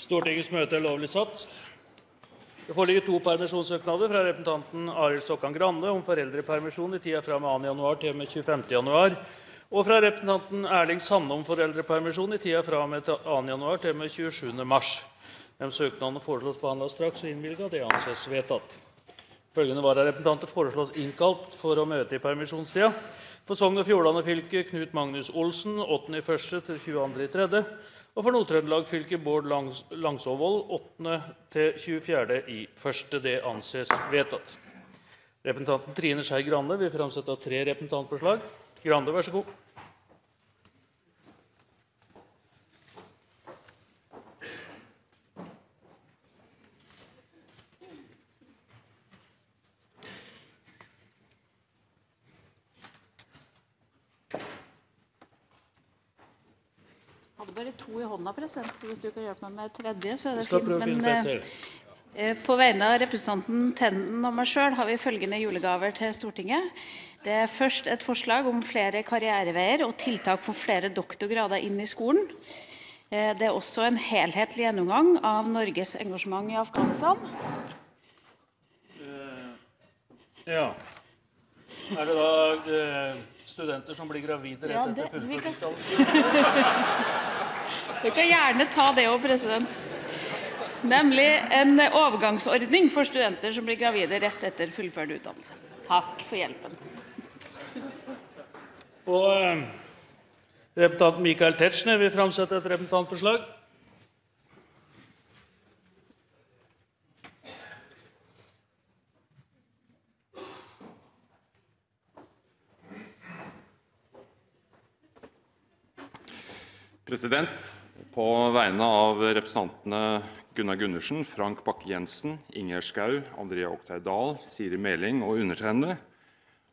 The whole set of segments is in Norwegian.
Stortingets møte er lovlig satt. Det foreligger to permisjonssøknader fra representanten Arild Stokkan Grande om foreldrepermisjon i tida fra og med 2. januar til og med 25. januar, og fra representanten Erling Sande om foreldrepermisjon i tida fra og med 2. januar til og med 27. mars. De søknadene foreslås behandlet straks og innvilget. Det anses vedtatt. Følgende vararepresentanter foreslås innkalt for å møte i permisjonstida. For Sogn og Fjordane fylke Knut Magnus Olsen 8.1. til 22.3. Og for Nord-Trøndelag fylke Bård Langs Langsåvold 8. til 24. i første. Det anses vedtatt. Representanten Trine Skei Grande vil framsette tre representantforslag. Grande, vær så god. hadde bare to i hånda, president, så hvis du kan hjelpe meg med tredje, så er det fint. Men på eh, eh, på vegne av representanten Tenden og meg sjøl har vi følgende julegaver til Stortinget. Det er først et forslag om flere karriereveier og tiltak for flere doktorgrader inn i skolen. Eh, Det er også en helhetlig gjennomgang av Norges engasjement i Afghanistan. Ja. Er det da studenter som blir gravide rett Ja, etter fullført utdannelse? Du kan gjerne ta det òg, president. Nemlig en overgangsordning for studenter som blir gravide rett etter fullført utdannelse. Takk for hjelpen. Og eh, representanten Michael Tetzschner vil framsette et representantforslag. President, på vegne av representantene Gunnar Gundersen, Frank Bakke-Jensen, Ingjerd Schou, Andrea Oktay Dahl, Siri Meling og undertegnede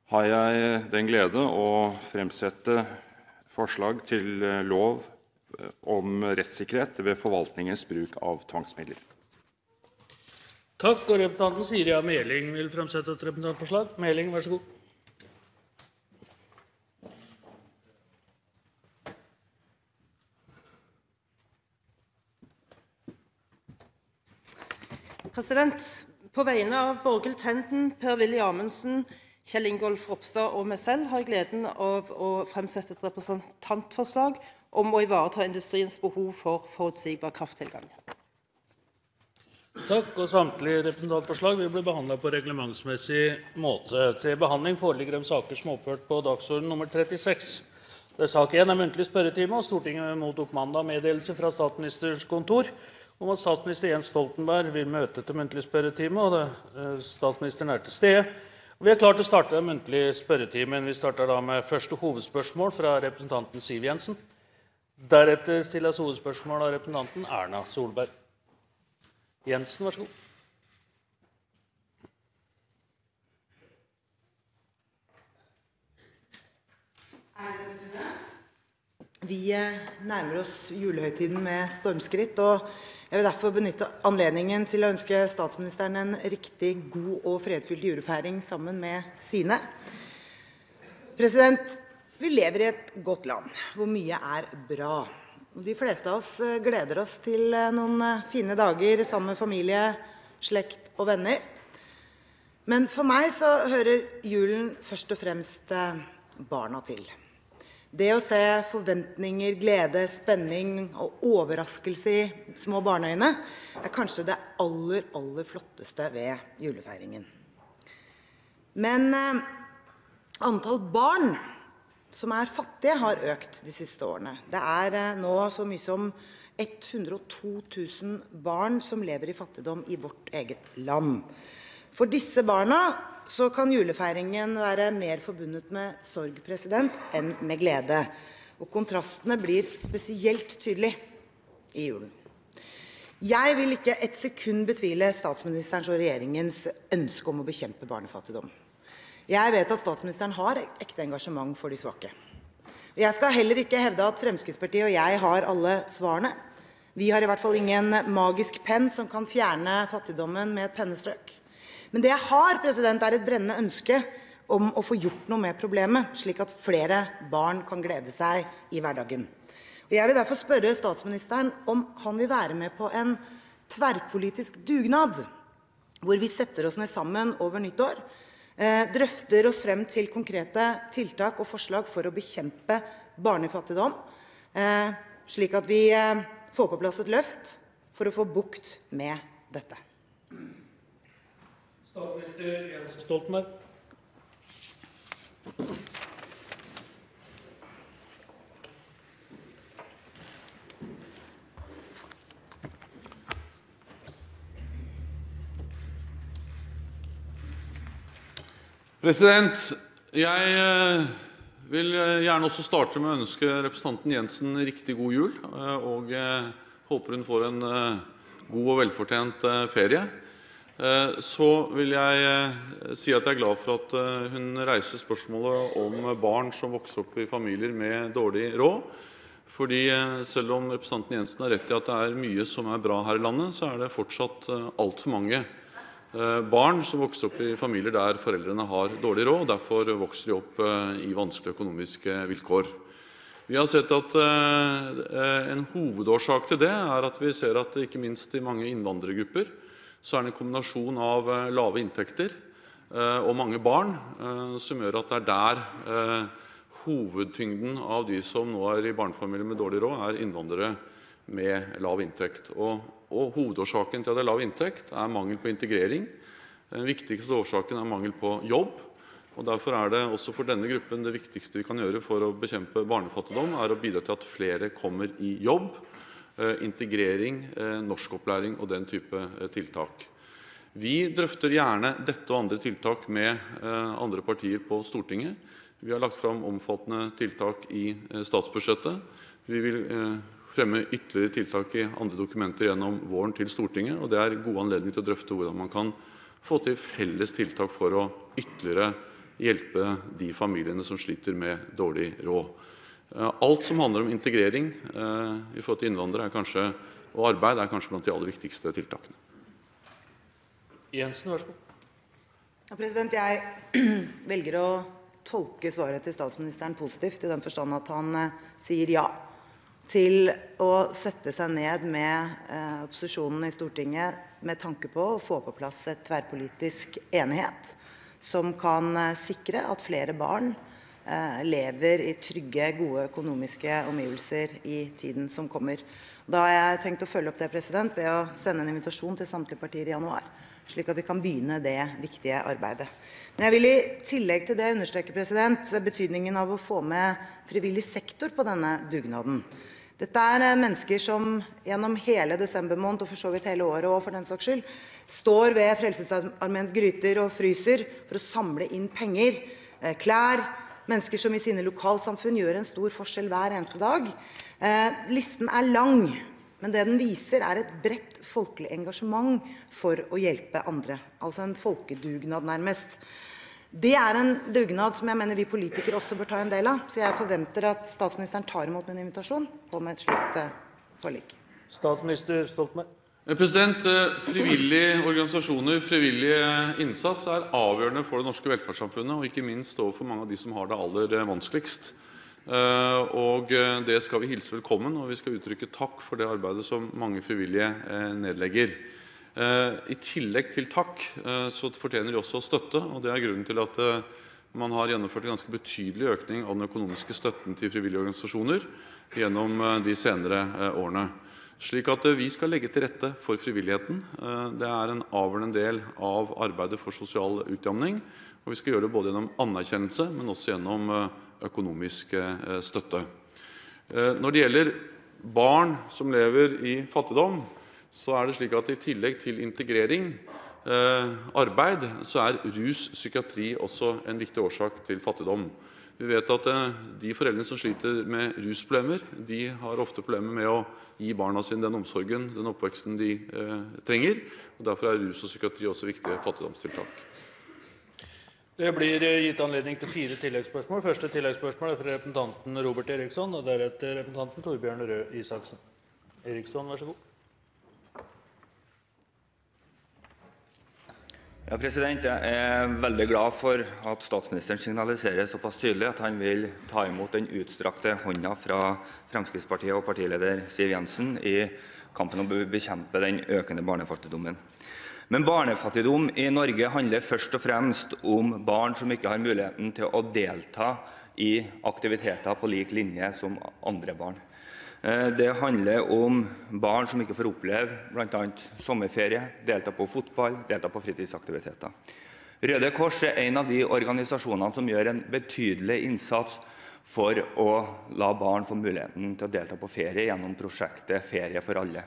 har jeg den glede å fremsette forslag til lov om rettssikkerhet ved forvaltningens bruk av tvangsmidler. Takk, og representanten Siri A. Meling vil fremsette et representantforslag. Meling, vær så god. På vegne av Borghild Tenden, Per-Willy Amundsen, Kjell Ingolf Ropstad og meg selv har jeg gleden av å fremsette et representantforslag om å ivareta industriens behov for forutsigbar krafttilgang. Takk, og Samtlige representantforslag vil bli behandlet på reglementsmessig måte. Til behandling foreligger de saker som er oppført på dagsorden nummer 36. Det er sak 1 er muntlig spørretime, og Stortinget mottok mandag meddelelse fra statsministerens kontor om at statsminister Jens Stoltenberg vil møte til muntlig spørretime, og det, eh, statsministeren er til stede. Vi er klare til å starte den muntlige spørretimen. Vi starter da med første hovedspørsmål fra representanten Siv Jensen. Deretter stilles hovedspørsmål av representanten Erna Solberg. Jensen, vær så god. Vi eh, nærmer oss julehøytiden med stormskritt, og jeg vil derfor benytte anledningen til å ønske statsministeren en riktig god og fredfylt julefeiring sammen med sine. President, vi lever i et godt land, hvor mye er bra. De fleste av oss eh, gleder oss til eh, noen eh, fine dager sammen med familie, slekt og venner. Men for meg så hører julen først og fremst barna til. Det å se forventninger, glede, spenning og overraskelse i små barneøyne er kanskje det aller, aller flotteste ved julefeiringen. Men eh, antall barn som er fattige, har økt de siste årene. Det er eh, nå så mye som 102 000 barn som lever i fattigdom i vårt eget land. For disse barna kan julefeiringen være mer forbundet med sorg president, enn med glede. Og kontrastene blir spesielt tydelige i julen. Jeg vil ikke et sekund betvile statsministerens og regjeringens ønske om å bekjempe barnefattigdom. Jeg vet at statsministeren har ekte engasjement for de svake. Jeg skal heller ikke hevde at Fremskrittspartiet og jeg har alle svarene. Vi har i hvert fall ingen magisk penn som kan fjerne fattigdommen med et pennestrøk. Men det jeg har, president, er et brennende ønske om å få gjort noe med problemet, slik at flere barn kan glede seg i hverdagen. Jeg vil derfor spørre statsministeren om han vil være med på en tverrpolitisk dugnad, hvor vi setter oss ned sammen over nyttår, eh, drøfter oss frem til konkrete tiltak og forslag for å bekjempe barnefattigdom, eh, slik at vi eh, får på plass et løft for å få bukt med dette. Statsminister Jens Stoltenberg. President, jeg eh, vil eh, gjerne også starte med å ønske representanten Jensen riktig god jul. eh, Og håper hun får en god og velfortjent ferie. Eh, Så vil jeg eh, si at jeg er glad for at eh, hun reiser spørsmålet om barn som vokser opp i familier med dårlig råd. Fordi selv om representanten Jensen har rett i at det er mye som er bra her i landet, så er det fortsatt altfor mange barn som vokser opp i familier der foreldrene har dårlig råd. og Derfor vokser de opp i vanskelige økonomiske vilkår. Vi har sett at en hovedårsak til det er at vi ser at ikke minst i mange innvandrergrupper så er det en kombinasjon av eh, lave inntekter eh, og mange barn eh, som gjør at det er der hovedtyngden av de som nå er i barnefamilier med dårlig råd, er innvandrere med lav inntekt. Og, og hovedårsaken til at det er lav inntekt, er mangel på integrering. Den viktigste årsaken er mangel på jobb. og Derfor er det også for denne gruppen det viktigste vi kan gjøre for å bekjempe barnefattigdom, er å bidra til at flere kommer i jobb, integrering, eh, norskopplæring og den type eh, tiltak. Vi drøfter gjerne dette og andre tiltak med eh, andre partier på Stortinget. Vi har lagt fram omfattende tiltak i eh, statsbudsjettet. Vi vil eh, fremme ytterligere tiltak i andre dokumenter gjennom våren til Stortinget. og Det er gode anledninger til å drøfte hvordan man kan få til felles tiltak for å ytterligere hjelpe de familiene som sliter med dårlig råd. Eh, Alt som handler om integrering eh, i forhold til innvandrere er kanskje, og arbeid, er kanskje blant de aller viktigste tiltakene. Jensen, vær så god. Ja, president, jeg velger å tolke svaret til statsministeren positivt, i den forstand at han eh, sier ja til å sette seg ned med eh, opposisjonen i Stortinget med tanke på å få på plass et tverrpolitisk enighet som kan eh, sikre at flere barn eh, lever i trygge, gode økonomiske omgivelser i tiden som kommer. Da har jeg tenkt å følge opp det president, ved å sende en invitasjon til samtlige partier i januar, slik at vi kan begynne det viktige arbeidet. Men jeg vil i tillegg til det understreke president, betydningen av å få med frivillig sektor på denne dugnaden. Dette er eh, mennesker som gjennom hele desember måned, og for så vidt hele året og for den saks skyld, står ved Frelsesarmeens gryter og fryser for å samle inn penger, eh, klær, mennesker som i sine lokalsamfunn gjør en stor forskjell hver eneste dag. Eh, listen er lang, men det den viser er et bredt folkelig engasjement for å hjelpe andre. Altså en folkedugnad nærmest. Det er en dugnad som jeg mener vi politikere også bør ta en del av. Så jeg forventer at statsministeren tar imot min invitasjon om et slikt eh, forlik. Statsminister Stoltenberg. Eh, President, eh, Frivillige organisasjoner, frivillig innsats er avgjørende for det norske velferdssamfunnet, og ikke minst overfor mange av de som har det aller eh, vanskeligst. Og Det skal vi hilse velkommen, og vi skal uttrykke takk for det arbeidet som mange frivillige nedlegger. I tillegg til takk så fortjener de også støtte, og det er grunnen til at man har gjennomført en ganske betydelig økning av den økonomiske støtten til frivillige organisasjoner gjennom de senere årene. Slik at eh, vi skal legge til rette for frivilligheten. Eh, Det er en avgjørende del av arbeidet for sosial utjamning. Og vi skal gjøre det både gjennom anerkjennelse, men også gjennom eh, økonomisk støtte. Når det gjelder barn som lever i fattigdom, så er det slik at i tillegg til integrering, arbeid, så er rus, psykiatri også en viktig årsak til fattigdom. Vi vet at eh, de foreldrene som sliter med rusproblemer, de har ofte problemer med å gi barna sine den omsorgen, den oppveksten de eh, trenger. og Derfor er rus og psykiatri også viktige fattigdomstiltak. Det blir eh, gitt anledning til fire tilleggsspørsmål. Første tilleggsspørsmål er fra representanten Robert Eriksson, og deretter representanten Torbjørn Røe Isaksen. Eriksson, vær så god. Ja, president, Jeg er veldig glad for at statsministeren signaliserer såpass tydelig at han vil ta imot den utstrakte hånda fra Fremskrittspartiet og partileder Siv Jensen i kampen om å bekjempe den økende barnefattigdommen. Men barnefattigdom i Norge handler først og fremst om barn som ikke har muligheten til å delta i aktiviteter på lik linje som andre barn. Eh, det handler om barn som ikke får oppleve bl.a. sommerferie, delta på fotball, delta på fritidsaktiviteter. Røde Kors er en av de organisasjonene som gjør en betydelig innsats for å la barn få muligheten til å delta på ferie gjennom prosjektet Ferie for alle.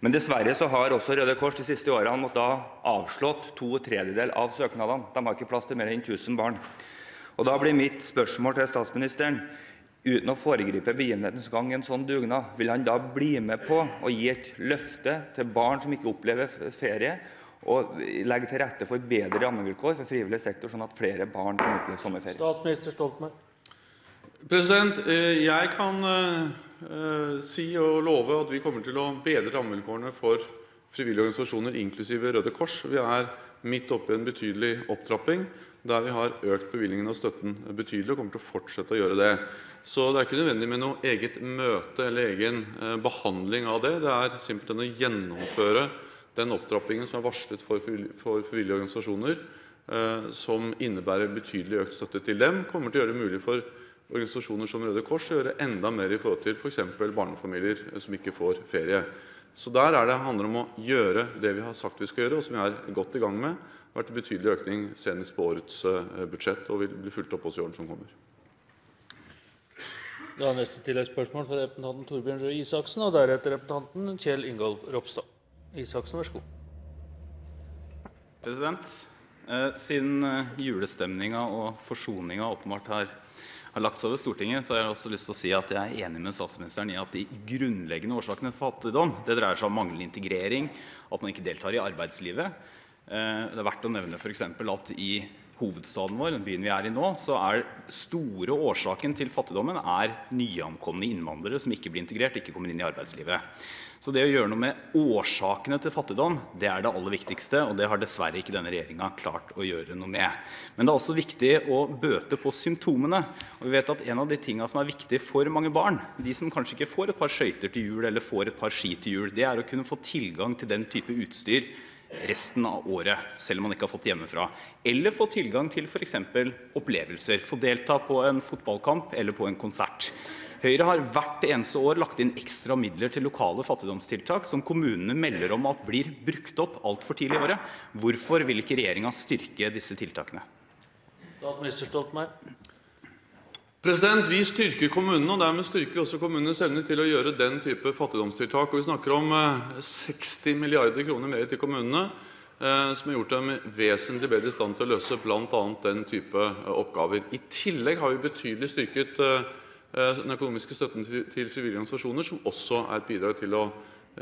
Men dessverre så har også Røde Kors de siste årene måttet avslått to tredjedel av søknadene. De har ikke plass til mer enn 1000 barn. Og Da blir mitt spørsmål til statsministeren Uten å foregripe begivenhetens gang i en sånn dugnad, vil han da bli med på å gi et løfte til barn som ikke opplever ferie, og legge til rette for bedre rammevilkår for frivillig sektor, sånn at flere barn kan oppleve sommerferie? Statsminister Stoltenberg. President, eh, Jeg kan uh, si og love at vi kommer til å bedre rammevilkårene for frivillige organisasjoner, inklusive Røde Kors. Vi er midt oppe i en betydelig opptrapping der vi har økt bevilgningen og støtten betydelig og kommer til å fortsette å gjøre det. Så Det er ikke nødvendig med noe eget møte eller egen eh, behandling av det. Det er simpelthen å gjennomføre den opptrappingen som er varslet for frivillige organisasjoner, eh, som innebærer betydelig økt støtte til dem. Kommer til å gjøre det mulig for organisasjoner som Røde Kors å gjøre enda mer i forhold til f.eks. barnefamilier eh, som ikke får ferie. Så Der er det handler om å gjøre det vi har sagt vi skal gjøre, og som vi er godt i gang med. Det har vært en betydelig økning senest på årets budsjett og vil bli fulgt opp også i årene som kommer. Da er neste tilleggsspørsmål fra representanten Torbjørn Røe Isaksen, og deretter representanten Kjell Ingolf Ropstad. Isaksen, vær så god. President, eh, Siden eh, julestemninga og forsoninga åpenbart har, har lagt seg over Stortinget, så har jeg også lyst til å si at jeg er enig med statsministeren i at de grunnleggende årsakene til fattigdom det dreier seg om manglende integrering, at man ikke deltar i arbeidslivet. Eh, det er verdt å nevne f.eks. at i hovedstaden vår, den byen vi er i nå, så er store årsaken til fattigdommen er nyankomne innvandrere som ikke blir integrert, ikke kommer inn i arbeidslivet. Så det å gjøre noe med årsakene til fattigdom, det er det aller viktigste, og det har dessverre ikke denne regjeringa klart å gjøre noe med. Men det er også viktig å bøte på symptomene. Og vi vet at en av de tingene som er viktig for mange barn, de som kanskje ikke får et par skøyter til jul eller får et par ski til jul, det er å kunne få tilgang til den type utstyr resten av året, selv om man ikke har fått hjemmefra. Eller få tilgang til f.eks. opplevelser. Få delta på en fotballkamp eller på en konsert. Høyre har hvert eneste år lagt inn ekstra midler til lokale fattigdomstiltak som kommunene melder om at blir brukt opp altfor tidlig i året. Hvorfor vil ikke regjeringa styrke disse tiltakene? Statsminister Stoltenberg. President, Vi styrker kommunene, og dermed styrker vi også kommunenes evne til å gjøre den type fattigdomstiltak. Og vi snakker om 60 eh, milliarder kroner mer til kommunene, eh, som har gjort dem vesentlig bedre i stand til å løse bl.a. den type eh, oppgaver. I tillegg har vi betydelig styrket den økonomiske støtten til frivillige organisasjoner, som også er et bidrag til å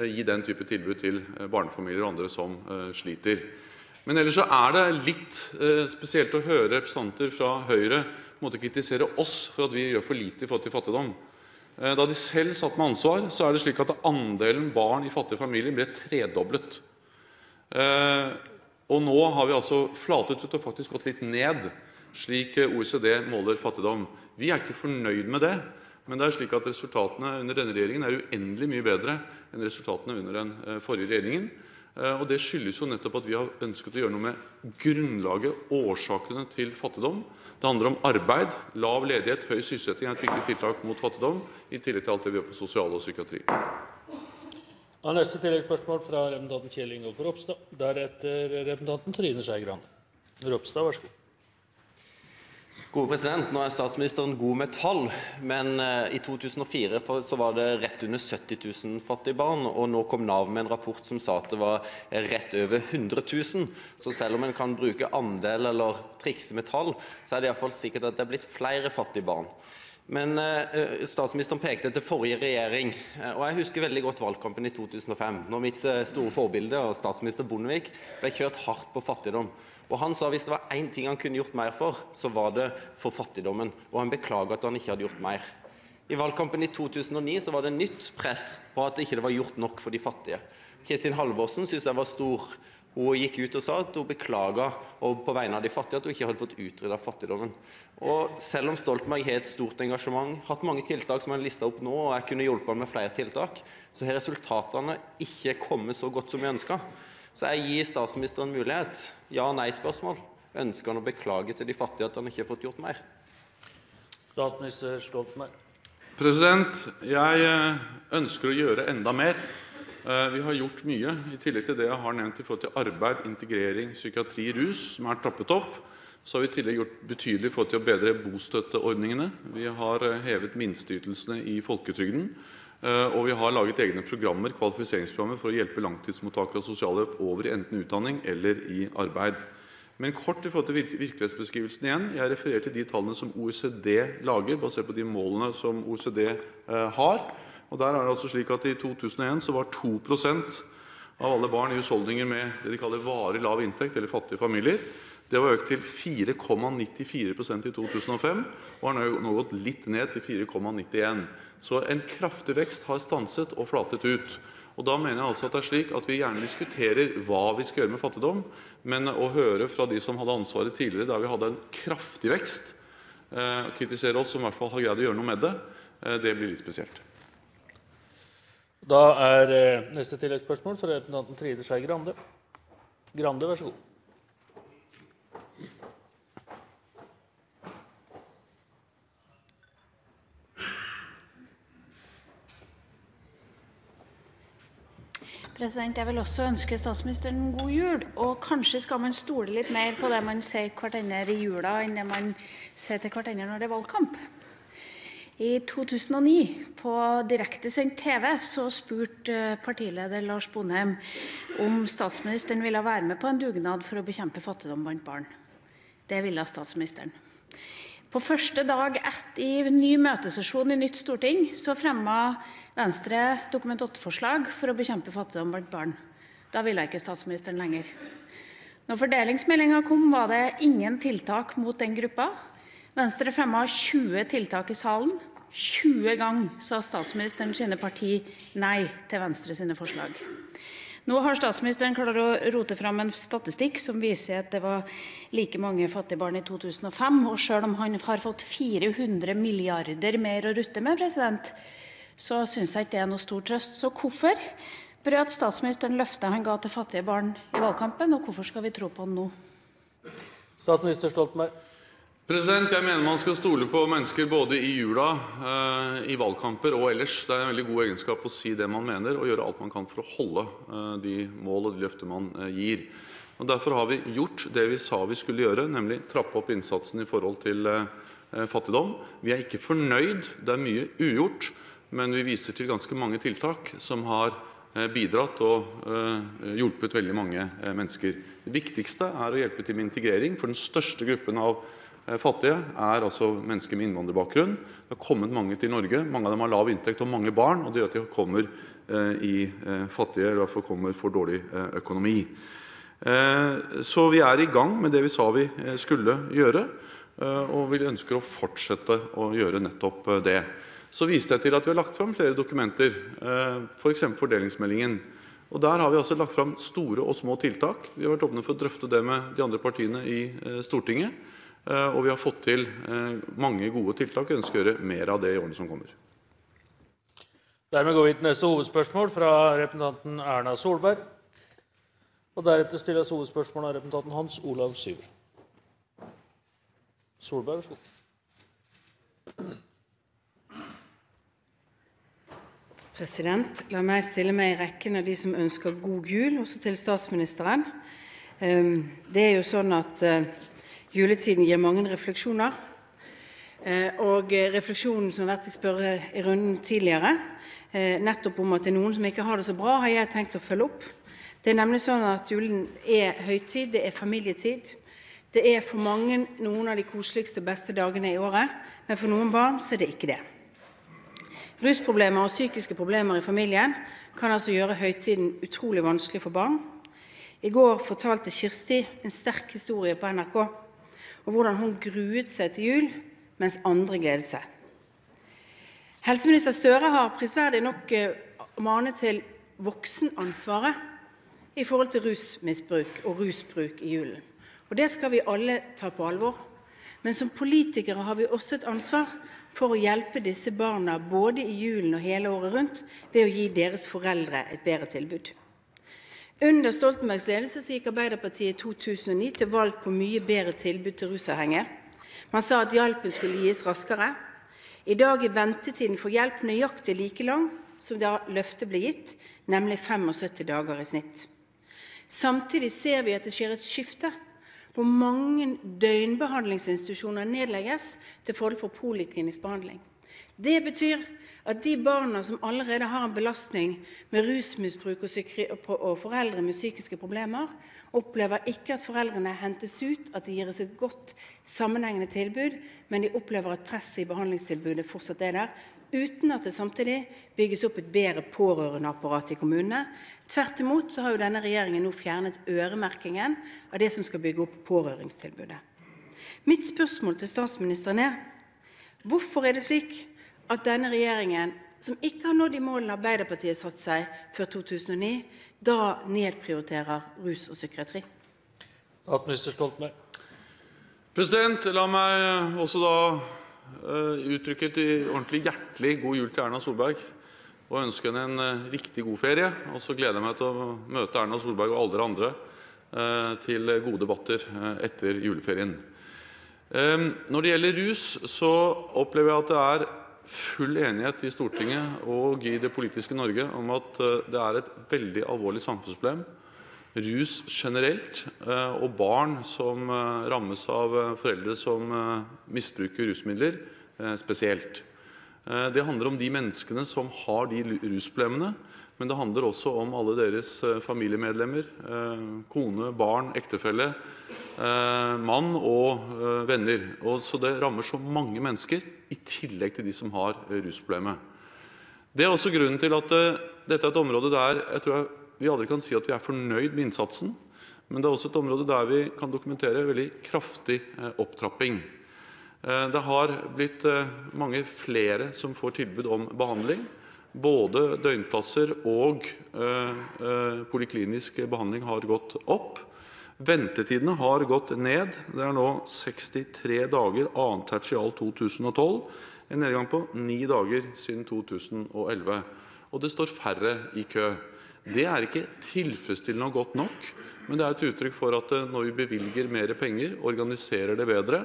gi den type tilbud til barnefamilier og andre som sliter. Men ellers er det litt spesielt å høre representanter fra Høyre måte kritisere oss for at vi gjør for lite i forhold til fattigdom. Eh, da de selv satt med ansvar, så er det slik at andelen barn i fattige familier ble tredoblet. Eh, og nå har vi altså flatet ut og faktisk gått litt ned, slik OECD måler fattigdom. Vi er ikke fornøyd med det, men det er slik at resultatene under denne regjeringen er uendelig mye bedre enn resultatene under den eh, forrige regjeringen. Og Det skyldes jo nettopp at vi har ønsket å gjøre noe med grunnlaget, årsakene til fattigdom. Det handler om arbeid. Lav ledighet, høy sysselsetting er et viktig tiltak mot fattigdom, i tillegg til alt det vi gjør på sosial og psykiatri. Og neste tilleggsspørsmål fra representanten Kjell Ingolf Ropstad. Deretter representanten Trine Skei Grande. Ropstad, vær så god. Gode president, Nå er statsministeren god med tall, men eh, i 2004 så var det rett under 70 000 fattige barn. og Nå kom Nav med en rapport som sa at det var rett over 100 000. Så selv om en kan bruke andel eller trikse med tall, så er det iallfall sikkert at det er blitt flere fattige barn. Men eh, statsministeren pekte til forrige regjering, eh, og jeg husker veldig godt valgkampen i 2005, når mitt store forbilde, statsminister Bondevik, ble kjørt hardt på fattigdom. Og Han sa hvis det var én ting han kunne gjort mer for, så var det for fattigdommen. Og han beklaget at han ikke hadde gjort mer. I valgkampen i 2009 så var det nytt press på at det ikke var gjort nok for de fattige. Kristin Halvorsen syns jeg var stor Hun gikk ut og sa at hun beklaga på vegne av de fattige at hun ikke hadde fått utrydda fattigdommen. Og selv om Stoltenberg har et stort engasjement, hatt mange tiltak som han lista opp nå, og jeg kunne hjulpet ham med flere tiltak, så har resultatene ikke kommet så godt som vi ønska. Så jeg gir statsministeren mulighet. Ja-nei-spørsmål. Ønsker han å beklage til de fattige at han ikke har fått gjort mer? Statsminister Stoltenberg. President, jeg eh, ønsker å gjøre enda mer. Eh, Vi har gjort mye, i tillegg til det jeg har nevnt i forhold til arbeid, integrering, psykiatri, rus, som er trappet opp. Så har vi i tillegg gjort betydelig i forhold til å bedre bostøtteordningene. Vi har eh, hevet minsteytelsene i folketrygden. Eh, Og vi har laget egne programmer, kvalifiseringsprogrammer for å hjelpe langtidsmottakere av sosialhjelp over i enten utdanning eller i arbeid. Men kort i forhold til virkelighetsbeskrivelsen igjen. Jeg refererer til de tallene som OECD lager, basert på de målene som OECD eh, har. Og der er det altså slik at I 2001 så var 2% av alle barn i husholdninger med det de kaller varig lav inntekt, eller fattige familier. Det var økt til 4,94% i 2005, og har nå- gått litt ned til 4,91 Så en kraftig vekst har stanset og flatet ut. Og Da mener jeg altså at det er slik at vi gjerne diskuterer hva vi skal gjøre med fattigdom, men å høre fra de som hadde ansvaret tidligere, der vi hadde en kraftig vekst, eh, kritisere oss som i hvert fall har greid å gjøre noe med det, eh, det blir litt spesielt. Da er eh, neste tilleggsspørsmål fra representanten Trine Skei Grande. Grande, vær så god. Jeg vil også ønske statsministeren en god jul. Og kanskje skal man stole litt mer på det man sier hverandre i jula, enn det man sier til hverandre når det er valgkamp. I 2009, på direktesendt TV, så spurte eh, partileder Lars Bonheim om statsministeren ville være med på en dugnad for å bekjempe fattigdom blant barn. Det ville statsministeren. På første dag i ny møtesesjon i nytt storting fremma Venstre Dokument 8-forslag for å bekjempe fattigdom blant barn. Da ville ikke statsministeren lenger. Når fordelingsmeldinga kom, var det ingen tiltak mot den gruppa. Venstre fremma 20 tiltak i salen. 20 ganger sa statsministeren sine parti nei til Venstre sine forslag. Nå har statsministeren klart å rote fram en statistikk som viser at det var like mange fattige barn i 2005. Og selv om han har fått 400 milliarder mer å rutte med, så syns jeg ikke det er noe stor trøst. Så hvorfor brøt statsministeren løftet han ga til fattige barn i valgkampen, og hvorfor skal vi tro på han nå? Statsminister Stoltenberg. President, Jeg mener man skal stole på mennesker både i jula, eh, i valgkamper og ellers. Det er en veldig god egenskap å si det man mener, og gjøre alt man kan for å holde eh, de mål og de løfter man eh, gir. Og Derfor har vi gjort det vi sa vi skulle gjøre, nemlig trappe opp innsatsen i forhold til fattigdom. Vi er ikke fornøyd, det er mye ugjort, men vi viser til ganske mange tiltak som har bidratt og hjulpet veldig mange mennesker. Det viktigste er å hjelpe til med integrering, for den største gruppen av fattige er altså mennesker med innvandrerbakgrunn. Det har kommet mange til Norge. Mange av dem har lav inntekt og mange barn, og det gjør at de kommer eh, i eh, fattige, eller i hvert fall kommer for dårlig eh, økonomi. Eh, Så vi er i gang med det vi sa vi eh, skulle gjøre, eh, og vi ønsker å fortsette å gjøre nettopp eh, det. Så viste jeg til at vi har lagt fram flere dokumenter, eh, f.eks. For fordelingsmeldingen. Og Der har vi altså lagt fram store og små tiltak. Vi har vært åpne for å drøfte det med de andre partiene i eh, Stortinget. Eh, Og vi har fått til eh, mange gode tiltak. Vi ønsker å gjøre mer av det i årene som kommer. Dermed går vi til neste hovedspørsmål fra representanten Erna Solberg. Og deretter stilles hovedspørsmål av representanten Hans Olav Syver. Solberg, vær så god. President, la meg stille meg i rekken av de som ønsker god jul, også til statsministeren. Ehm, Det er jo sånn at eh, juletiden gir mange refleksjoner. Eh, Og eh, refleksjonen som har vært i spørrerunden tidligere, eh, nettopp om at det er noen som ikke har det så bra, har jeg tenkt å følge opp. Det er nemlig sånn at julen er høytid, det er familietid. Det er for mange noen av de koseligste og beste dagene i året, men for noen barn så er det ikke det. Rusproblemer og psykiske problemer i familien kan altså gjøre høytiden utrolig vanskelig for barn. I går fortalte Kirsti en sterk historie på NRK om hvordan hun gruet seg til jul, mens andre gledet seg. Helseminister Støre har prisverdig nok eh, manet til voksenansvaret i forhold til rusmisbruk og rusbruk i julen. Og Det skal vi alle ta på alvor. Men som politikere har vi også et ansvar for å hjelpe disse barna både i julen og hele året rundt ved å gi deres foreldre et bedre tilbud. Under Stoltenbergs ledelse gikk Arbeiderpartiet i 2009 til valg på mye bedre tilbud til rusavhengige. Man sa at hjelpen skulle gis raskere. I dag er ventetiden for hjelp nøyaktig like lang som da løftet ble gitt, nemlig 75 dager i snitt. Samtidig ser vi at det skjer et skifte hvor mange døgnbehandlingsinstitusjoner nedlegges til fordel for poliklinisk behandling. Det betyr at de barna som allerede har en belastning med rusmisbruk og foreldre med psykiske problemer, opplever ikke at foreldrene hentes ut, at det gis et godt, sammenhengende tilbud, men de opplever at presset i behandlingstilbudet fortsatt er der, uten at det samtidig bygges opp et bedre pårørendeapparat i kommunene. Tvert imot så har jo denne regjeringen nå fjernet øremerkingen av det som skal bygge opp pårøringstilbudet. Mitt spørsmål til statsministeren er hvorfor er det slik at denne regjeringen, som ikke har nådd de målene Arbeiderpartiet satte seg før 2009, da nedprioriterer rus og psykiatri? Statsminister Stoltenberg. President, La meg også da uh, uttrykke et ordentlig hjertelig god jul til Erna Solberg. Og ønske henne en uh, riktig god ferie. Og så gleder jeg meg til å møte Erna Solberg og alle dere andre uh, til gode debatter etter juleferien. Når det gjelder rus, så opplever jeg at det er full enighet i Stortinget og i det politiske Norge om at eh, det er et veldig alvorlig samfunnsproblem. Rus generelt, eh, og barn som eh, rammes av foreldre som misbruker rusmidler spesielt. Det handler om de menneskene som har de rusproblemene, men det handler også om alle deres familiemedlemmer, kone, barn, ektefelle, mann og venner. Så det rammer så mange mennesker i tillegg til de som har eh, rusproblemet. Det er også grunnen til at eh, dette er et område der jeg tror vi aldri kan si at vi er fornøyd med innsatsen, men det er også et område der vi kan dokumentere veldig kraftig eh, opptrapping. Det har blitt mange flere som får tilbud om behandling. Både døgnplasser og poliklinisk behandling har gått opp. Ventetidene har gått ned. Det er nå 63 dager annet tertial 2012, en nedgang på ni dager siden 2011. Og det står færre i kø. Det er ikke tilfredsstillende og godt nok, men det er et uttrykk for at eh, når vi bevilger mer penger, organiserer det bedre,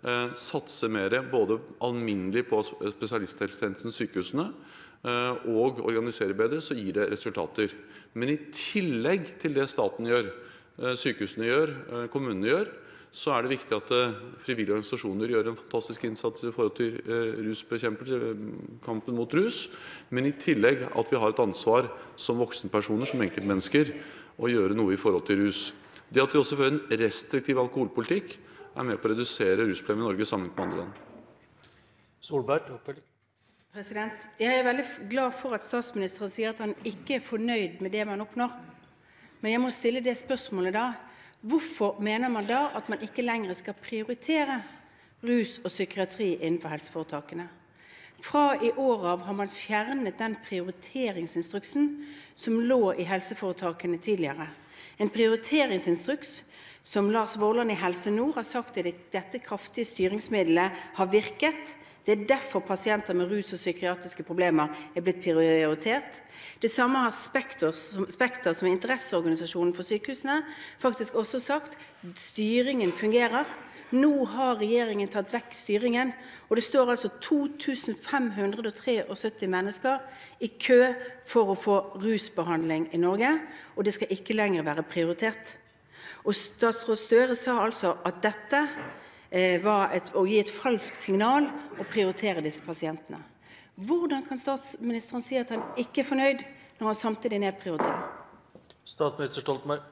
eh, satser mer både alminnelig på spesialisthelsetjenesten, sykehusene, eh, og organisere bedre, så gir det resultater. Men i tillegg til det staten gjør, Eh, sykehusene gjør, eh, kommunene gjør, så er det viktig at eh, frivillige organisasjoner gjør en fantastisk innsats i forhold til rusbekjempelse, kampen mot rus, men i tillegg at vi har et ansvar som voksenpersoner, som enkeltmennesker, å gjøre noe i forhold til rus. Det at vi også fører en restriktiv alkoholpolitikk, er med på å redusere rusproblemet i Norge sammenlignet med andre land. Solberg, oppfølging. Jeg er veldig glad for at statsministeren sier at han ikke er fornøyd med det man oppnår. Men jeg må stille det spørsmålet da: Hvorfor mener man da at man ikke lenger skal prioritere rus og psykiatri innenfor helseforetakene? Fra i år av har man fjernet den prioriteringsinstruksen som lå i helseforetakene tidligere. En prioriteringsinstruks som Lars Vorland i Helse Nord har sagt at dette kraftige styringsmiddelet har virket. Det er derfor pasienter med rus og psykiatriske problemer er blitt prioritert. Det samme har Spekter, som er interesseorganisasjonen for sykehusene, faktisk også sagt. Styringen fungerer. Nå har regjeringen tatt vekk styringen, og det står altså 2573 mennesker i kø for å få rusbehandling i Norge, og det skal ikke lenger være prioritert. Og Statsråd Støre sa altså at dette var et, å gi et falskt signal og prioritere disse pasientene. Hvordan kan statsministeren si at han ikke er fornøyd, når han samtidig nedprioriterer? Statsminister Stoltenberg.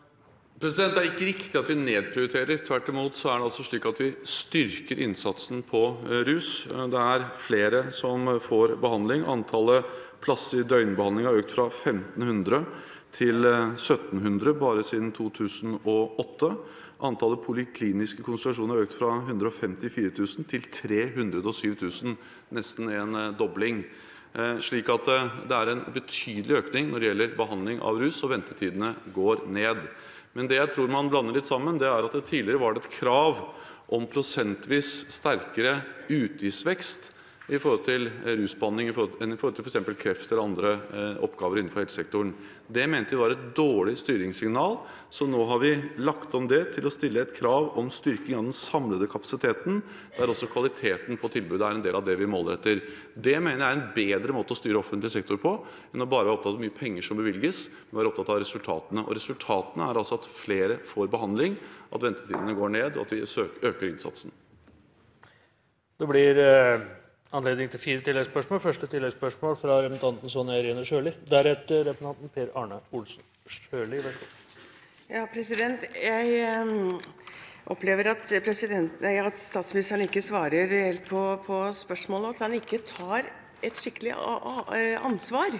President, Det er ikke riktig at vi nedprioriterer. Tvert imot så er det altså slik at vi styrker innsatsen på eh, rus. Det er flere som får behandling. Antallet plasser i døgnbehandling har økt fra 1500 til 1700 eh, bare siden 2008. Antallet polikliniske konsultasjoner har økt fra 154 000 til 307 000, nesten en eh, dobling. Eh, slik at eh, det er en betydelig økning når det gjelder behandling av rus, og ventetidene går ned. Men det jeg tror man blander litt sammen, det er at det tidligere var det et krav om prosentvis sterkere utgiftsvekst i forhold til eh, rusbehandling enn i forhold til f.eks. kreft eller andre eh, oppgaver innenfor helsesektoren. Det mente vi var et dårlig styringssignal, så nå har vi lagt om det til å stille et krav om styrking av den samlede kapasiteten, der også kvaliteten på tilbudet er en del av det vi måler etter. Det mener jeg er en bedre måte å styre offentlig sektor på enn å bare være opptatt av hvor mye penger som bevilges, men være opptatt av resultatene. Og Resultatene er altså at flere får behandling, at ventetidene går ned, og at vi øker innsatsen. Det blir eh, anledning til fire tilleggsspørsmål. Første tilleggsspørsmål fra representanten Sonja Irene Sjøli. Deretter representanten Per Arne Olsen. Sjøli, vær så god. Ja, president. Jeg um, opplever at, at, statsministeren ikke svarer helt på, på spørsmålet, at han ikke tar et skikkelig ansvar.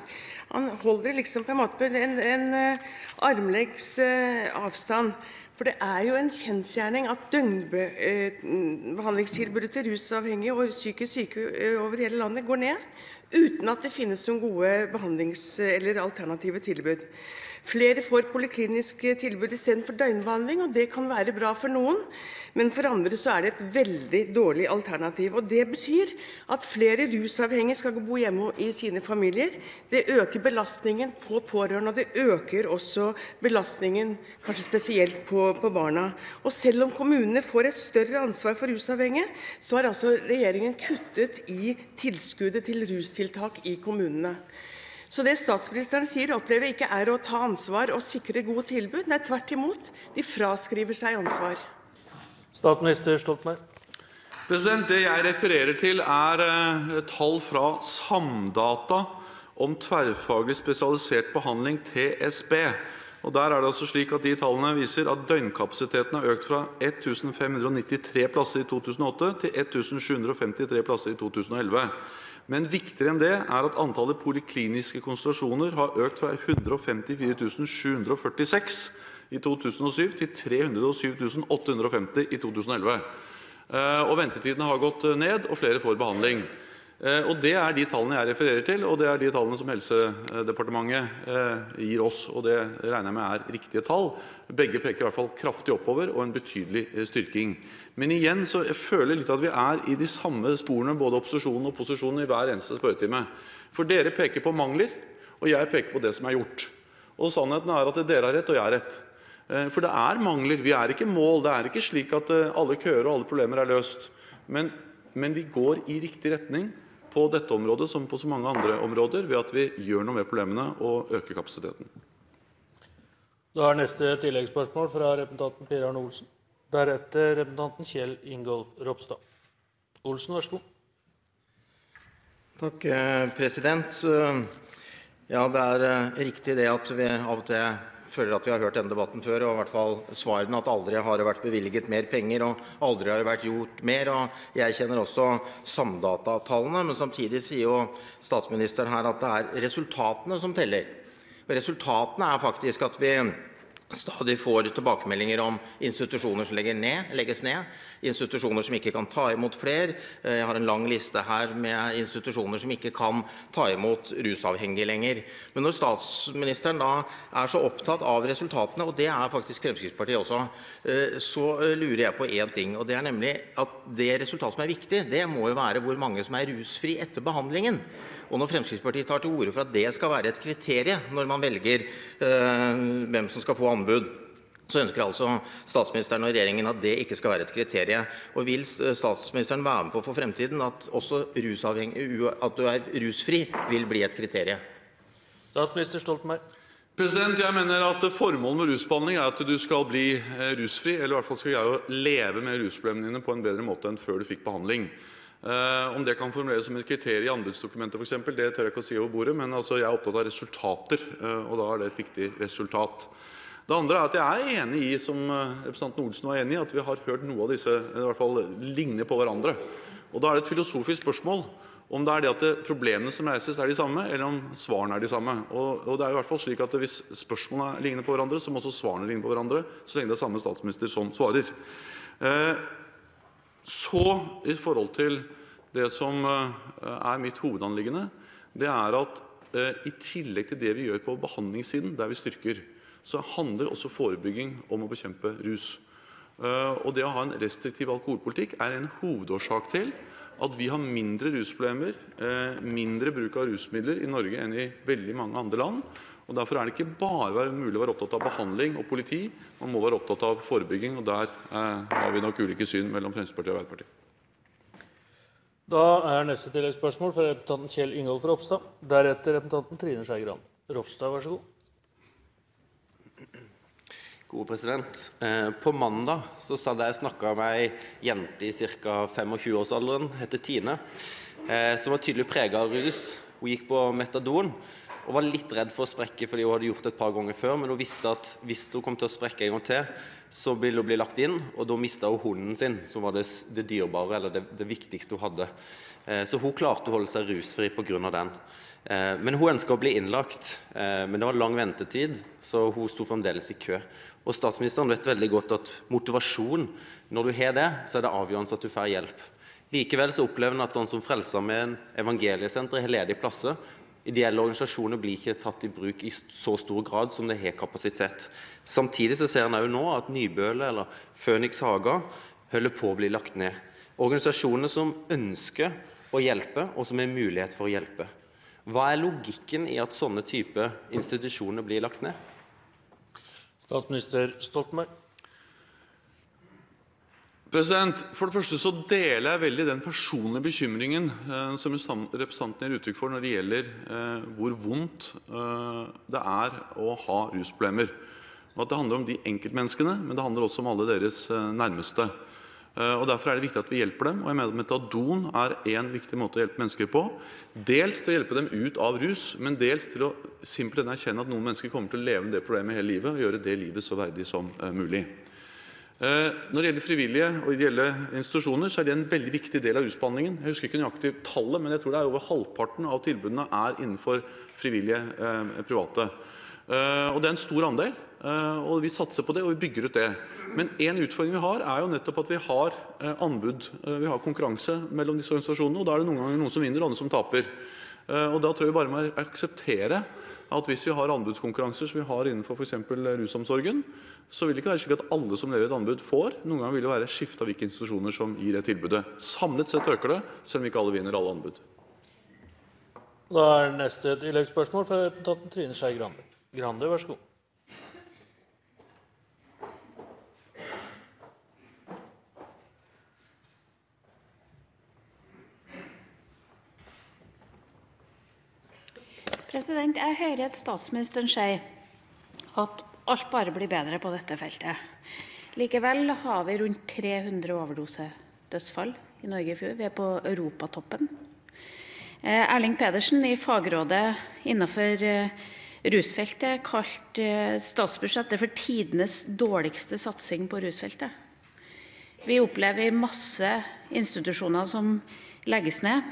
Han holder liksom på en måte en, en eh, armleggs eh, avstand. For det er jo en kjensgjerning at døgnbehandlingstilbudet til rusavhengige og psykisk syke eh, over hele landet går ned, uten at det finnes noen gode behandlings- eller alternative tilbud. Flere får poliklinisk tilbud istedenfor døgnbehandling, og det kan være bra for noen, men for andre er det et veldig dårlig alternativ. Og Det betyr at flere rusavhengige skal bo hjemme i sine familier. Det øker belastningen på pårørende, og det øker også belastningen kanskje spesielt på, på barna. Og Selv om kommunene får et større ansvar for rusavhengige, så har altså regjeringen kuttet i tilskuddet til rustiltak i kommunene. Så det statsministeren sier, opplever ikke er å ta ansvar og sikre gode tilbud. Nei, tvert imot. De fraskriver seg ansvar. Statsminister Stoltenberg. President, Det jeg refererer til, er eh, tall fra Samdata om tverrfaglig spesialisert behandling, TSB. Og der er det altså slik at De tallene viser at døgnkapasiteten har økt fra 1593 plasser i 2008 til 1753 plasser i 2011. Men viktigere enn det er at antallet polikliniske konsultasjoner har økt fra 154 746 i 2007 til 307 850 i 2011. Eh, ventetidene har gått ned, og flere får behandling. Eh, og Det er de tallene jeg refererer til, og det er de tallene som Helsedepartementet eh, gir oss. og Det regner jeg med er riktige tall. Begge peker i hvert fall kraftig oppover og en betydelig eh, styrking. Men igjen så jeg føler litt at vi er i de samme sporene, både opposisjonen og posisjonen, i hver eneste spørretime. For dere peker på mangler, og jeg peker på det som er gjort. Og Sannheten er at dere har rett, og jeg har rett. For det er mangler. Vi er ikke mål. Det er ikke slik at alle køer og alle problemer er løst. Men, men vi går i riktig retning på dette området som på så mange andre områder ved at vi gjør noe med problemene og øker kapasiteten. Da er neste tilleggsspørsmål fra representanten Per Arne Olsen. Deretter representanten Kjell Ingolf Ropstad. Olsen, vær så god. Takk, eh, president. Ja, det er eh, riktig det at vi av og til føler at vi har hørt denne debatten før, og i hvert fall svarene at aldri har det vært bevilget mer penger, og aldri har det vært gjort mer. og Jeg kjenner også Samdata-tallene, men samtidig sier jo statsministeren her at det er resultatene som teller. Resultatene er faktisk at vi stadig får tilbakemeldinger om institusjoner som ned, legges ned, institusjoner som ikke kan ta imot flere. Eh, jeg har en lang liste her med institusjoner som ikke kan ta imot rusavhengige lenger. Men når statsministeren da er så opptatt av resultatene, og det er faktisk Fremskrittspartiet også, eh, så eh, lurer jeg på én ting. og Det er nemlig at det resultatet som er viktig, det må jo være hvor mange som er rusfri etter behandlingen. Og Når Fremskrittspartiet tar til orde for at det skal være et kriterium når man velger øh, hvem som skal få anbud, så ønsker altså statsministeren og regjeringen at det ikke skal være et kriterium. Og Vil statsministeren være med på for fremtiden at også at du er rusfri, vil bli et kriterium? Statsminister Stoltenberg. President, jeg mener at Formålet med rusbehandling er at du skal bli eh, rusfri, eller i hvert fall skal greie å leve med rusproblemene dine på en bedre måte enn før du fikk behandling. Eh, om det kan formuleres som et kriterium i anbudsdokumentet, f.eks., det tør jeg ikke å si over bordet, men altså, jeg er opptatt av resultater, eh, og da er det et viktig resultat. Det andre er at jeg er enig i, som eh, representanten Olsen var enig i, at vi har hørt noe av disse i hvert fall ligne på hverandre. Og Da er det et filosofisk spørsmål om det er det at problemene som reises, er de samme, eller om svarene er de samme. Og, og det er i hvert fall slik at Hvis spørsmålene ligner på hverandre, så må også svarene ligne på hverandre, så lenge det er samme statsminister som svarer. Så i forhold til det som eh, er mitt hovedanliggende, det er at eh, i tillegg til det vi gjør på behandlingssiden, der vi styrker, så handler også forebygging om å bekjempe rus. Eh, og det å ha en restriktiv alkoholpolitikk er en hovedårsak til at vi har mindre rusproblemer, mindre bruk av rusmidler i Norge enn i veldig mange andre land. Og Derfor er det ikke bare mulig å være opptatt av behandling og politi, man må være opptatt av forebygging. og Der eh, har vi nok ulike syn mellom Fremskrittspartiet og Arbeiderpartiet. Da er neste tilleggsspørsmål fra representanten Kjell Ingolf Ropstad. Deretter representanten Trine Skei Gran. Ropstad, vær så god. Gode president. Eh, På mandag så satt jeg og snakka med ei jente i ca. 25-årsalderen, heter Tine, eh, som var tydelig prega av rus. Hun gikk på metadon og var litt redd for å sprekke fordi hun hadde gjort det et par ganger før, men hun visste at hvis hun kom til å sprekke en gang til, så ville hun bli lagt inn, og da mista hun hunden sin, som var det, det dyrebare, eller det, det viktigste hun hadde. Eh, Så hun klarte å holde seg rusfri pga. den. Eh, Men hun ønska å bli innlagt, eh, men det var lang ventetid, så hun sto fremdeles i kø. Og Statsministeren vet veldig godt at motivasjon, når du har det, så er det avgjørende at du får hjelp. Likevel så opplever en at sånn som Frelsesarmeen, Evangeliesenteret har ledige plasser. Ideelle organisasjoner blir ikke tatt i bruk i så stor grad som det har kapasitet. Samtidig så ser en òg nå at Nybøle eller Føniks Haga holder på å bli lagt ned. Organisasjoner som ønsker å hjelpe, og som har mulighet for å hjelpe. Hva er logikken i at sånne type institusjoner blir lagt ned? Statsminister Stoltenberg. For det første så deler jeg veldig den personlige bekymringen eh, som representanten gir uttrykk for når det gjelder eh, hvor vondt eh, det er å ha rusproblemer. Og at Det handler om de enkeltmenneskene, men det handler også om alle deres nærmeste. Og Derfor er det viktig at vi hjelper dem. og jeg mener at Metadon er en viktig måte å hjelpe mennesker på. Dels til å hjelpe dem ut av rus, men dels til å simpelthen erkjenne at noen mennesker kommer til å leve med det problemet hele livet og gjøre det livet så verdig som mulig. Eh, Når det gjelder frivillige og ideelle institusjoner, er det en veldig viktig del av rusbehandlingen. Jeg husker ikke nøyaktig tallet, men jeg tror det er over halvparten av tilbudene er innenfor frivillige eh, private. Eh, Det er en stor andel, og vi satser på det og vi bygger ut det. Men en utfordring vi har, er jo nettopp at vi har anbud, vi har konkurranse mellom disse organisasjonene. og Da er det noen ganger noen som vinner og andre som taper. Da tror jeg vi bare må akseptere at hvis vi har anbudskonkurranser som vi har innenfor f.eks. rusomsorgen, så vil det ikke være slik at alle som leverer et anbud, får. Noen ganger vil det være skifte av hvilke institusjoner som gir det tilbudet. Samlet sett øker det, selv om ikke alle vinner alle anbud. Da er neste tilleggsspørsmål fra representanten Trine Skei Grande. Grande, vær så god. Jeg hører at statsministeren sier at alt bare blir bedre på dette feltet. Likevel har vi rundt 300 overdosedødsfall i Norge i fjor. Vi er på europatoppen. Eh, Erling Pedersen i fagrådet innenfor eh, rusfeltet kalte eh, statsbudsjettet for tidenes dårligste satsing på rusfeltet. Vi opplever masse institusjoner som legges ned.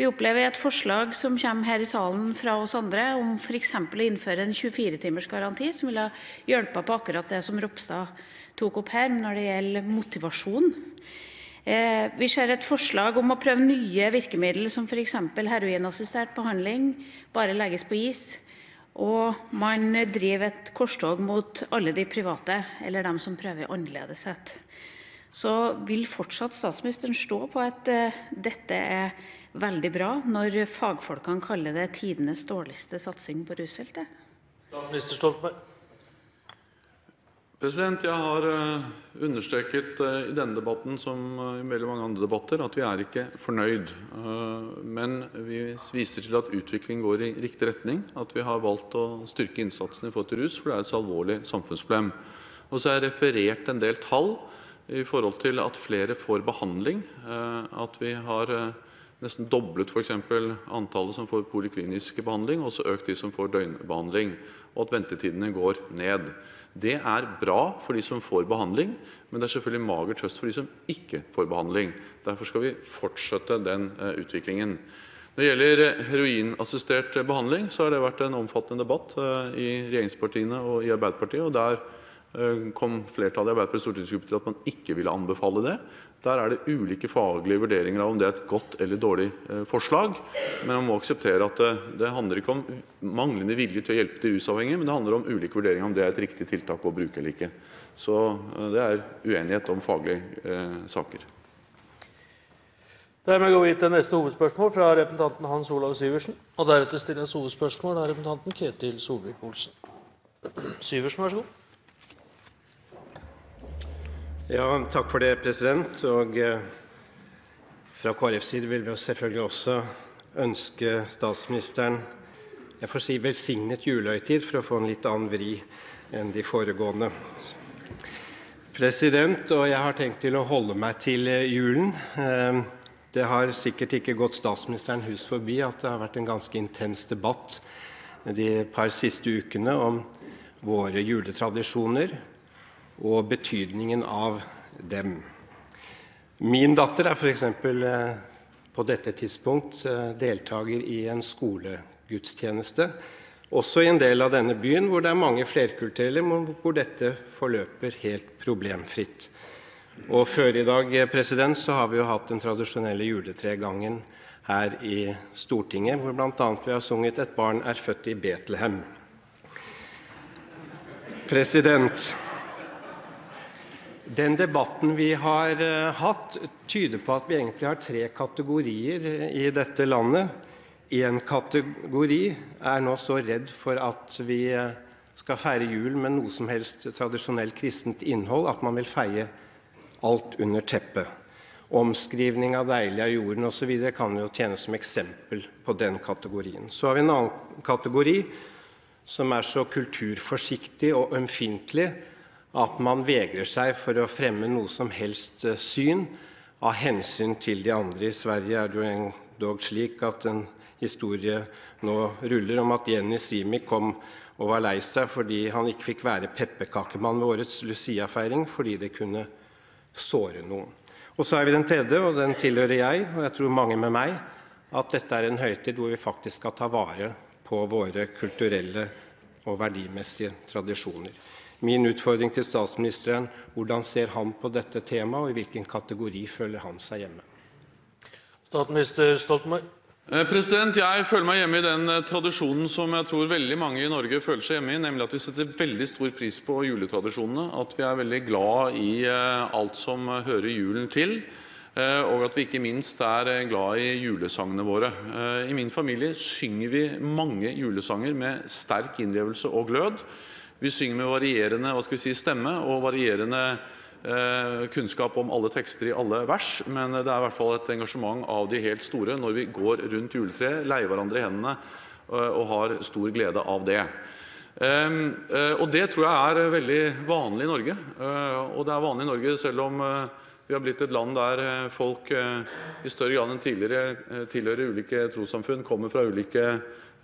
Vi opplever et forslag som kommer her i salen fra oss andre, om f.eks. å innføre en 24-timersgaranti, som ville hjulpet på akkurat det som Ropstad tok opp her når det gjelder motivasjon. Eh, Vi ser et forslag om å prøve nye virkemidler, som f.eks. heroinassistert behandling, bare legges på is. Og man driver et korstog mot alle de private, eller dem som prøver annerledeshet. Så vil fortsatt statsministeren stå på at eh, dette er veldig bra, når fagfolkene kaller det tidenes dårligste satsing på rusfeltet? Statsminister Stoltenberg. President, Jeg har eh, understreket eh, i denne debatten som eh, i veldig mange andre debatter at vi er ikke fornøyd. Men vi viser til at utviklingen går i riktig retning. At vi har valgt å styrke innsatsen i forhold til rus, for det er et så alvorlig samfunnsproblem. Og så har jeg referert en del tall i forhold til at flere får behandling. eh, At vi har nesten doblet f.eks. antallet som får poliklinisk behandling, og også økt de som får døgnbehandling, og at ventetidene går ned. Det er bra for de som får behandling, men det er selvfølgelig mager trøst for de som ikke får behandling. Derfor skal vi fortsette den eh, utviklingen. Når det gjelder eh, heroinassistert behandling, så har det vært en omfattende debatt eh, i regjeringspartiene og i Arbeiderpartiet. og Der kom flertallet i Arbeiderpartiets stortingsgruppe til at man ikke ville anbefale det. Der er det ulike faglige vurderinger av om det er et godt eller dårlig eh, forslag. Men man må akseptere at det, det handler ikke om manglende vilje til å hjelpe de rusavhengige, men det handler om ulike vurderinger om det er et riktig tiltak å bruke eller ikke. Så eh, det er uenighet om faglige eh, saker. Dermed går vi til neste hovedspørsmål fra representanten Hans Olav Syversen. Og deretter stilles hovedspørsmål av representanten Ketil Solvik-Olsen. Syversen, vær så god. Ja, takk for det, president. Og eh, fra KrFs side vil vi selvfølgelig også ønske statsministeren jeg får si velsignet julehøytid, for å få en litt annen vri enn de foregående. President, og jeg har tenkt til å holde meg til eh, julen. Eh, det har sikkert ikke gått statsministeren hus forbi at det har vært en ganske intens debatt de par siste ukene om våre juletradisjoner og betydningen av dem. Min datter er f.eks. på dette tidspunkt deltaker i en skolegudstjeneste, også i en del av denne byen hvor det er mange flerkulturelle, men hvor dette forløper helt problemfritt. Og før i dag president, så har vi jo hatt den tradisjonelle juletregangen her i Stortinget, hvor bl.a. vi har sunget 'Et barn er født i Betlehem'. President, den debatten vi har uh, hatt, tyder på at vi egentlig har tre kategorier i dette landet. Én kategori er nå så redd for at vi uh, skal feire jul med noe som helst tradisjonelt kristent innhold, at man vil feie alt under teppet. Omskrivning av deilig av jorden osv. kan jo tjene som eksempel på den kategorien. Så har vi en annen kategori som er så kulturforsiktig og ømfintlig at man vegrer seg for å fremme noe som helst eh, syn av hensyn til de andre. I Sverige er det jo endog slik at en historie nå ruller om at Jenny Simi kom og var lei seg fordi han ikke fikk være pepperkakemann ved årets Lucia-feiring fordi det kunne såre noen. Og så er vi den tredje, og den tilhører jeg, og jeg tror mange med meg, at dette er en høytid hvor vi faktisk skal ta vare på våre kulturelle og verdimessige tradisjoner. Min utfordring til statsministeren hvordan ser han på dette temaet, og i hvilken kategori føler han seg hjemme? Statsminister Stoltenberg. Eh, president, Jeg føler meg hjemme i den eh, tradisjonen som jeg tror veldig mange i Norge føler seg hjemme i, nemlig at vi setter veldig stor pris på juletradisjonene. At vi er veldig glad i eh, alt som hører julen til. Og at vi ikke minst er glad i julesangene våre. I min familie synger vi mange julesanger med sterk innlevelse og glød. Vi synger med varierende hva skal vi si, stemme og varierende Eh, kunnskap om alle tekster i alle vers, men det er i hvert fall et engasjement av de helt store når vi går rundt juletreet, leier hverandre i hendene eh, og har stor glede av det. Eh, og Det tror jeg er veldig vanlig i Norge. Og det er vanlig i Norge selv om vi har blitt et land der folk i større grad enn tidligere tilhører ulike trossamfunn, kommer fra ulike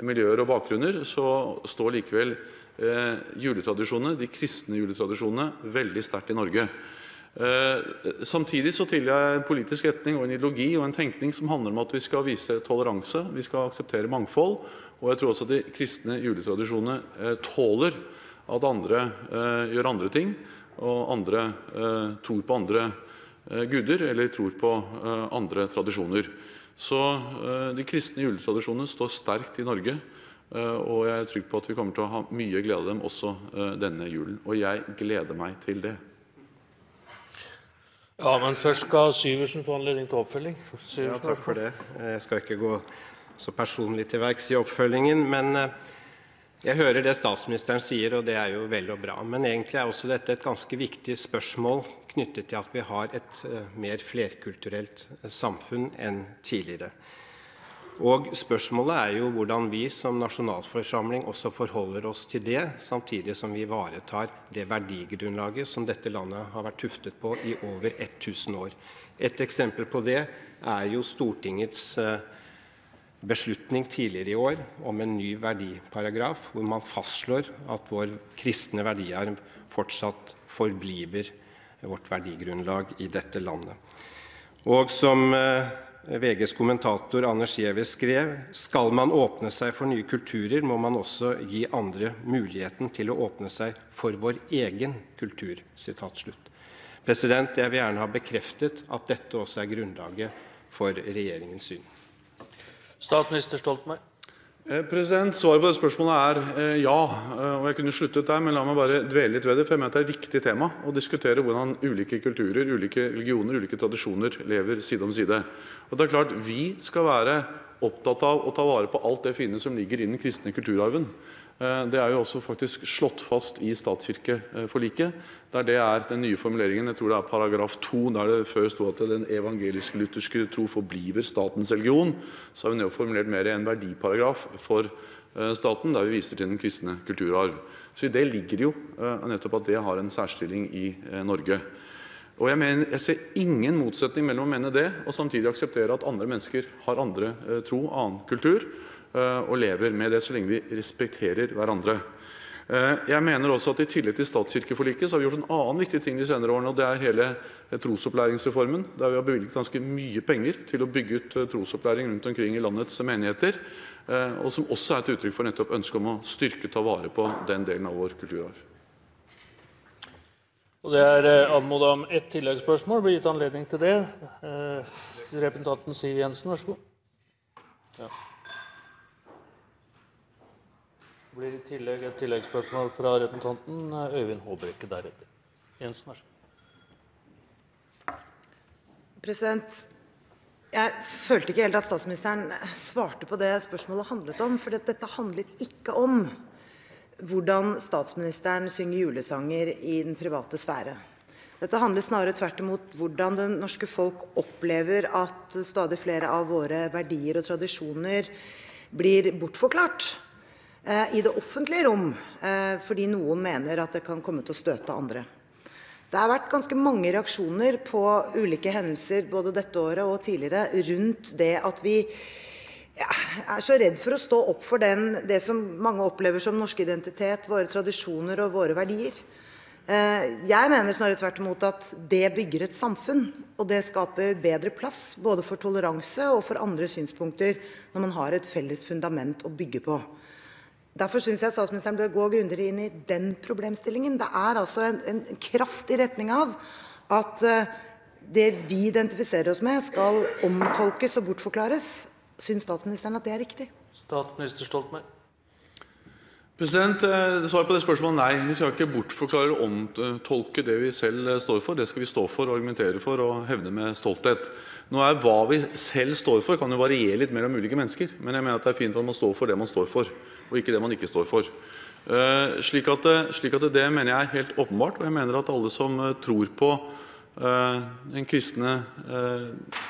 miljøer og bakgrunner, så står likevel juletradisjonene, de kristne juletradisjonene veldig sterkt i Norge. Eh, samtidig så tilhører jeg en politisk retning og en ideologi og en tenkning som handler om at vi skal vise toleranse, vi skal akseptere mangfold. Og jeg tror også at de kristne juletradisjonene eh, tåler at andre gjør andre ting, og andre tror på andre guder eller tror på andre tradisjoner. Så de kristne juletradisjonene står sterkt i Norge. Eh, og jeg er trygg på at vi kommer til å ha mye glede av dem også eh, denne julen. Og jeg gleder meg til det. Ja, men først skal Syversen få anledning til oppfølging. Syversen, ja, takk for det. Jeg skal ikke gå så personlig til verks i oppfølgingen. Men eh, jeg hører det statsministeren sier, og det er jo vel og bra. Men egentlig er også dette et ganske viktig spørsmål knyttet til at vi har et mer flerkulturelt samfunn enn tidligere. Og Spørsmålet er jo hvordan vi som nasjonalforsamling også forholder oss til det, samtidig som vi ivaretar det verdigrunnlaget som dette landet har vært tuftet på i over 1000 år. Et eksempel på det er jo Stortingets eh, beslutning tidligere i år om en ny verdiparagraf, hvor man fastslår at vår kristne verdiarv fortsatt forbliver vårt verdigrunnlag i dette landet. Og som eh, VGs kommentator Anders Giæver skrev: «Skal man åpne seg for nye kulturer, må man også gi andre muligheten til å åpne seg for vår egen kultur.» President, Jeg vil gjerne ha bekreftet at dette også er grunnlaget for regjeringens syn. Statsminister Stoltenberg. Eh, president, Svaret på det spørsmålet er eh, ja. Eh, og Jeg kunne sluttet der, men la meg bare dvele litt ved det. for jeg mener Det er et viktig tema å diskutere hvordan ulike kulturer, ulike religioner ulike tradisjoner lever side om side. Og det er klart, Vi skal være opptatt av å ta vare på alt det fine som ligger i den kristne kulturarven. Eh, det er jo også faktisk slått fast i statskirkeforliket, der det er den nye formuleringen. Jeg tror det er paragraf 2, der det før sto at den evangelisk-lutherske tro forbliver statens religion. Så har vi nå formulert mer en verdiparagraf for eh, staten, der vi viser til den kristne kulturarv. Så I det ligger jo eh, nettopp at det har en særstilling i Norge. Og jeg, mener, jeg ser ingen motsetning mellom å mene det og samtidig akseptere at andre mennesker har andre tro, annen kultur. Eh, og lever med det, så lenge vi respekterer hverandre. Eh, jeg mener også at I tillegg til statskirkeforliket så har vi gjort en annen viktig ting de senere årene. og Det er hele eh, trosopplæringsreformen, der vi har bevilget ganske mye penger til å bygge ut trosopplæring rundt omkring i landets menigheter. og Som også er et uttrykk for nettopp ønsket om å styrke ta vare på den delen av vår kulturarv. Og Det er anmodet om ett tilleggsspørsmål. Blir gitt anledning til det. Representanten Siv Jensen, vær så god. Ja. Det blir i tillegg et tilleggsspørsmål fra representanten eh, Øyvind Håbrekke deretter. Jensen, vær så. President, jeg følte ikke helt at statsministeren svarte på det spørsmålet handlet om. For dette handler ikke om hvordan statsministeren synger julesanger i den private sfære. Dette handler snarere tvert imot hvordan det norske folk opplever at stadig flere av våre verdier og tradisjoner blir bortforklart i det offentlige rom eh, fordi noen mener at det kan komme til å støte andre. Det har vært ganske mange reaksjoner på ulike hendelser både dette året og tidligere rundt det at vi er så redd for å stå opp for den, det som mange opplever som norsk identitet, våre tradisjoner og våre verdier. Eh, jeg mener snarere tvert imot at det bygger et samfunn, og det skaper bedre plass både for toleranse og for andre synspunkter når man har et felles fundament å bygge på. Derfor synes jeg statsministeren bør gå grundigere inn i den problemstillingen. Det er altså en, en kraft i retning av at uh, det vi identifiserer oss med, skal omtolkes og bortforklares. Syns statsministeren at det er riktig? Statsminister Stoltenberg. President, eh, Svaret på det spørsmålet er nei. Vi skal ikke bortforklare og omtolke det vi selv eh, står for. Det skal vi stå for, argumentere for og hevne med stolthet. Nå er Hva vi selv står for, kan jo variere litt mellom ulike mennesker. Men jeg mener at det er fint at man står for det man står for og ikke det man ikke står for. Uh, slik at, slik at Det mener jeg er helt åpenbart. og jeg mener at alle som eh, tror på uh, den kristne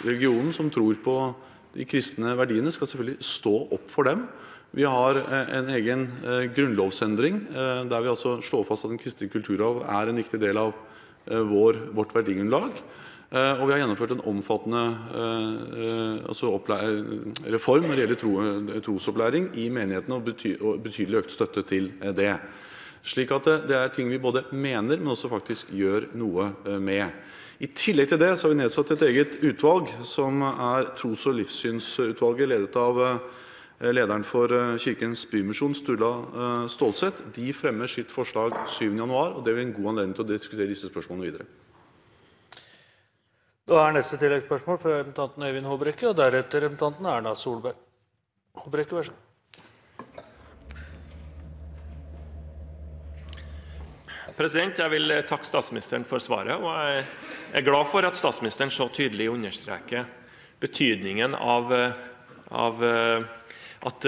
religionen, som tror på de kristne verdiene, skal selvfølgelig stå opp for dem. Vi har en egen grunnlovsendring der vi altså slår fast at den kristne kulturarv er en viktig del av vår, vårt verdigrunnlag. Eh, og vi har gjennomført en omfattende eh, altså reform når det gjelder tro, eh, trosopplæring i menighetene, og, bety, betydelig økt støtte til det. Slik at det, det er ting vi både mener, men også faktisk gjør noe med. I tillegg til det så har vi nedsatt et eget utvalg, som er Tros- og livssynsutvalget, ledet av lederen for Kirkens Bymisjon, Sturla Stålsett. De fremmer sitt forslag 7.1, og det blir en god anledning til å diskutere disse spørsmålene videre. Da er neste tilleggsspørsmål fra representanten Øyvind Håbrekke, og deretter representanten Erna Solberg. Håbrekke, vær så god. President, Jeg vil takke statsministeren for svaret. og Jeg er glad for at statsministeren så tydelig understreker betydningen av, av at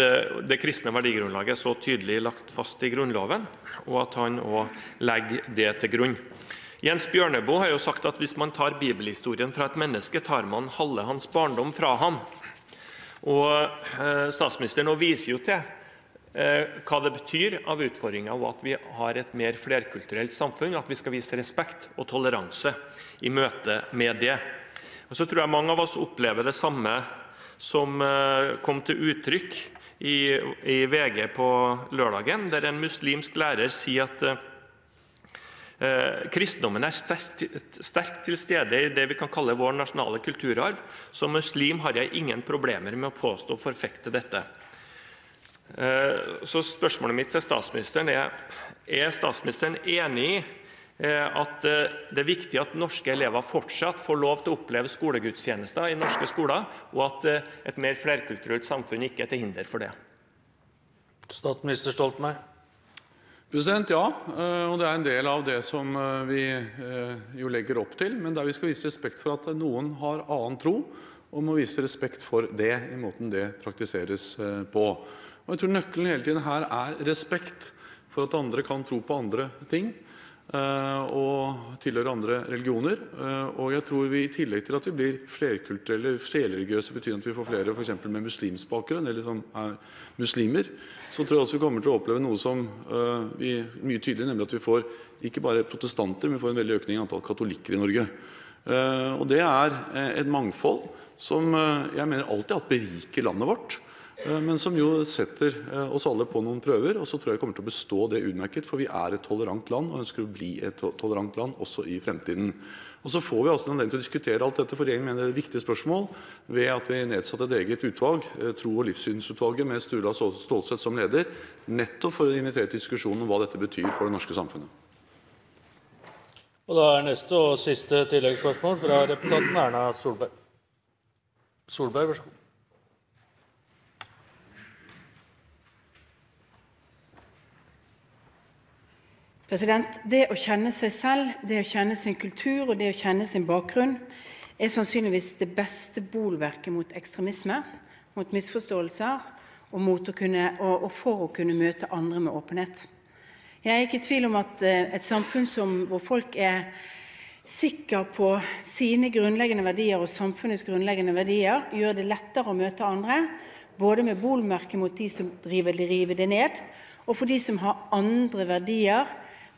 det kristne verdigrunnlaget er så tydelig lagt fast i Grunnloven, og at han òg legger det til grunn. Jens Bjørneboe har jo sagt at hvis man tar bibelhistorien fra et menneske, tar man halve hans barndom fra ham. Og eh, Statsministeren viser jo til eh, hva det betyr av utfordringer, og at vi har et mer flerkulturelt samfunn, at vi skal vise respekt og toleranse i møte med det. Og så tror jeg mange av oss opplever det samme som eh, kom til uttrykk i, VG på lørdagen, der en muslimsk lærer sier at kristendommen er sterkt til stede i det vi kan kalle vår nasjonale kulturarv. Som muslim har jeg ingen problemer med å påstå og forfekte dette. Eh, så spørsmålet mitt til statsministeren er er statsministeren enig i at det er viktig at norske elever fortsatt får lov til å oppleve skolegudstjenester i norske skoler, og at et mer flerkulturelt samfunn ikke er til hinder for det? Statsminister Stoltenberg. Ja, og det er en del av det som vi jo legger opp til. Men der vi skal vise respekt for at noen har annen tro, og må vise respekt for det i måten det praktiseres på. Og jeg tror Nøkkelen hele tiden her er respekt for at andre kan tro på andre ting og tilhører andre religioner. Og jeg tror vi i tillegg til at vi blir flerkulturelle, flerreligiøse, betyr at vi får flere f.eks. med muslimsk bakgrunn, eller som er muslimer, så tror jeg også vi kommer til å oppleve noe som vi mye tydeligere, nemlig at vi får ikke bare protestanter, men vi får en veldig økning i antall katolikker i Norge. Og Det er et mangfold som jeg mener alltid har hatt beriker landet vårt, men som jo setter oss alle på noen prøver. og så tror jeg kommer til å bestå det utmerket, for vi er et tolerant land og ønsker å bli et tolerant land også i fremtiden. Og Så får vi altså anledning til å diskutere alt dette, for regjeringen mener det er et viktig spørsmål ved at vi nedsatte et eget utvalg, Tro- og livssynsutvalget, med Sturla Stålsett som leder, nettopp for å invitere til diskusjon om hva dette betyr for det norske samfunnet. Og Da er neste og siste tilleggsspørsmål fra representanten Erna Solberg. Solberg, vær så god. Det å kjenne seg selv, det å kjenne sin kultur og det å kjenne sin bakgrunn er sannsynligvis det beste bolverket mot ekstremisme, mot misforståelser og, mot å kunne, og, og for å kunne møte andre med åpenhet. Jeg er ikke i tvil om at et samfunn som, hvor folk er sikker på sine grunnleggende verdier og samfunnets grunnleggende verdier, gjør det lettere å møte andre, både med bolmerket mot de som driver rive det ned, og for de som har andre verdier,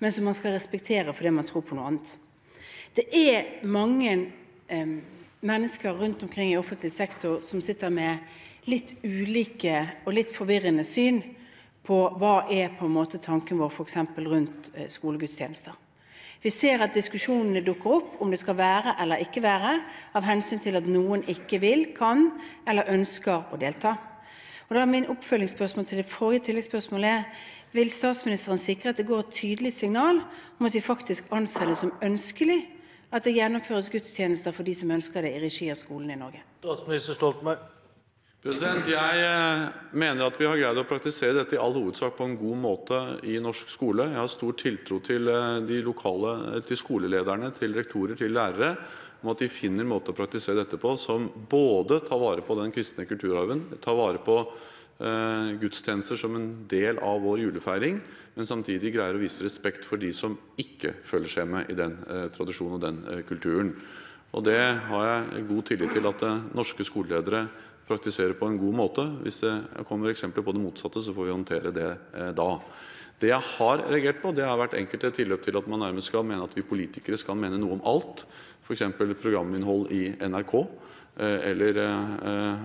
men som man skal respektere fordi man tror på noe annet. Det er mange eh, mennesker rundt omkring i offentlig sektor som sitter med litt ulike og litt forvirrende syn på hva er på en måte tanken vår f.eks. rundt eh, skolegudstjenester. Vi ser at diskusjonene dukker opp om det skal være eller ikke være, av hensyn til at noen ikke vil, kan eller ønsker å delta. Og da er Min oppfølgingsspørsmål til det forrige tilleggsspørsmålet er vil statsministeren sikre at det går et tydelig signal om at vi faktisk anser det som ønskelig at det gjennomføres gudstjenester for de som ønsker det, i regi av skolene i Norge? Statsminister Stoltenberg. President, Jeg mener at vi har greid å praktisere dette i all hovedsak på en god måte i norsk skole. Jeg har stor tiltro til de lokale, til skolelederne, til rektorer, til lærere, om at de finner måter å praktisere dette på som både tar vare på den kristne kulturarven, tar vare på gudstjenester som en del av vår julefeiring, men samtidig greier å vise respekt for de som ikke følger seg med i den tradisjonen og den kulturen. Og Det har jeg god tillit til at norske skoleledere praktiserer på en god måte. Hvis det kommer eksempler på det motsatte, så får vi håndtere det da. Det jeg har reagert på, det har vært enkelte tilløp til at man nærmest skal mene at vi politikere skal mene noe om alt, f.eks. programinnhold i NRK eller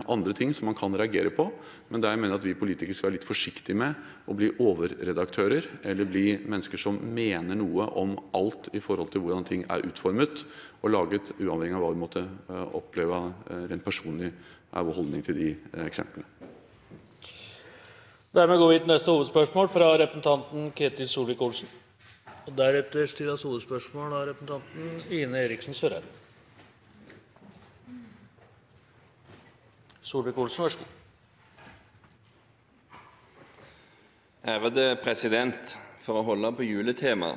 andre ting som man kan reagere på, men der jeg mener at vi politikere skal være litt forsiktige med å bli overredaktører eller bli mennesker som mener noe om alt i forhold til hvordan ting er utformet og laget, uavhengig av hva vi måtte oppleve rent personlig er vår holdning til de eksemplene. Dermed går vi til neste hovedspørsmål fra representanten Ketil Solvik-Olsen. Og Deretter stilles hovedspørsmål av representanten Ine Eriksen Søreide. Solvik-Olsen, vær så god. Ærede president, for å holde på juletema.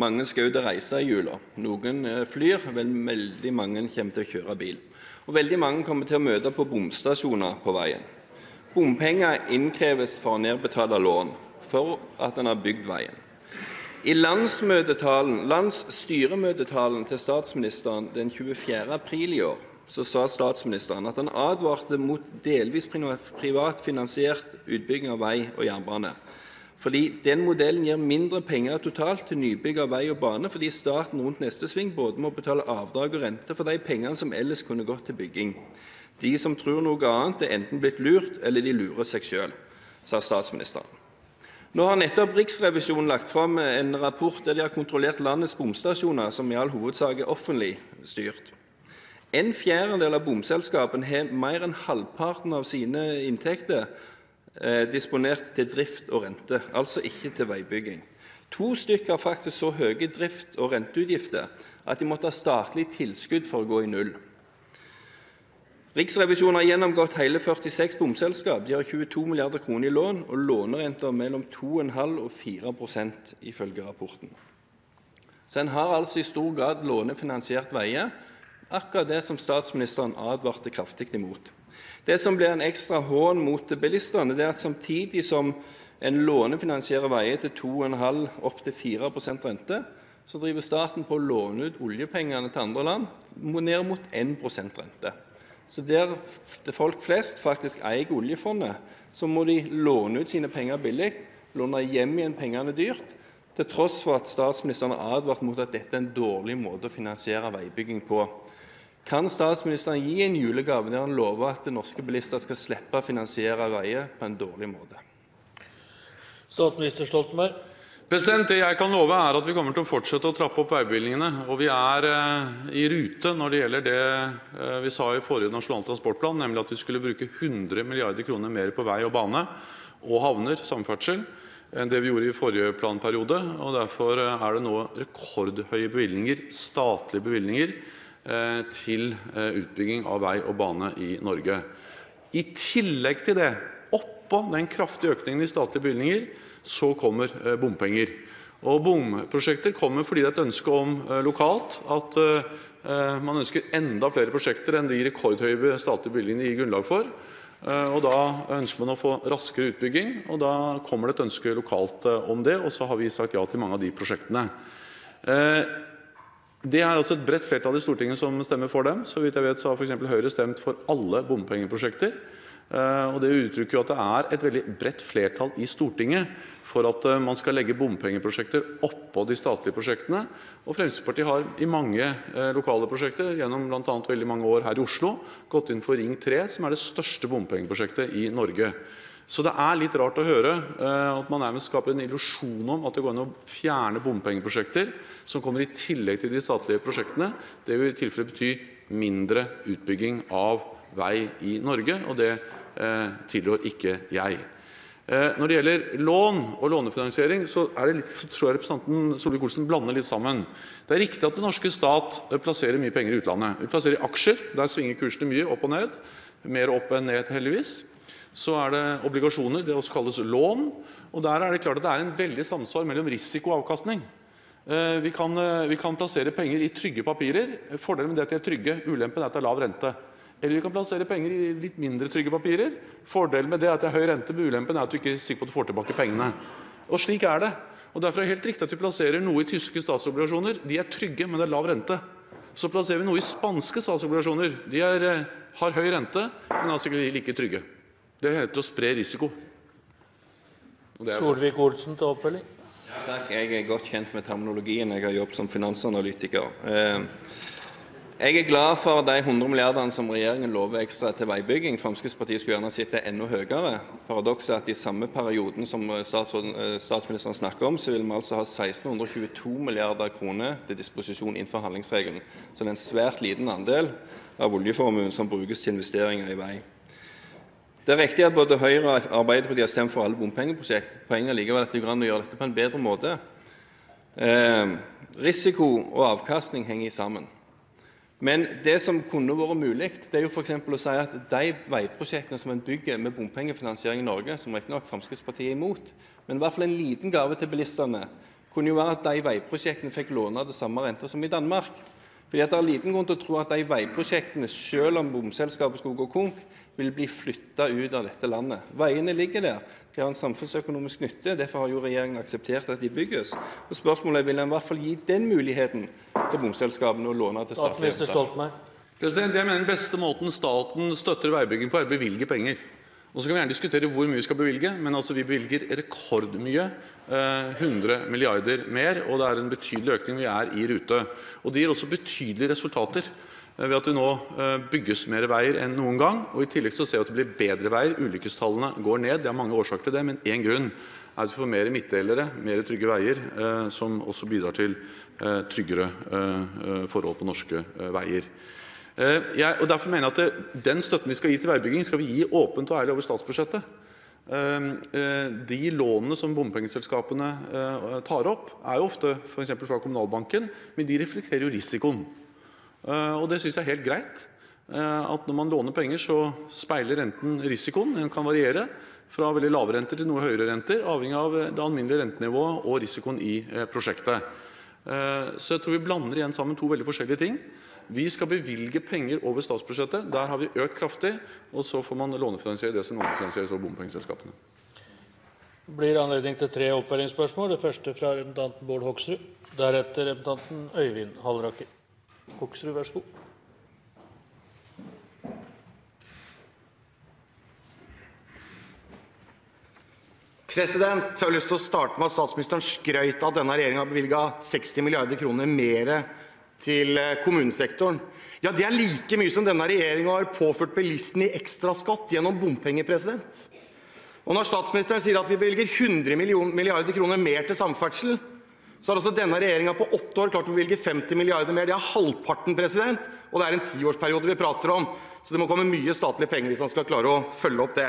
Mange skal ut og reise i jula. Noen flyr, vel veldig mange kommer til å kjøre bil. Og veldig mange kommer til å møte på bomstasjoner på veien. Bompenger innkreves for å nedbetale lån, for at en har bygd veien. I landsstyremøtetalen til statsministeren den 24. april i år så sa statsministeren at han advarte mot delvis privat finansiert utbygging av vei og jernbane. Fordi den modellen gir mindre penger totalt til nybygg av vei og bane, fordi staten rundt neste sving både må betale avdrag og rente for de pengene som ellers kunne gått til bygging. De som tror noe annet, er enten blitt lurt, eller de lurer seg selv, sa statsministeren. Nå har nettopp Riksrevisjonen lagt fram en rapport der de har kontrollert landets bomstasjoner, som i all hovedsak er offentlig styrt. En fjerdedel av bomselskapene har mer enn halvparten av sine inntekter eh, disponert til drift og rente, altså ikke til veibygging. To stykker har faktisk så høye drift- og renteutgifter at de måtte ha statlig tilskudd for å gå i null. Riksrevisjonen har gjennomgått hele 46 bomselskap. De har 22 milliarder kroner i lån og lånerenter mellom 2,5 og 4% ifølge rapporten. Så en har altså i stor grad lånefinansiert veier, akkurat det som statsministeren advarte kraftig imot. Det som blir en ekstra hån mot bilistene, er at samtidig som en lånefinansierer veier til 2,5 opp til 4% rente, så driver staten på å låne ut oljepengene til andre land ned mot 1 rente. Så der folk flest faktisk eier oljefondet, så må de låne ut sine penger billig, låne hjem igjen pengene dyrt, til tross for at statsministeren har advart mot at dette er en dårlig måte å finansiere veibygging på. Kan statsministeren gi en julegave der han lover at norske bilister skal slippe å finansiere veier på en dårlig måte? Statsminister Stoltenberg. President, Det jeg kan love, er at vi kommer til å fortsette å trappe opp veibevilgningene. Og vi er eh, i rute når det gjelder det eh, vi sa i forrige Nasjonal transportplan, nemlig at vi skulle bruke 100 milliarder kroner mer på vei og bane og havner, samferdsel, enn det vi gjorde i forrige planperiode. og Derfor eh, er det nå rekordhøye bevilgninger, statlige bevilgninger til eh, utbygging av vei og bane i Norge. I tillegg til det, oppå den kraftige økningen i statlige bevilgninger, så kommer eh, bompenger. Og Bomprosjekter kommer fordi det er et ønske om eh, lokalt at eh, man ønsker enda flere prosjekter enn de rekordhøye statlige bevilgningene gir grunnlag for. Og Da ønsker man å få raskere utbygging, og da kommer det et ønske lokalt om det. og Så har vi sagt ja til mange av de prosjektene. Det er altså et bredt flertall i Stortinget som stemmer for dem. Så vidt jeg vet, har f.eks. Høyre stemt for alle bompengeprosjekter. Og Det uttrykker jo at det er et veldig bredt flertall i Stortinget for at eh, man skal legge bompengeprosjekter oppå de statlige prosjektene. Og Fremskrittspartiet har i mange eh, lokale prosjekter gjennom bl.a. veldig mange år her i Oslo gått inn for Ring 3, som er det største bompengeprosjektet i Norge. Så det er litt rart å høre eh, at man nærmest skaper en illusjon om at det går an å fjerne bompengeprosjekter som kommer i tillegg til de statlige prosjektene. Det vil i tilfelle bety mindre utbygging av vei i Norge, og det eh, tilrår ikke jeg. Eh, når det gjelder lån og lånefinansiering, så, litt, så tror jeg representanten Solvik-Olsen blander litt sammen. Det er riktig at den norske stat plasserer mye penger i utlandet. Vi plasserer i aksjer. Der svinger kursene mye opp og ned. Mer opp enn ned, heldigvis. Så er det obligasjoner, det også kalles lån. og Der er det klart at det er en veldig samsvar mellom risiko og avkastning. Vi kan, vi kan plassere penger i trygge papirer. Fordelen med det at de er trygge, ulempen er at det er lav rente. Eller vi kan plassere penger i litt mindre trygge papirer. Fordelen med det er at det er høy rente, men ulempen er at du ikke er sikker på at du får tilbake pengene. Og slik er det. Og Derfor er det helt riktig at vi plasserer noe i tyske statsobligasjoner. De er trygge, men det er lav rente. Så plasserer vi noe i spanske statsobligasjoner. De er, eh, har høy rente, men er sikkert like trygge. Det heter å spre risiko. Solvik-Olsen til oppfølging. Takk. Jeg er godt kjent med terminologien. Jeg har jobbet som finansanalytiker. Eh, jeg er glad for de 100 milliardene som regjeringen lover ekstra til veibygging. Fremskrittspartiet skulle gjerne sett det enda høyere. Paradokset er at i samme perioden som eh, statsministeren snakker om, så vil vi altså ha 1622 milliarder kroner til disposisjon innenfor handlingsregelen. Så det er en svært liten andel av oljeformuen som brukes til investeringer i vei. Det er riktig at både Høyre og Arbeiderpartiet har stemt for alle bompengeprosjekt. Poenget er likevel at det går an å gjøre dette på en bedre måte. Eh, risiko og avkastning henger sammen. Men det som kunne vært mulig, det er jo f.eks. å si at de veiprosjektene som en bygger med bompengefinansiering i Norge, som riktignok Fremskrittspartiet er imot, men i hvert fall en liten gave til bilistene, kunne jo være at de veiprosjektene fikk låne det samme renta som i Danmark. Fordi Det er liten grunn til å tro at de veiprosjektene, selv om bomselskapet skulle gå konk, vil bli flytta ut av dette landet. Veiene ligger der. De har en samfunnsøkonomisk nytte. Derfor har jo regjeringen akseptert at de bygges. Og spørsmålet er, Vil en i hvert fall gi den muligheten til bomselskapene å låne til statlige President, Jeg mener den beste måten staten støtter veibygging på, er å bevilge penger. Og Så kan vi gjerne diskutere hvor mye vi skal bevilge, men altså vi bevilger rekordmye. 100 eh, milliarder mer, og det er en betydelig økning. Vi er i rute. Og Det gir også betydelige resultater eh, ved at det nå eh, bygges mer veier enn noen gang. og I tillegg så ser vi at det blir bedre veier. Ulykkestallene går ned. Det er mange årsaker til det, men én grunn er at vi får mer midtdelere, mer trygge veier, som også bidrar til tryggere forhold på norske veier. Jeg, og derfor mener jeg at Den støtten vi skal gi til veibygging, skal vi gi åpent og ærlig over statsbudsjettet. De lånene som bompengeselskapene tar opp, er jo ofte f.eks. fra Kommunalbanken, men de reflekterer jo risikoen. Og Det syns jeg er helt greit. At Når man låner penger, så speiler renten risikoen. Den kan variere fra veldig lave renter til noe høyere renter, avhengig av det alminnelige rentenivået og risikoen i eh, prosjektet. Eh, så jeg tror vi blander igjen sammen to veldig forskjellige ting. Vi skal bevilge penger over statsbudsjettet. Der har vi økt kraftig. Og så får man lånefinansiere det som lånefinansieres over bompengeselskapene. Det blir anledning til tre oppfølgingsspørsmål. Det første fra representanten Bård Hoksrud. Deretter representanten Øyvind Halleraker. Hoksrud, vær så god. President, jeg har lyst til å starte med at statsministeren skrøt av at denne regjeringen har bevilget 60 milliarder kroner mer til eh, kommunesektoren. Ja, Det er like mye som denne regjeringen har påført bilistene i ekstraskatt gjennom bompenger. Og Når statsministeren sier at vi bevilger 100 milliarder kroner mer til samferdsel, så har også denne regjeringen på åtte år klart å bevilge 50 milliarder mer. Det er halvparten, president, og det er en tiårsperiode vi prater om. Så det må komme mye statlige penger hvis man skal klare å følge opp det.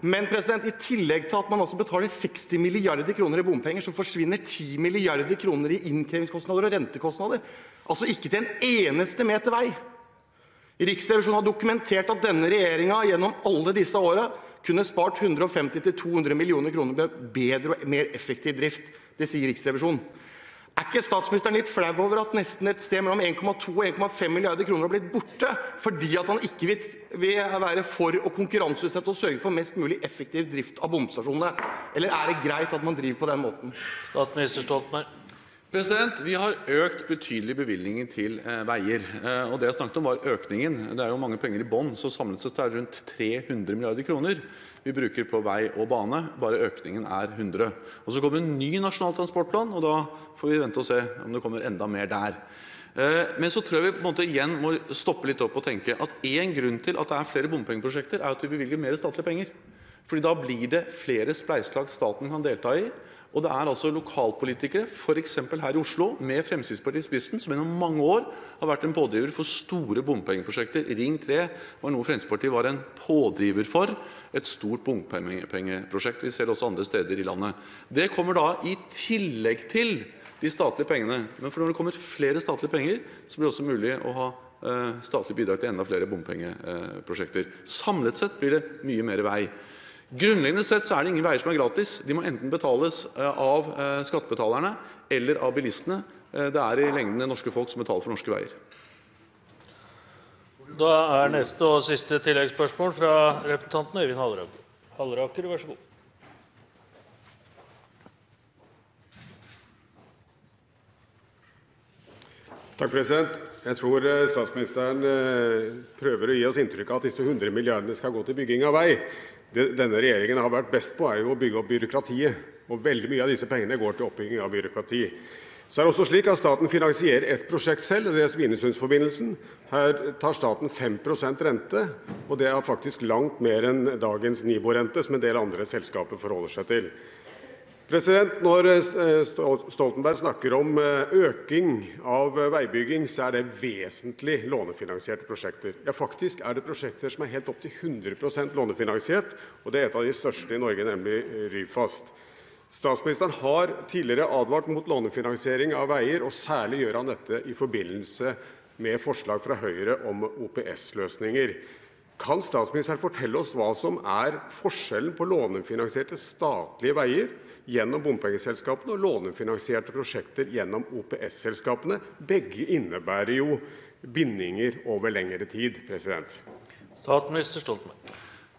Men i tillegg til at man også betaler 60 milliarder kroner i bompenger, så forsvinner 10 milliarder kroner i innkrevingskostnader og rentekostnader. Altså ikke til en eneste meter vei. Riksrevisjonen har dokumentert at denne regjeringen gjennom alle disse årene kunne spart 150–200 millioner kroner med bedre og mer effektiv drift. Det sier Riksrevisjonen. Er ikke statsministeren litt flau over at nesten et sted mellom 1,2 og 1,5 milliarder kroner har blitt borte fordi han ikke vil være for å konkurranseutsette og sørge for mest mulig effektiv drift av bomstasjonene? Eller er det greit at man driver på den måten? Statsminister Stoltenberg. President, Vi har økt betydelig bevilgninger til eh, veier. Eh, og Det jeg snakket om, var økningen. Det er jo mange penger i bånn, så samlet sett er det rundt 300 milliarder kroner vi bruker på vei og bane. Bare økningen er 100. Og Så kommer en ny nasjonal transportplan, og da får vi vente og se om det kommer enda mer der. Eh, men så tror jeg vi på en måte igjen må stoppe litt opp og tenke at en grunn til at det er flere bompengeprosjekter, er at vi bevilger mer statlige penger. Fordi Da blir det flere spleiselag staten kan delta i. Og det er altså lokalpolitikere, f.eks. her i Oslo, med Fremskrittspartiet i spissen, som gjennom mange år har vært en pådriver for store bompengeprosjekter. Ring 3 var noe Fremskrittspartiet var en pådriver for, et stort bompengeprosjekt. Vi ser det også andre steder i landet. Det kommer da i tillegg til de statlige pengene. Men for når det kommer flere statlige penger, så blir det også mulig å ha eh, statlig bidrag til enda flere bompengeprosjekter. Samlet sett blir det mye mer vei. Grunnleggende sett så er det ingen veier som er gratis. De må enten betales eh, av eh, skattebetalerne eller av bilistene. Eh, det er i lengden det norske folk som betaler for norske veier. Da er neste og siste tilleggsspørsmål fra representanten Øyvind Halleraker. Halleraker, vær så god. Takk, president. Jeg tror statsministeren prøver å gi oss inntrykk av at disse 100 milliardene skal gå til bygging av vei. Det denne regjeringen har vært best på, er jo å bygge opp byråkratiet. Og veldig mye av disse pengene går til oppbygging av byråkrati. Så er det også slik at Staten finansierer ett prosjekt selv, det er Svinesundsforbindelsen. Her tar staten 5% rente, og det er faktisk langt mer enn dagens Nibo-rente, som en del andre selskaper forholder seg til. Når eh, Stoltenberg snakker om eh, øking av eh, veibygging, så er det vesentlig lånefinansierte prosjekter. Ja, Faktisk er det prosjekter som er helt opp til 100% lånefinansiert, og det er et av de største i Norge, nemlig Ryfast. Statsministeren har tidligere advart mot lånefinansiering av veier, og særlig gjør han dette i forbindelse med forslag fra Høyre om OPS-løsninger. Kan statsministeren fortelle oss hva som er forskjellen på lånefinansierte statlige veier gjennom bompengeselskapene og lånefinansierte prosjekter gjennom OPS-selskapene. Begge innebærer jo bindinger over lengre tid. president. Statsminister Stoltenberg.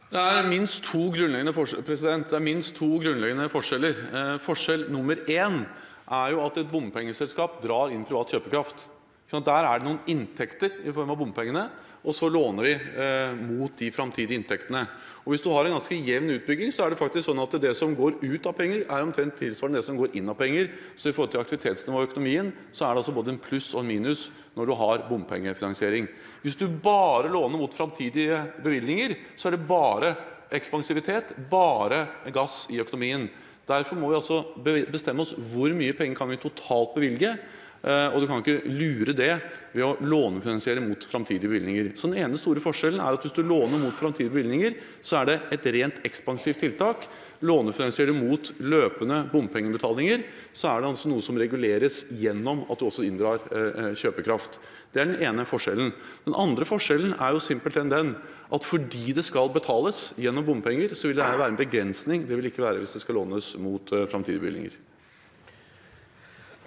Det er minst to grunnleggende, det er minst to grunnleggende forskjeller. Eh, forskjell nummer én er jo at et bompengeselskap drar inn privat kjøpekraft. Der er det noen inntekter i form av bompengene, og så låner de eh, mot de framtidige inntektene. Og Hvis du har en ganske jevn utbygging, så er det faktisk sånn at det som går ut av penger, er omtrent tilsvarende det som går inn av penger. Så i forhold til aktivitetsnivå i økonomien, så er det altså både en pluss og en minus når du har bompengefinansiering. Hvis du bare låner mot framtidige bevilgninger, så er det bare ekspansivitet, bare gass i økonomien. Derfor må vi altså bestemme oss hvor mye penger kan vi totalt bevilge. Eh, og du kan ikke lure det ved å lånefinansiere mot framtidige bevilgninger. Så Den ene store forskjellen er at hvis du låner mot framtidige bevilgninger, så er det et rent ekspansivt tiltak. Lånefinansierer du mot løpende bompengebetalinger, så er det altså noe som reguleres gjennom at du også inndrar eh, eh, kjøpekraft. Det er den ene forskjellen. Den andre forskjellen er jo simpelthen den at fordi det skal betales gjennom bompenger, så vil det være en begrensning. Det vil ikke være hvis det skal lånes mot framtidige bevilgninger.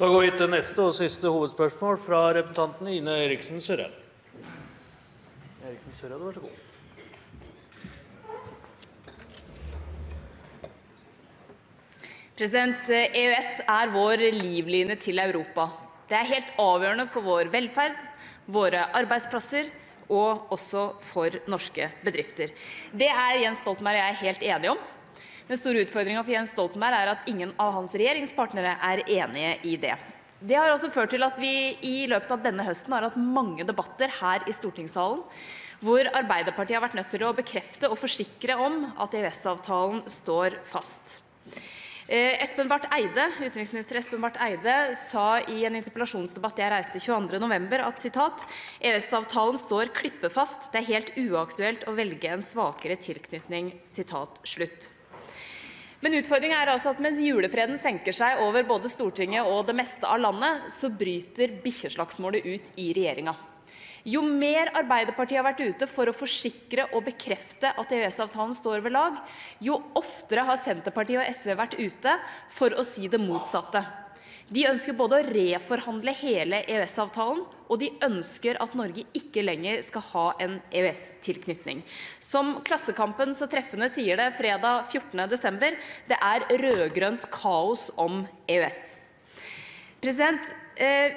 Da går vi til neste og siste hovedspørsmål fra representanten Ine Eriksen Søreide. Eriksen Søreide, vær så god. President, EØS er vår livline til Europa. Det er helt avgjørende for vår velferd, våre arbeidsplasser og også for norske bedrifter. Det er Jens Stoltenberg og jeg helt enige om. Den store utfordringa for Jens Stoltenberg er at ingen av hans regjeringspartnere er enige i det. Det har også ført til at vi i løpet av denne høsten har hatt mange debatter her i stortingssalen hvor Arbeiderpartiet har vært nødt til å bekrefte og forsikre om at EØS-avtalen står fast. Eh, Espen Barth Eide, Utenriksminister Espen Barth Eide sa i en interpellasjonsdebatt jeg reiste 22.11. at sitat, EØS-avtalen står klippefast, det er helt uaktuelt å velge en svakere tilknytning. Sitat slutt. Men utfordringen er altså at mens julefreden senker seg over både Stortinget og det meste av landet, så bryter bikkjeslagsmålet ut i regjeringa. Jo mer Arbeiderpartiet har vært ute for å forsikre og bekrefte at EØS-avtalen står ved lag, jo oftere har Senterpartiet og SV vært ute for å si det motsatte. De ønsker både å reforhandle hele EØS-avtalen, og de ønsker at Norge ikke lenger skal ha en EØS-tilknytning. Som Klassekampen så treffende sier det fredag 14.12.: Det er rød-grønt kaos om EØS. President, eh,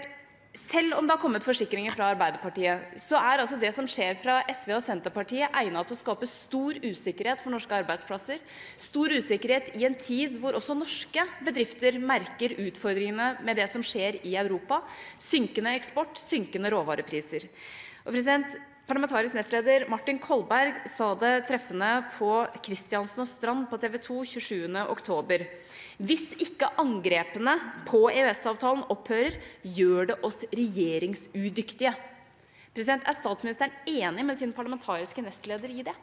selv om det har kommet forsikringer fra Arbeiderpartiet, så er altså det som skjer fra SV og Senterpartiet egnet til å skape stor usikkerhet for norske arbeidsplasser. Stor usikkerhet i en tid hvor også norske bedrifter merker utfordringene med det som skjer i Europa. Synkende eksport, synkende råvarepriser. Og president, Parlamentarisk nestleder Martin Kolberg sa det treffende på Kristiansen og Strand på TV 2 27. oktober. Hvis ikke angrepene på EØS-avtalen opphører, gjør det oss regjeringsudyktige. President, Er statsministeren enig med sin parlamentariske nestleder i det?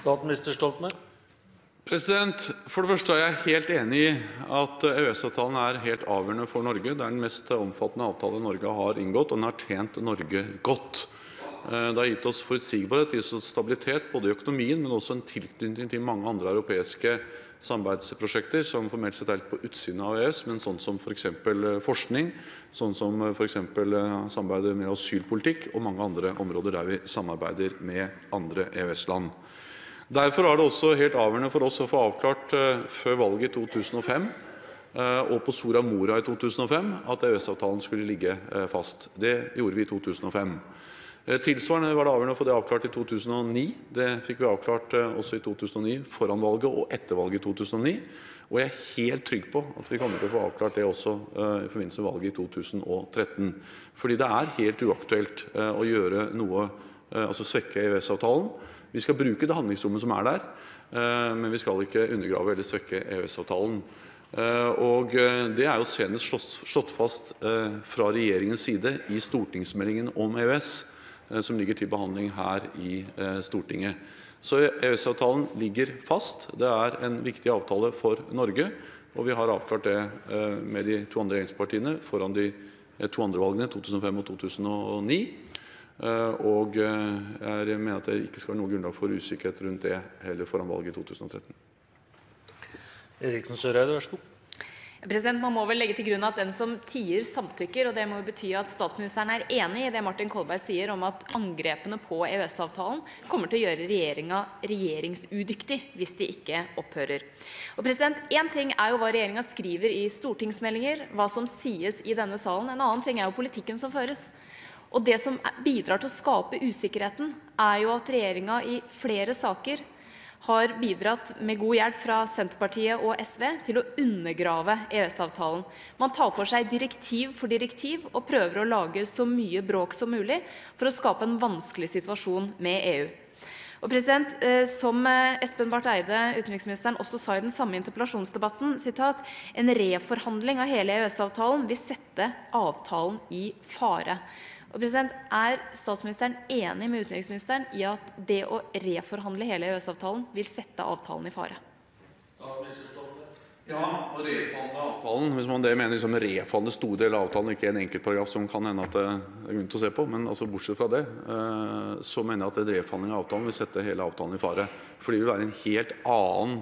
Statsminister Stoltenberg. For det første er jeg helt enig i at EØS-avtalen er helt avgjørende for Norge. Det er den mest omfattende avtale Norge har inngått, og den har tjent Norge godt. Eh, det har gitt oss forutsigbarhet, gitt oss stabilitet både i økonomien, men også en tilknytning til mange andre europeiske samarbeidsprosjekter som formelt sett er litt på utsiden av EØS, men sånn som f.eks. Eh, forskning, sånn som f.eks. Eh, samarbeidet med asylpolitikk og mange andre områder der vi samarbeider med andre EØS-land. Derfor er det også helt avgjørende for oss å få avklart eh, før valget i 2005 og på Soria Moria i 2005 at EØS-avtalen skulle ligge fast. Det gjorde vi i 2005. Eh, tilsvarende var det avgjørende å få det avklart i 2009. Det fikk vi avklart eh, også i 2009, foran valget og etter valget i 2009. Og jeg er helt trygg på at vi kommer til å få avklart det også eh, i forbindelse med valget i 2013. Fordi det er helt uaktuelt å gjøre noe, altså svekke EØS-avtalen. Vi skal bruke det handlingsrommet som er der, men vi skal ikke undergrave eller svekke EØS-avtalen. Og Det er jo senest slått fast fra regjeringens side i stortingsmeldingen om EØS. Eh, som ligger til behandling her i eh, Stortinget. Så EØS-avtalen ligger fast. Det er en viktig avtale for Norge. Og vi har avklart det eh, med de to andre regjeringspartiene foran de to andre valgene, 2005 og 2009. Og jeg mener at det ikke skal være noe grunnlag for usikkerhet rundt det heller foran valget i 2013. Eriksen Søreide, vær så god. President, Man må vel legge til grunn at den som tier, samtykker. og Det må jo bety at statsministeren er enig i det Martin Kolberg sier om at angrepene på EØS-avtalen kommer til å gjøre regjeringa regjeringsudyktig hvis de ikke opphører. Og president, Én ting er jo hva regjeringa skriver i stortingsmeldinger, hva som sies i denne salen. En annen ting er jo politikken som føres. Og Det som bidrar til å skape usikkerheten, er jo at regjeringa i flere saker har bidratt med god hjelp fra Senterpartiet og SV til å undergrave EØS-avtalen. Man tar for seg direktiv for direktiv og prøver å lage så mye bråk som mulig for å skape en vanskelig situasjon med EU. Og president, eh, Som eh, Espen Barth Eide, utenriksministeren, også sa i den samme interpellasjonsdebatten, sitat, en reforhandling av hele EØS-avtalen vil sette avtalen i fare. Og president, Er statsministeren enig med utenriksministeren i at det å reforhandle hele EØS-avtalen vil sette avtalen i fare? Ja, og reforhandle avtalen, hvis man det mener liksom reforhandle store deler av avtalen, ikke en enkeltparagraf som kan hende at det er grunn til å se på, men altså bortsett fra det, eh, så mener jeg at reforhandling av avtalen vil sette hele avtalen i fare. Fordi det vil være en helt annen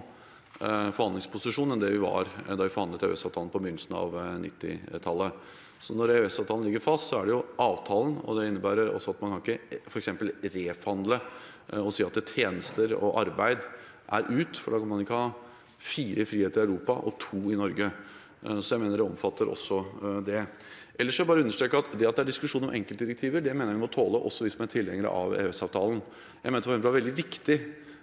eh, forhandlingsposisjon enn det vi var eh, da vi forhandlet EØS-avtalen på begynnelsen av 90-tallet. Så når EØS-avtalen ligger fast, så er det jo avtalen, og det innebærer også at man kan ikke f.eks. reforhandle og si at tjenester og arbeid er ut, for da kan man ikke ha fire friheter i Europa og to i Norge. Så jeg mener det omfatter også det. Ellers vil jeg bare understreke at Det at det er diskusjon om enkeltdirektiver, det mener jeg vi må tåle også hvis vi er tilhengere av EØS-avtalen. Jeg mente det var veldig viktig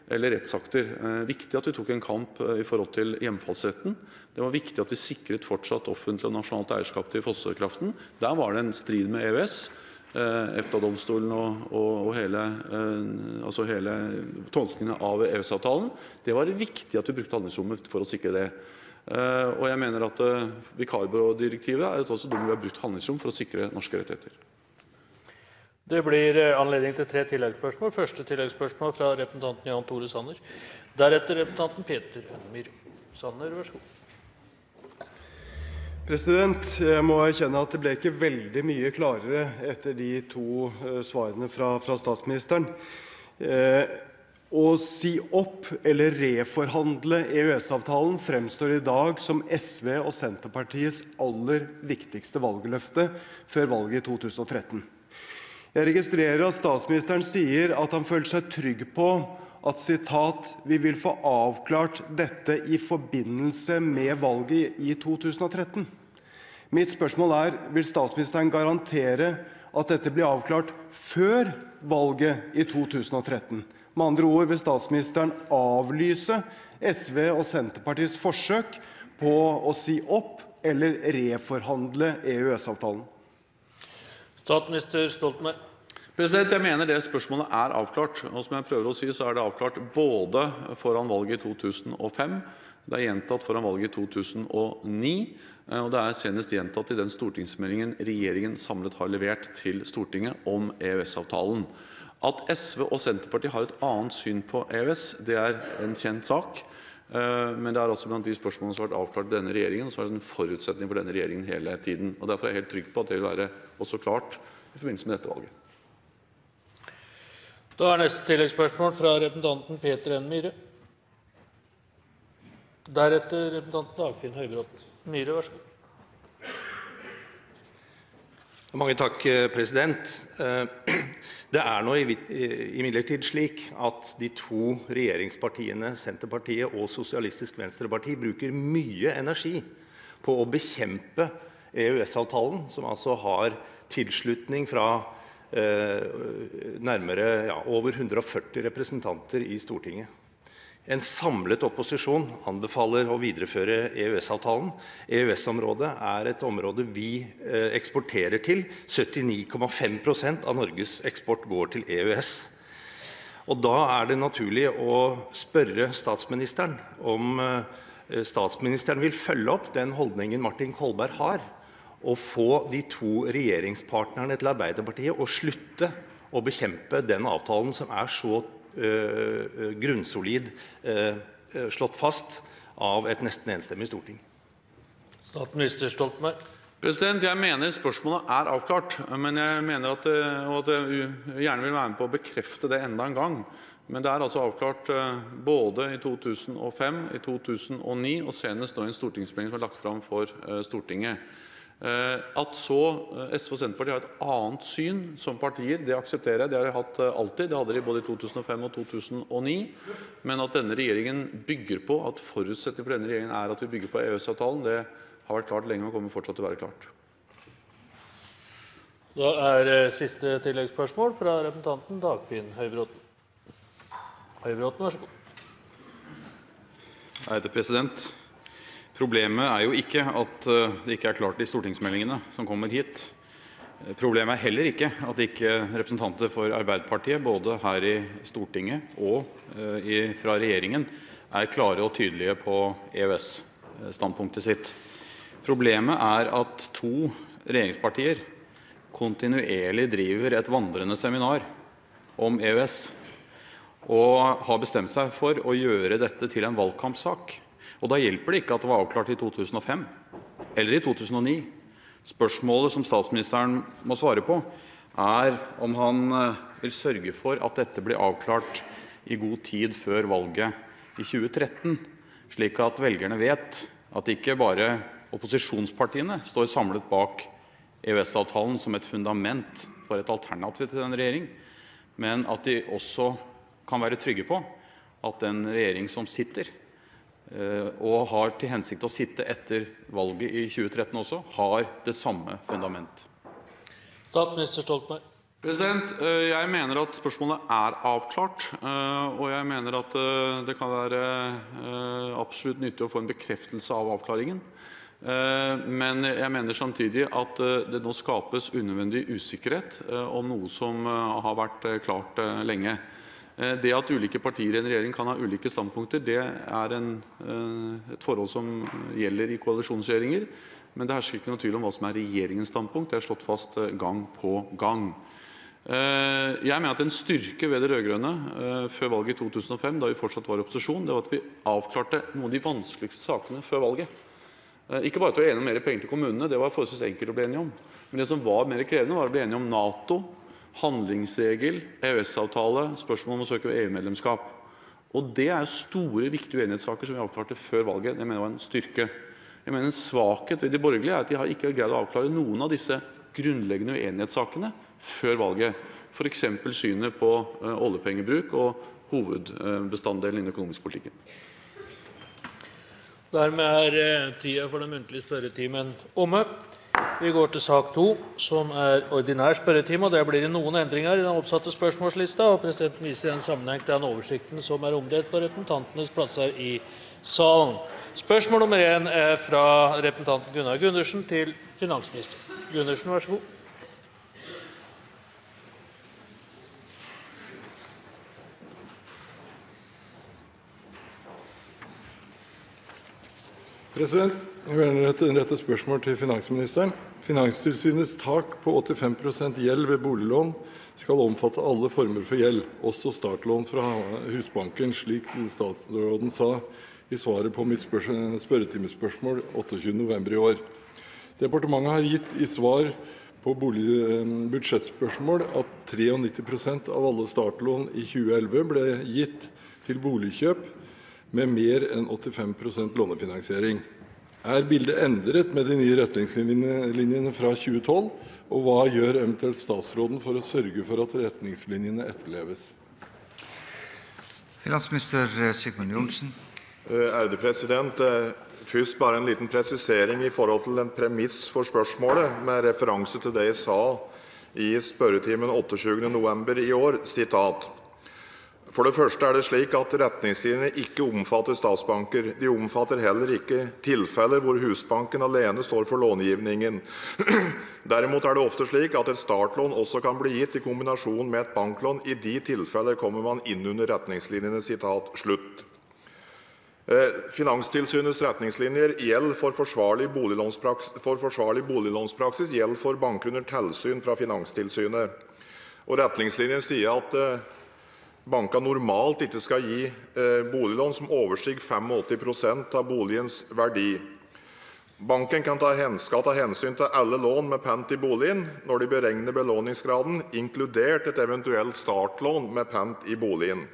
eller rettsakter. Eh, viktig at vi tok en kamp i forhold til hjemfallsretten. Det var viktig at vi sikret fortsatt offentlig og nasjonalt eierskap til fossekraften. Der var det en strid med EØS. EFTA-domstolen og, og, og hele, eh, altså hele tolkningen av EØS-avtalen. Det var viktig at vi brukte handlingsrommet for å sikre det. Eh, og jeg mener at eh, Vikarbyrådirektivet er et også vi har brukt handlingsrom for å sikre norske rettigheter. Det blir anledning til tre tilleggsspørsmål. Første tilleggsspørsmål fra representanten Jan Tore Sanner. Deretter representanten Peter N. Sanner, vær så god. President, jeg må erkjenne at det ble ikke veldig mye klarere etter de to eh, svarene fra, fra statsministeren. Eh, å si opp eller reforhandle EØS-avtalen fremstår i dag som SV og Senterpartiets aller viktigste valgløfte før valget i 2013. Jeg registrerer at statsministeren sier at han føler seg trygg på at vi vil få avklart dette i forbindelse med valget i 2013. Mitt spørsmål er: Vil statsministeren garantere at dette blir avklart før valget i 2013? Med andre ord, vil statsministeren avlyse SV og Senterpartiets forsøk på å si opp eller reforhandle EØS-avtalen? Statsminister Stoltenberg. President, Jeg mener det spørsmålet er avklart. og som jeg prøver å si, så er det avklart både foran valget i 2005, det er gjentatt foran valget i 2009, og det er senest gjentatt i den stortingsmeldingen regjeringen samlet har levert til Stortinget om EØS-avtalen. At SV og Senterpartiet har et annet syn på EØS, det er en kjent sak. Men det er altså blant de spørsmålene som har vært avklart i denne regjeringen, og så har det en forutsetning for denne regjeringen hele tiden. Og Derfor er jeg helt trygg på at det vil være også klart i forbindelse med dette valget. Da er neste tilleggsspørsmål fra representanten Peter N. Myhre. Deretter representanten Dagfinn Høybråten. Myhre, vær så god. Mange takk, president. Det er nå imidlertid slik at de to regjeringspartiene, Senterpartiet og Sosialistisk Venstreparti, bruker mye energi på å bekjempe EØS-avtalen, som altså har tilslutning fra nærmere ja, over 140 representanter i Stortinget. En samlet opposisjon anbefaler å videreføre EØS-avtalen. EØS-området er et område vi eksporterer til. 79,5% av Norges eksport går til EØS. Og Da er det naturlig å spørre statsministeren om statsministeren vil følge opp den holdningen Martin Kolberg har, og få de to regjeringspartnerne til Arbeiderpartiet å slutte å bekjempe den avtalen som er så grunnsolid slått fast av et nesten enstemmig storting? Statsminister Stoltenberg. President, Jeg mener spørsmålet er avklart, men jeg mener at, og at jeg gjerne vil være med på å bekrefte det enda en gang. Men det er altså avklart både i 2005, i 2009 og senest nå i en stortingsmelding som er lagt fram for Stortinget. At så SV og Senterpartiet har et annet syn som partier, det aksepterer jeg. Det har de hatt alltid. Det hadde de både i 2005 og 2009. Men at denne regjeringen bygger på at forutsetningen for denne regjeringen er at vi bygger på EØS-avtalen, det har vært klart lenge og kommer fortsatt til å være klart. Da er siste tilleggsspørsmål fra representanten Dagfinn Høybråten. Høybråten, vær så god. Eide president. Problemet er jo ikke at det ikke er klart i stortingsmeldingene som kommer hit. Problemet er heller ikke at ikke representanter for Arbeiderpartiet, både her i Stortinget og eh, fra regjeringen, er klare og tydelige på EØS-standpunktet sitt. Problemet er at to regjeringspartier kontinuerlig driver et vandrende seminar om EØS og har bestemt seg for å gjøre dette til en valgkampsak. Og Da hjelper det ikke at det var avklart i 2005 eller i 2009. Spørsmålet som statsministeren må svare på, er om han eh, vil sørge for at dette blir avklart i god tid før valget i 2013, slik at velgerne vet at ikke bare opposisjonspartiene står samlet bak EØS-avtalen som et fundament for et alternativ til den regjering, men at de også kan være trygge på at den regjering som sitter, og har til hensikt å sitte etter valget i 2013 også, har det samme fundament? Statsminister Stoltenberg. President, eh, Jeg mener at spørsmålet er avklart. Eh, og jeg mener at det kan være absolutt nyttig å få en bekreftelse av avklaringen. Men jeg mener samtidig at det nå skapes unødvendig usikkerhet om noe som har vært klart lenge. Eh, det at ulike partier i en regjering kan ha ulike standpunkter, det er eh, et forhold som gjelder i koalisjonsregjeringer. Men det hersker ikke noe tvil om hva som er regjeringens standpunkt. Det er slått fast eh, gang på gang. Jeg mener at En styrke ved det rød-grønne før valget i 2005, da vi fortsatt var i opposisjon, var at vi avklarte noen av de vanskeligste sakene før valget. Ikke bare til å var enige om mer penger til kommunene, det var forholdsvis enkelt å bli enige om. Men det som var mer krevende, var å bli enige om Nato, handlingsregel, EØS-avtale, spørsmål om å søke EU-medlemskap. Og Det er store, viktige uenighetssaker som vi avklarte før valget. Det mener jeg var en styrke. Jeg mener En svakhet ved de borgerlige er at de har ikke greid å avklare noen av disse grunnleggende uenighetssakene før valget, f.eks. synet på uh, oljepengebruk og hovedbestanddelen i den økonomiske politikken. Dermed er tiden tida for den muntlige spørretimen omme. Vi går til sak 2, som er ordinær spørretime. og Der blir det noen endringer i den oppsatte spørsmålslista. og Presidenten viser i den sammenheng til den oversikten som er omdelt på representantenes plasser i salen. Spørsmål nummer én er fra representanten Gunnar Gundersen til finansministeren. Gundersen, vær så god. President, jeg vil rette, spørsmål til finansministeren. Finanstilsynets tak på 85 gjeld ved boliglån skal omfatte alle former for gjeld, også startlån fra Husbanken, slik statsråden sa i svaret på mitt spørretimespørsmål 28.11. i år. Departementet har gitt i svar på budsjettspørsmål at 93% av alle startlån i 2011 ble gitt til boligkjøp med mer enn 85% lånefinansiering. Er bildet endret med de nye retningslinjene fra 2012, og hva gjør eventuelt statsråden for å sørge for at retningslinjene etterleves? Finansminister Sigmund Johnsen. Eh, ærede president, eh, Først bare en liten presisering i forhold til en premiss for spørsmålet, med referanse til det jeg sa i spørretimen 28.11. i år. sitat, for det første er det slik at retningslinjene ikke omfatter statsbanker. De omfatter heller ikke tilfeller hvor Husbanken alene står for långivningen. Derimot er det ofte slik at et startlån også kan bli gitt i kombinasjon med et banklån. I de tilfeller kommer man inn under retningslinjene. Slutt. Eh, Finanstilsynets retningslinjer gjelder for forsvarlig for forsvarlig boliglånspraksis gjelder for banker under tilsyn fra Finanstilsynet. Og retningslinjen sier at eh, bankene normalt ikke skal gi eh, boliglån som overstiger 85% av boligens verdi. Banken skal ta hensyn til alle lån med pant i boligen når de beregner belåningsgraden, inkludert et eventuelt startlån med pant i boligen.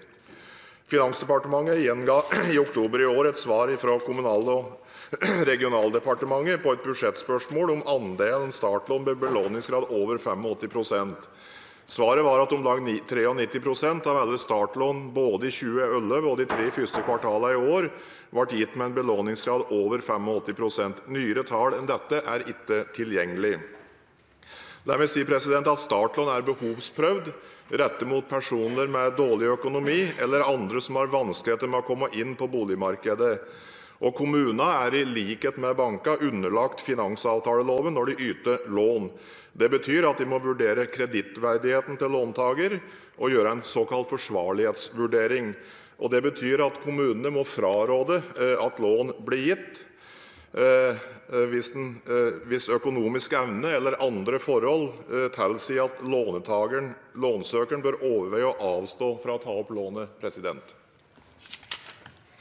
Finansdepartementet gjenga i oktober i år et svar fra Kommunal- og regionaldepartementet på et budsjettspørsmål om andelen startlån med belåningsgrad over 85 Svaret var at om lag 93 av alle startlån både i 2011 og de tre første kvartalene i år ble gitt med en belåningsgrad over 85 prosent. Nyere tall enn dette er ikke tilgjengelig. La meg si at startlån er behovsprøvd, rettet mot personer med dårlig økonomi eller andre som har vanskeligheter med å komme inn på boligmarkedet. Og Kommunene er i likhet med bankene underlagt finansavtaleloven når de yter lån. Det betyr at de må vurdere kredittverdigheten til låntaker og gjøre en såkalt forsvarlighetsvurdering. Og Det betyr at kommunene må fraråde at lån blir gitt hvis, den, hvis økonomisk evne eller andre forhold tilsier at lånsøkeren bør overveie å avstå fra å ta opp lånet. President.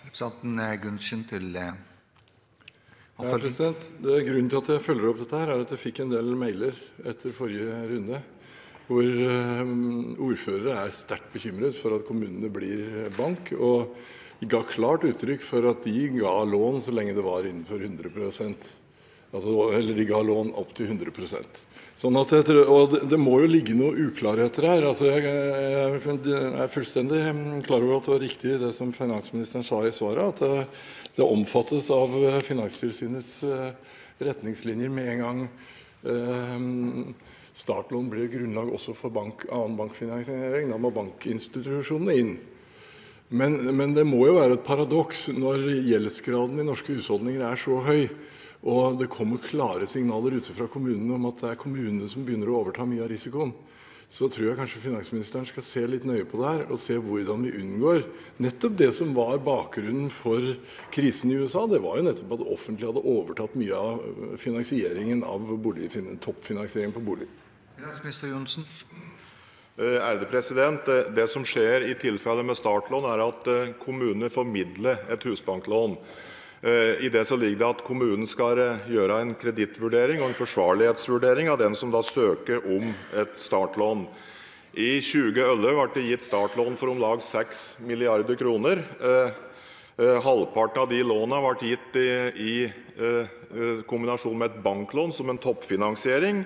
Representanten Gundersen til ja, president. Det Grunnen til at jeg følger opp dette, her er at jeg fikk en del mailer etter forrige runde hvor ordførere er sterkt bekymret for at kommunene blir bank. og ga klart uttrykk for at de ga lån så lenge det var innenfor 100% altså, Eller de ga lån opp til 100 Sånn at jeg, og det, det, må jo ligge noen uklarheter her. Altså jeg, jeg, er fullstendig klar over at det var riktig det som finansministeren sa i svaret, at det, det omfattes av Finanstilsynets retningslinjer med en gang startlån blir grunnlag også for bank, annen bankfinansiering. Da må bankinstitusjonene inn. Men, men det må jo være et paradoks når gjeldsgraden i norske husholdninger er så høy, og det kommer klare signaler ute fra kommunene om at det er kommunene som begynner å overta mye av risikoen, så tror jeg kanskje finansministeren skal se litt nøye på det her og se hvordan vi unngår nettopp det som var bakgrunnen for krisen i USA. Det var jo nettopp at det offentlige hadde overtatt mye av finansieringen av bolig, toppfinansieringen på bolig. Finansminister Johnsen. Det som skjer i tilfellet med startlån, er at kommunene formidler et husbanklån. I det så ligger det at kommunen skal gjøre en kredittvurdering og en forsvarlighetsvurdering av den som da søker om et startlån. I 2011 ble det gitt startlån for om lag 6 milliarder kroner. Halvparten av de lånene ble gitt i kombinasjon med et banklån som en toppfinansiering.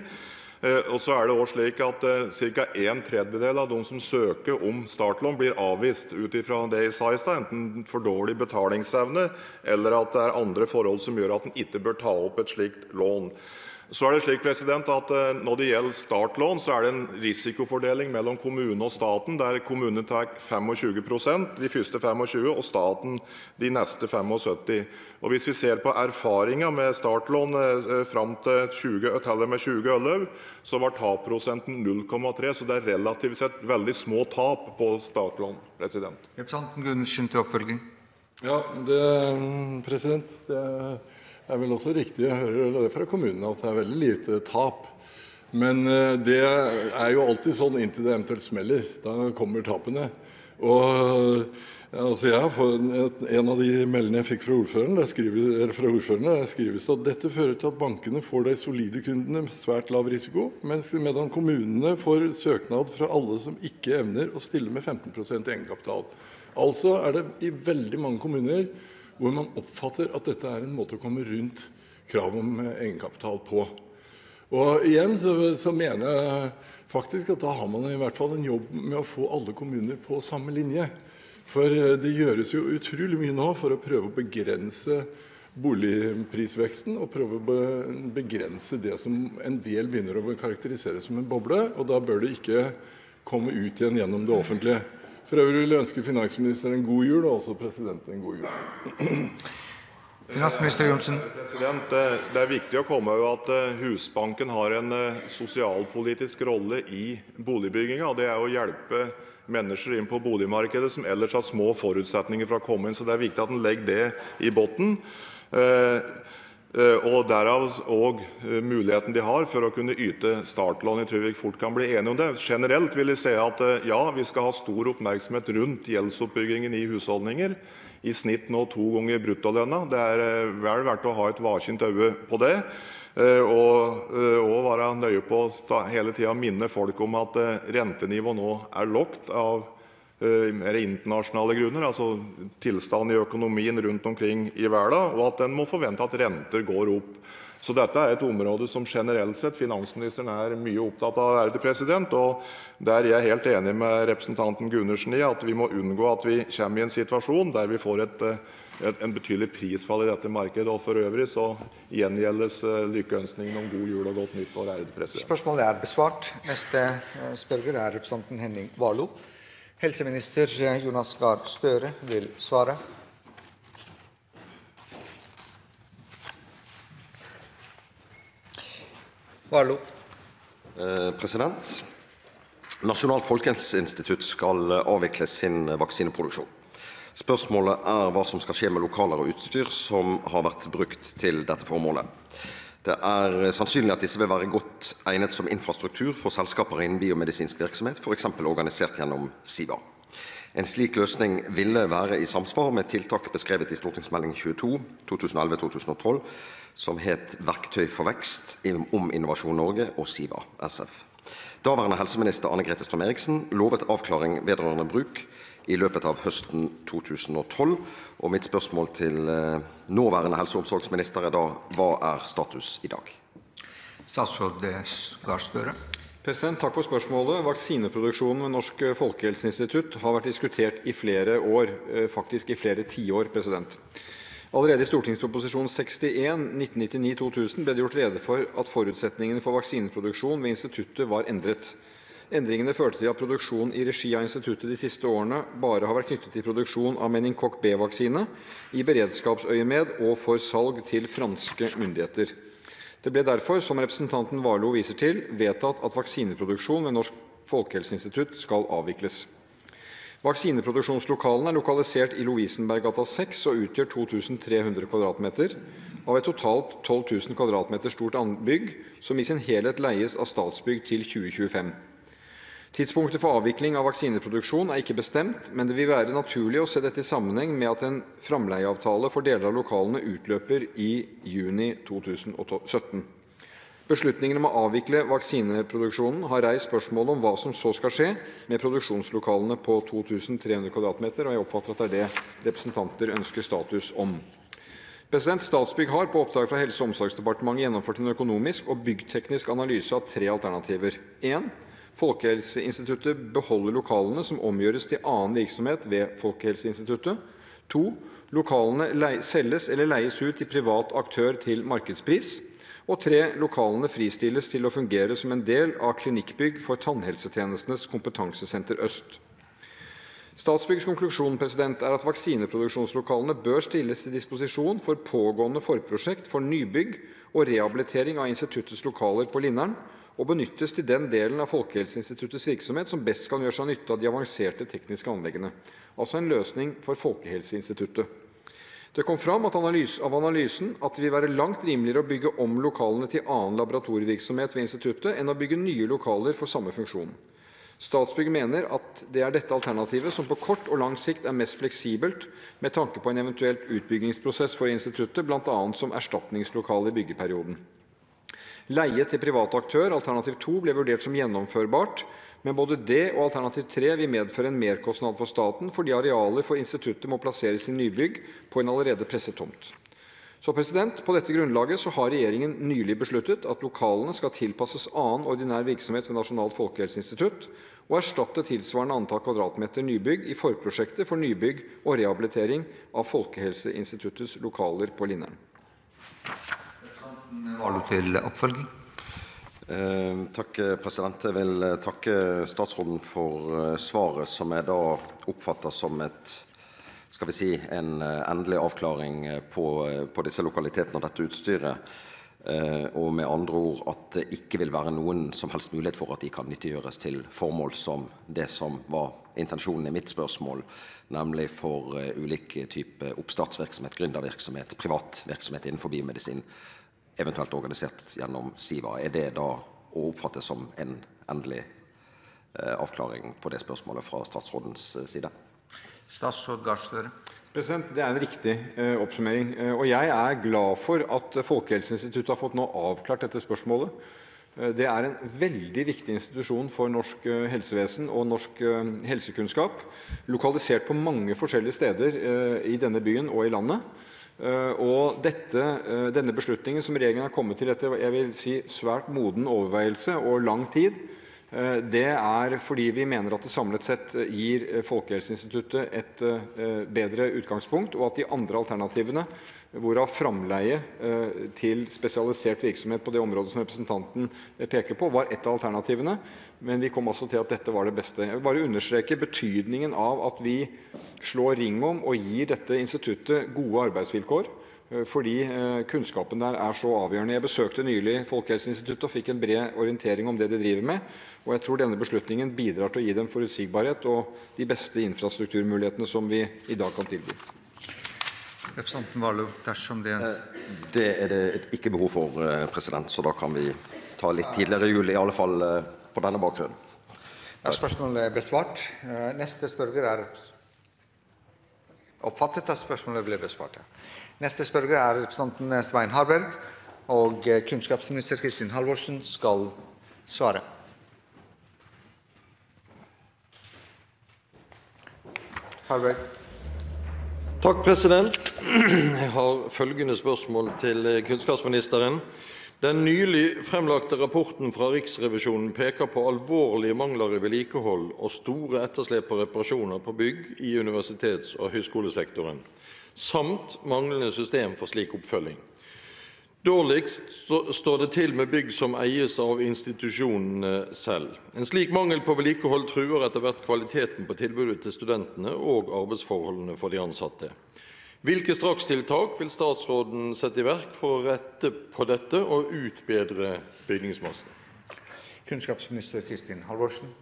Og så er det også slik at Ca. en tredjedel av de som søker om startlån, blir avvist ut ifra det jeg sa i stad, enten for dårlig betalingsevne eller at det er andre forhold som gjør at en ikke bør ta opp et slikt lån. Så er det slik at Når det gjelder startlån, så er det en risikofordeling mellom kommune og staten, der kommunene tar 25% de første 25 og staten de neste 75 og Hvis vi ser på erfaringen med startlån fram til 2011, så var tapsprosenten 0,3, så det er relativt sett veldig små tap på startlån. President. Representanten Gundersen til oppfølging. Det, er vel også riktig, jeg hører det fra kommunene, at det er veldig lite tap. Men det er jo alltid sånn inntil det eventuelt smeller. Da kommer tapene. Og altså jeg, En av de meldene jeg fikk fra ordføreren, der skrives, fra ordførerne, der skrives at dette fører til at bankene får de solide kundene med svært lav risiko, mens medan kommunene får søknad fra alle som ikke evner å stille med 15% egenkapital. Altså er det i veldig mange kommuner hvor man oppfatter at dette er en måte å komme rundt krav om egenkapital på. Og igjen så, så mener jeg faktisk at da har man i hvert fall en jobb med å få alle kommuner på samme linje. For det gjøres jo utrolig mye nå for å prøve å begrense boligprisveksten og prøve å begrense det som en del begynner å karakterisere som en boble. og Da bør det ikke komme ut igjen gjennom det offentlige. For øvrig vil jeg ønske finansministeren en god jul, og også presidenten en god jul. Finansminister Johnsen. Det er viktig å komme over at Husbanken har en sosialpolitisk rolle i boligbyggingen. Det er å hjelpe mennesker inn på boligmarkedet som ellers har små forutsetninger for å komme inn. Så det er viktig at en legger det i bunnen og derav òg muligheten de har for å kunne yte startlån. Jeg tror vi fort kan bli enige om det. Generelt vil jeg si at ja, vi skal ha stor oppmerksomhet rundt gjeldsoppbyggingen i husholdninger. I snitt nå to ganger bruttolønna. Det er vel verdt å ha et våkent øye på det. Og, og være nøye på hele tida minne folk om at rentenivået nå er lavt av mer internasjonale grunner, altså tilstanden i økonomien rundt omkring i verden, og at en må forvente at renter går opp. Så dette er et område som generelt sett finansministeren er mye opptatt av. ærede president, og Der er jeg helt enig med representanten Gundersen i at vi må unngå at vi kommer i en situasjon der vi får et, et, en betydelig prisfall i dette markedet. og For øvrig så gjengjeldes lykkeønskningen om god jul og godt nyttår. ærede president. Spørsmålet er besvart. Neste spørger er representanten Henning Warloe. Helseminister Jonas Gahr Støre vil svare. Warloe. Eh, president. Nasjonalt folkehelseinstitutt skal eh, avvikle sin eh, vaksineproduksjon. Spørsmålet er hva som skal skje med lokaler og utstyr som har vært brukt til dette formålet. Det er sannsynlig at disse vil være godt egnet som infrastruktur for selskaper innen biomedisinsk virksomhet, f.eks. organisert gjennom SIVA. En slik løsning ville være i samsvar med tiltak beskrevet i Stortingsmelding 22 2011-2012, som het Verktøy for vekst om Innovasjon Norge og SIVA SF. Daværende helseminister Anne Grete Strøm-Eriksen lovet avklaring vedrørende bruk i løpet av høsten 2012. Og mitt spørsmål til eh, nåværende helse- og omsorgsminister er da hva er status i dag? Statsråd Gahr Støre. President, takk for spørsmålet. Vaksineproduksjonen ved Norsk folkehelseinstitutt har vært diskutert i flere år, eh, faktisk i flere tiår. president. Allerede i stortingsproposisjon 61 1999-2000 ble det gjort rede for at forutsetningene for vaksineproduksjon ved instituttet var endret. Endringene førte til at produksjon i regi av instituttet de siste årene bare har vært knyttet til produksjon av meningkokk B-vaksine i beredskapsøyemed og for salg til franske myndigheter. Det ble derfor, som representanten Warloe viser til, vedtatt at vaksineproduksjon ved Norsk folkehelseinstitutt skal avvikles. Vaksineproduksjonslokalene er lokalisert i Lovisenberggata 6 og utgjør 2300 kvadratmeter av et totalt 12 000 kvadratmeter stort bygg, som i sin helhet leies av Statsbygg til 2025. Tidspunktet for avvikling av vaksineproduksjon er ikke bestemt, men det vil være naturlig å se dette i sammenheng med at en framleieavtale for deler av lokalene utløper i juni 2017. Beslutningen om å avvikle vaksineproduksjonen har reist spørsmålet om hva som så skal skje med produksjonslokalene på 2300 kvm, og jeg oppfatter at det er det representanter ønsker status om. Statsbygg har på oppdrag fra Helse- og omsorgsdepartementet gjennomført en økonomisk og byggteknisk analyse av tre alternativer. 1. Folkehelseinstituttet beholder lokalene som omgjøres til annen virksomhet ved Folkehelseinstituttet. 2. Lokalene selges eller leies ut til privat aktør til markedspris og tre lokalene fristilles til å fungere som en del av klinikkbygg for Tannhelsetjenestenes kompetansesenter Øst. Statsbyggs konklusjon er at vaksineproduksjonslokalene bør stilles til disposisjon for pågående forprosjekt for nybygg og rehabilitering av instituttets lokaler på Linneren og benyttes til den delen av Folkehelseinstituttets virksomhet som best kan gjøre seg nytte av de avanserte tekniske anleggene, altså en løsning for Folkehelseinstituttet. Det kom fram av analysen at det vil være langt rimeligere å bygge om lokalene til annen laboratorievirksomhet ved instituttet enn å bygge nye lokaler for samme funksjon. Statsbygg mener at det er dette alternativet som på kort og lang sikt er mest fleksibelt med tanke på en eventuelt utbyggingsprosess for instituttet, bl.a. som erstatningslokale i byggeperioden. Leie til privat aktør, alternativ 2, ble vurdert som gjennomførbart, men både det og alternativ 3 vil medføre en merkostnad for staten fordi arealer for instituttet må plasseres i nybygg på en allerede presset tomt. På dette grunnlaget har regjeringen nylig besluttet at lokalene skal tilpasses annen ordinær virksomhet ved Nasjonalt folkehelseinstitutt og erstatte tilsvarende antall kvadratmeter nybygg i forprosjektet for nybygg og rehabilitering av Folkehelseinstituttets lokaler på Til oppfølging. Ehm, takk, president. Jeg vil eh, takke statsråden for eh, svaret, som jeg da oppfatter som et, skal vi si, en eh, endelig avklaring på, på disse lokalitetene og dette utstyret. Og med andre ord at det ikke vil være noen som helst mulighet for at de kan nyttiggjøres til formål som det som var intensjonen i mitt spørsmål, nemlig for ulike typer oppstartsvirksomhet, gründervirksomhet, privat virksomhet innenfor biomedisin eventuelt organisert gjennom SIVA. Er det da å oppfatte som en endelig eh, avklaring på det spørsmålet fra statsrådens eh, side? Statsråd Gahr Det er en riktig eh, oppsummering. og Jeg er glad for at Folkehelseinstituttet har fått nå avklart dette spørsmålet. Det er en veldig viktig institusjon for norsk helsevesen og norsk helsekunnskap, lokalisert på mange forskjellige steder i denne byen og i landet. Eh, og dette, eh, denne beslutningen som regjeringen har kommet til etter jeg vil si, svært moden overveielse og lang tid, det er fordi vi mener at det samlet sett gir Folkehelseinstituttet et bedre utgangspunkt, og at de andre alternativene hvorav framleie eh, til spesialisert virksomhet på det området som representanten eh, peker på, var ett av alternativene. Men vi kom altså til at dette var det beste. Jeg vil bare understreke betydningen av at vi slår ring om og gir dette instituttet gode arbeidsvilkår eh, fordi eh, kunnskapen der er så avgjørende. Jeg besøkte nylig Folkehelseinstituttet og fikk en bred orientering om det de driver med. Og Jeg tror denne beslutningen bidrar til å gi dem forutsigbarhet og de beste infrastrukturmulighetene som vi i dag kan tilby. Representanten Warloe, dersom det Det er det ikke behov for, eh, president, så da kan vi ta litt tidligere jul, i alle fall eh, på denne bakgrunnen. spørsmålet er besvart. Eh, Neste spørger er oppfattet at spørsmålet ble besvart. ja. Neste spørger er representanten Svein Harberg, og eh, kunnskapsminister Kristin Halvorsen skal svare. Harberg. Takk, president. Jeg har følgende spørsmål til eh, kunnskapsministeren. Den nylig fremlagte rapporten fra Riksrevisjonen peker på alvorlige mangler i vedlikehold og store etterslep på reparasjoner på bygg i universitets- og høyskolesektoren, samt manglende system for slik oppfølging. Dårligst står det til med bygg som eies av institusjonene selv. En slik mangel på vedlikehold truer etter hvert kvaliteten på tilbudet til studentene og arbeidsforholdene for de ansatte. Hvilke strakstiltak vil statsråden sette i verk for å rette på dette og utbedre bygningsmassen? Kunnskapsminister Kristin Halvorsen.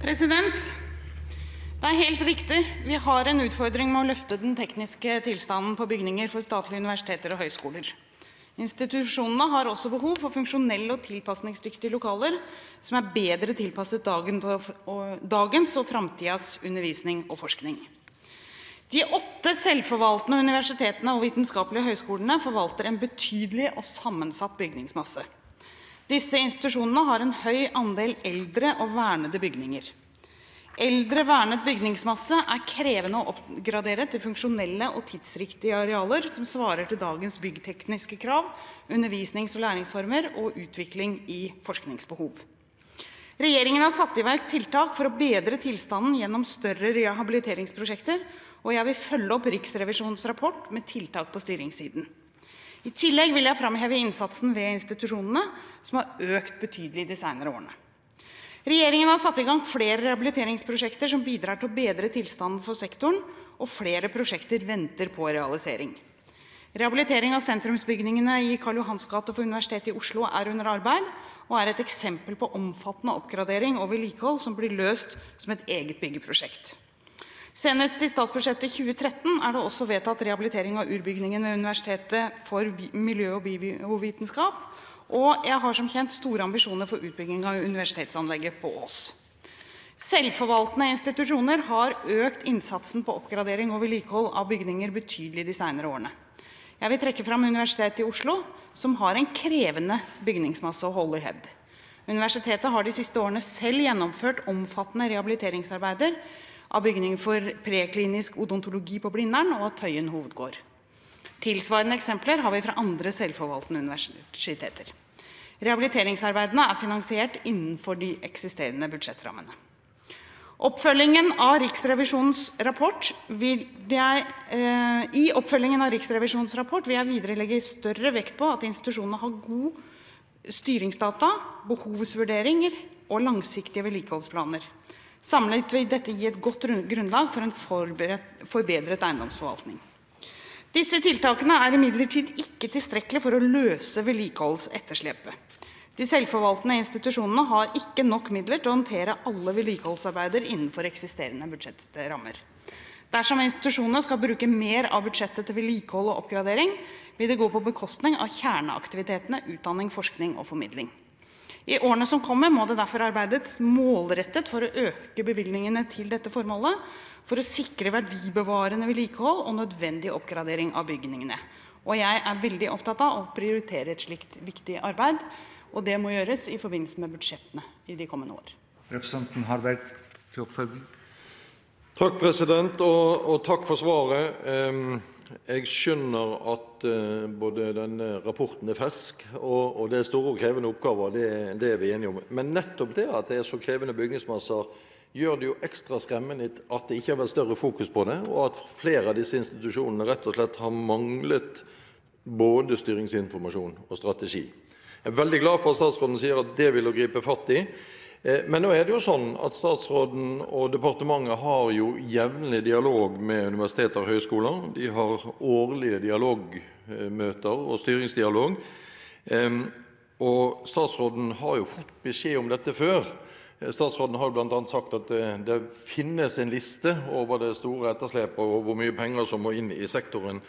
President, det er helt riktig. Vi har en utfordring med å løfte den tekniske tilstanden på bygninger for statlige universiteter og høyskoler. Institusjonene har også behov for funksjonelle og tilpasningsdyktige lokaler som er bedre tilpasset dagens og framtidas undervisning og forskning. De åtte selvforvaltende universitetene og vitenskapelige høyskolene forvalter en betydelig og sammensatt bygningsmasse. Disse institusjonene har en høy andel eldre og vernede bygninger. Eldre vernet bygningsmasse er krevende å oppgradere til funksjonelle og tidsriktige arealer som svarer til dagens byggtekniske krav, undervisnings- og læringsformer og utvikling i forskningsbehov. Regjeringen har satt i verk tiltak for å bedre tilstanden gjennom større rehabiliteringsprosjekter, og jeg vil følge opp Riksrevisjonens rapport med tiltak på styringssiden. I tillegg vil jeg framheve innsatsen ved institusjonene, som har økt betydelig de senere årene. Regjeringen har satt i gang flere rehabiliteringsprosjekter som bidrar til å bedre tilstanden for sektoren, og flere prosjekter venter på realisering. Rehabilitering av sentrumsbygningene i Karl Johans gate for Universitetet i Oslo er under arbeid, og er et eksempel på omfattende oppgradering og vedlikehold som blir løst som et eget byggeprosjekt. Senest i statsbudsjettet 2013 er det også vedtatt rehabilitering av urbygningen ved Universitetet for miljø- og biovitenskap, og jeg har som kjent store ambisjoner for utbygging av universitetsanlegget på Ås. Selvforvaltende institusjoner har økt innsatsen på oppgradering og vedlikehold av bygninger betydelig de senere årene. Jeg vil trekke fram Universitetet i Oslo, som har en krevende bygningsmasse å holde i hevd. Universitetet har de siste årene selv gjennomført omfattende rehabiliteringsarbeider av bygningen for preklinisk odontologi på Blindern og av Tøyen hovedgård. Tilsvarende eksempler har vi fra andre selvforvaltende universiteter. Rehabiliteringsarbeidene er finansiert innenfor de eksisterende budsjettrammene. Oppfølgingen av vil jeg, eh, I oppfølgingen av Riksrevisjonens rapport vil jeg videre legge større vekt på at institusjonene har god styringsdata, behovsvurderinger og langsiktige vedlikeholdsplaner. Samlet vil dette gi et godt grunnlag for en forbedret eiendomsforvaltning. Disse tiltakene er imidlertid ikke tilstrekkelige for å løse vedlikeholdsetterslepet. De selvforvaltende institusjonene har ikke nok midler til å håndtere alle vedlikeholdsarbeider innenfor eksisterende budsjettrammer. Dersom institusjonene skal bruke mer av budsjettet til vedlikehold og oppgradering, vil det gå på bekostning av kjerneaktivitetene utdanning, forskning og formidling. I årene som kommer må det derfor arbeides målrettet for å øke bevilgningene til dette formålet, for å sikre verdibevarende vedlikehold og nødvendig oppgradering av bygningene. Og jeg er veldig opptatt av å prioritere et slikt viktig arbeid, og det må gjøres i forbindelse med budsjettene i de kommende år. Representanten Harberg til oppfølging. Takk, president, og, og takk for svaret. Jeg skjønner at eh, både denne rapporten er fersk, og, og det er store og krevende oppgaver. Det, det er vi enige om. Men nettopp det at det er så krevende bygningsmasser, gjør det jo ekstra skremmende at det ikke har vært større fokus på det, og at flere av disse institusjonene rett og slett har manglet både styringsinformasjon og strategi. Jeg er veldig glad for at statsråden sier at det vil hun gripe fatt i. Eh, Men nå er det jo sånn at statsråden og departementet har jo jevnlig dialog med universiteter og høyskoler. De har årlige dialogmøter og styringsdialog. Og statsråden har jo fått beskjed om dette før. Eh, Statsråden har jo annet sagt at det, det finnes en liste over det store etterslepet og hvor mye penger som må inn i sektoren.